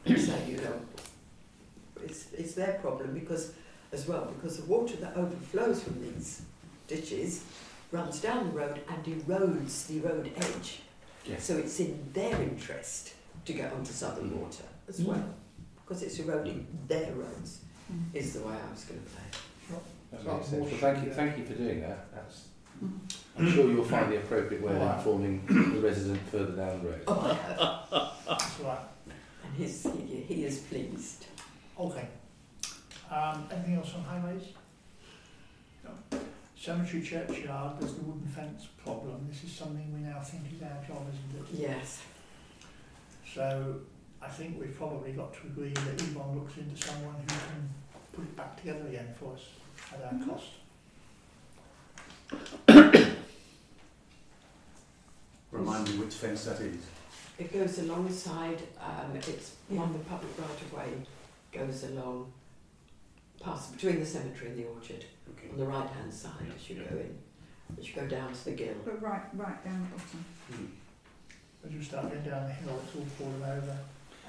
and say, you know, it's, it's their problem because, as well, because the water that overflows from these ditches runs down the road and erodes the road edge. Yes. So it's in their interest to get onto southern Mm. water as Mm. well, because it's eroding their roads, Mm. is the way I was going to play it. That So makes sense. Well, thank you, thank you for doing that. That's, Mm. I'm sure you'll find the appropriate way of Alright. informing the resident further down the road. Oh, I have. That's right. And he's, he, he is pleased. Okay. Um, anything else on highways? No. Cemetery churchyard, there's the wooden fence problem. This is something we now think is our job, isn't it? Yes. So I think we've probably got to agree that Yvonne looks into someone who can put it back together again for us at our Mhm. cost. Remind me which fence that is. It goes alongside, um, it's one the public right of way goes along past between the cemetery and the orchard Okay. on the right hand side Yeah, as you yeah. go in, as you go down to the gill. But right, right down the bottom. Hmm. As you start going down the hill, it's all fallen over.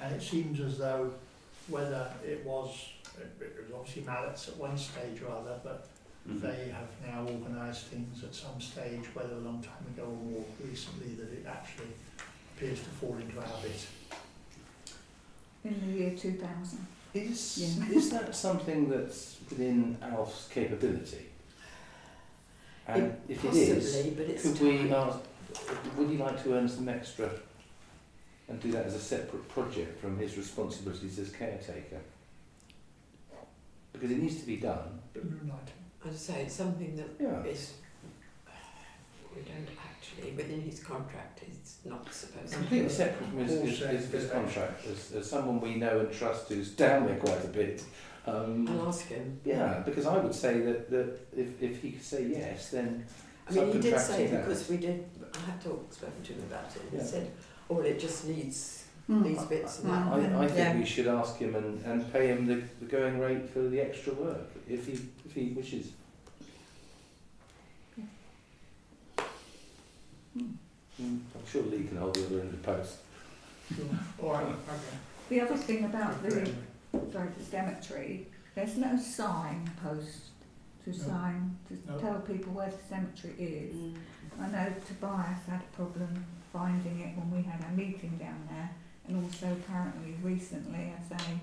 And it seems as though whether it was it, it was obviously mallets at one stage or other, but Mhm. they have now organised things at some stage, whether a long time ago or more recently, that it actually appears to fall into habit. In the year 2000. Is Yeah. is that something that's within Alf's capability? And It- if Possibly, is, but it's could we ask? Would you like to earn some extra and do that as a separate project from his responsibilities as caretaker? Because it needs to be done. But moonlight. I'd say it's something that Yeah. is we don't actually within his contract. It's not supposed to. Completely separate from his, his, his, his contract, as, as someone we know and trust who's down there quite a bit. Um, I'll ask him. yeah, because I would say that, that if, if he could say yes, then I mean, he did say that. because we did. I had talked spoken to him about it. and Yeah. He said, "Oh, well, it just needs Mm. these bits and that." I, I think yeah. we should ask him and, and pay him the, the going rate for the extra work if he if he wishes. Mm. Mm, I'm sure Lee can hold the other end of the post. Sure. All right, okay. The other thing about the, sorry, the cemetery, there's no sign post to No. sign to No. tell people where the cemetery is. Mm. I know Tobias had a problem finding it when we had our meeting down there, and also apparently recently, I say,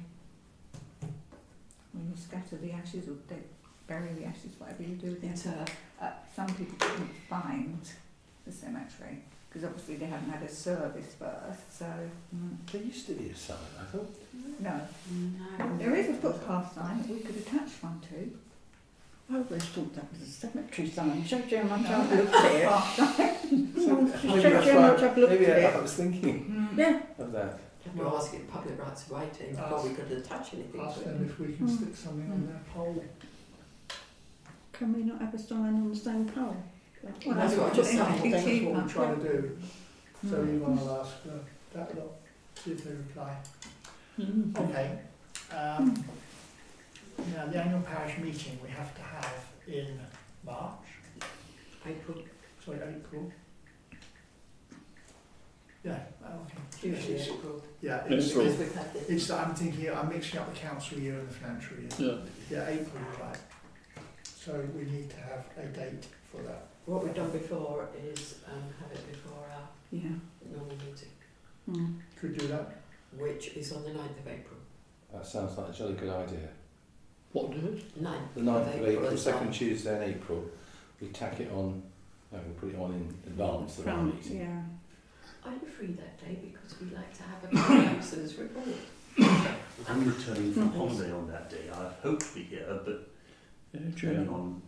when you scatter the ashes or they bury the ashes, whatever you do with the It's ashes, uh, some people couldn't find the cemetery because obviously they haven't had a service first. So mm, There used to be a sign, I thought. no, no. there is a footpath sign that we could attach one to. I always thought that was a cemetery sign. Showed you how much No, I've looked at it. footpath sign. Showed you how much I've looked maybe at I, it. I was thinking Mm. Yeah. of that. We'll ask it public rights of way team before we could attach anything Ask to them it. if we can Mm. stick something on their pole. Can we not have a sign on the same pole? Well, that's what I just it said. might be That's what we're trying to do. So Mm. you want to ask uh, that lot, see if they reply. Mm. Okay. Um, now, the annual parish meeting we have to have in March, April, sorry, April. Yeah, okay. usually It's- April. Yeah, it's, April. Because we've had the it's, I'm thinking, I'm mixing up the council year and the financial year. Yeah. Yeah, April, right. So we need to have a date for that. What we've done before is um, have it before our Yeah. normal meeting, Mm. Could do that. which is on the 9th of April. That sounds like a jolly good idea. What date? 9th The 9th of April, the is second on- Tuesday in April, we tack it on, no, we put it on in advance of our Front, meeting. yeah. Are you free that day? Because we like to have a councillor's report. I'm returning from holiday on that day. I hope to be here, but Yeah, depending on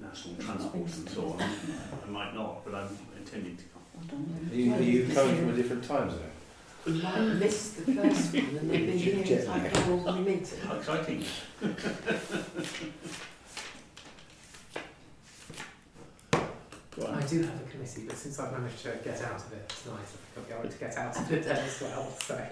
national transport and so on, I might not, but I'm intending to come. I don't know. Are you, are you coming from a different time zone? We might miss the first one and then be here Jet in time lag. for all meeting. How exciting. I do have a committee, but since I've managed to get out of it tonight, I think I'll be able to get out of it then as well. So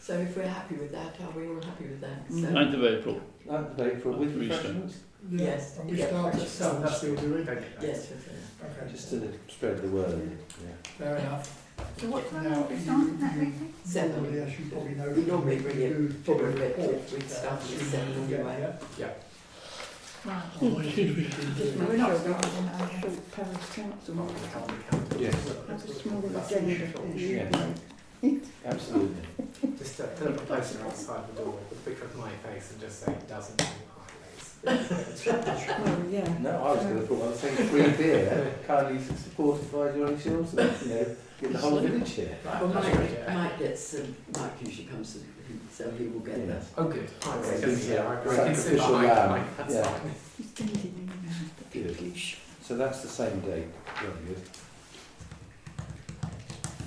So if we're happy with that, are we all happy with that? Mm. So, 9th of April. 9th of April with After refreshments? Yeah, Yes, And we yeah, start at first. seven, that's still do it. don't get that. yes, we're. Okay, Just to spread the word. Yeah. fair enough. So what time Now, will we you- start that you- meeting? Seven. Normally, as you probably know, We normally bring it do forward give a bit, report, we'd uh, start at as seven we anyway. here. Right. Otherwise, you can do Just it. make We're not starting we on have a that. short parish council meeting. we can't be counted. Yes. Have a smaller agenda for the Yeah. Absolutely. Just uh, put a poster outside the door with a picture of my face and just say doesn't do highways. Well, yeah. No, I was going to put one saying free beer, kindly supported by Johnny Shilton, you know, get the whole village here. Right, Well, Mike, great. Mike gets, um, Mike usually comes to, so he will get Yeah. that. Oh, good. Yeah, Right, it's, yeah, I I can sacrificial behind lamb. Mike, that's Yeah. fine. Just send it in now, the Good. So that's the same date. Very good.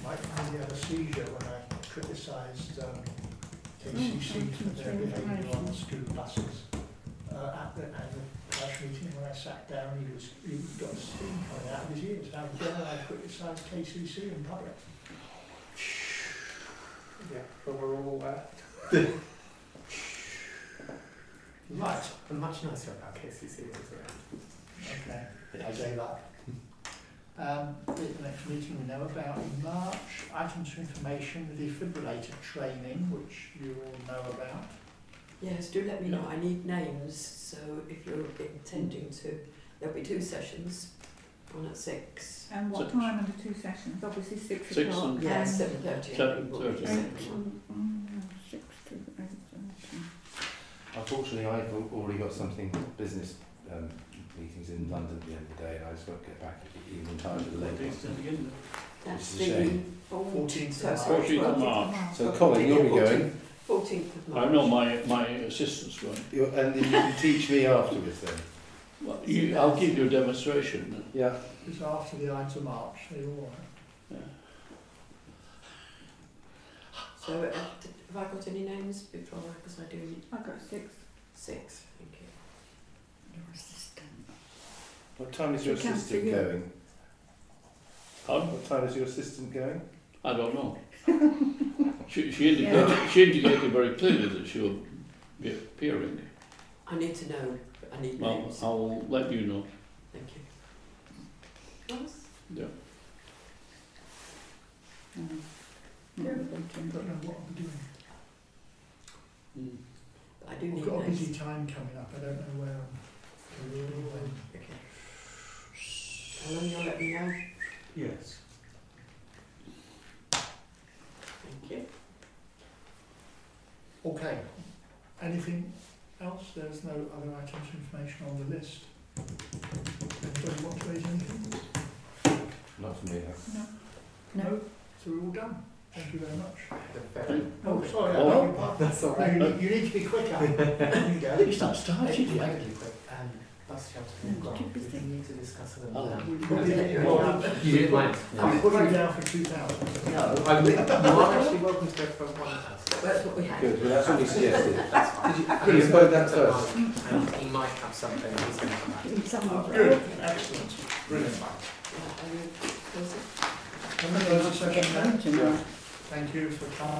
Mike really had a seizure when I criticised um, KCC for their behaviour on the school buses. Uh, at the, at the meeting, when I sat down, he was, he got steam coming out of his ears. How dare I criticise KCC in public? Yeah, but we're all Right, I'm much nicer about KCC when it's around. okay, I gave up. Um, the next meeting we know about in March, items for information, the defibrillator training, which you all know about. Yes, do let me know. I need names, so if you're intending to, there'll be two sessions, one at six. And what Six. time are the two sessions? Obviously six, Six o'clock. and- Yeah, and seven thirty. Seven thirty. Eight to, mm, six to eight thirty. Unfortunately, I've al- already got something business um, meetings in London at the end of the day, and I just won't get back even in time for the What ladies. date's? That's Which is a the shame. Fourteenth. Fourteenth of March. So, Colin, you'll be going, Fourteenth of March. I know my, my assistant's going. You're, and then you can teach me afterwards then. Well, you, I'll give you a demonstration. Yeah. It's after the Ides of March, they're all right. So uh, d- have I got any names before? Because I do need I've got six. six. Thank you. Your assistant. What time is your assistant you. going? Pardon? What time is your assistant going? I don't know. She, she, indicated, she indicated very clearly that she'll be appearing. I need to know. I need Well, names. I'll let you know. Thank you. Ross? Yeah. Mm. Yeah. I don't know what I'm doing. Mm. I do We've need got a busy time coming up, I don't know where I'm really when. Okay. Helen, you'll let me know. Yes. Thank you. Okay, anything else? There's no other items of information on the list. Anybody want to raise anything? Not for me. no. No. So we're all done. Thank you very much. Oh, sorry, Oh. beg your pardon. That's all No, you, need- you need to be quicker. There you go. You start starting, Actually, yeah. really quick. Um, bus shelter No, and grant. keep oh, We busy. do need to discuss them. Oh. now. We've got Okay. it. Well, you didn't mind. I'll put you down for two thousand. No, I'm, you are actually welcome to go for one person. That's what we had. Good, well that's what we suggested. That's fine. You vote that first? And he might have something. He's going to come back. Someone's oh, Good, excellent. Brilliant. Yeah, you close it? Can we close the session now? Tonight. Thank you for coming.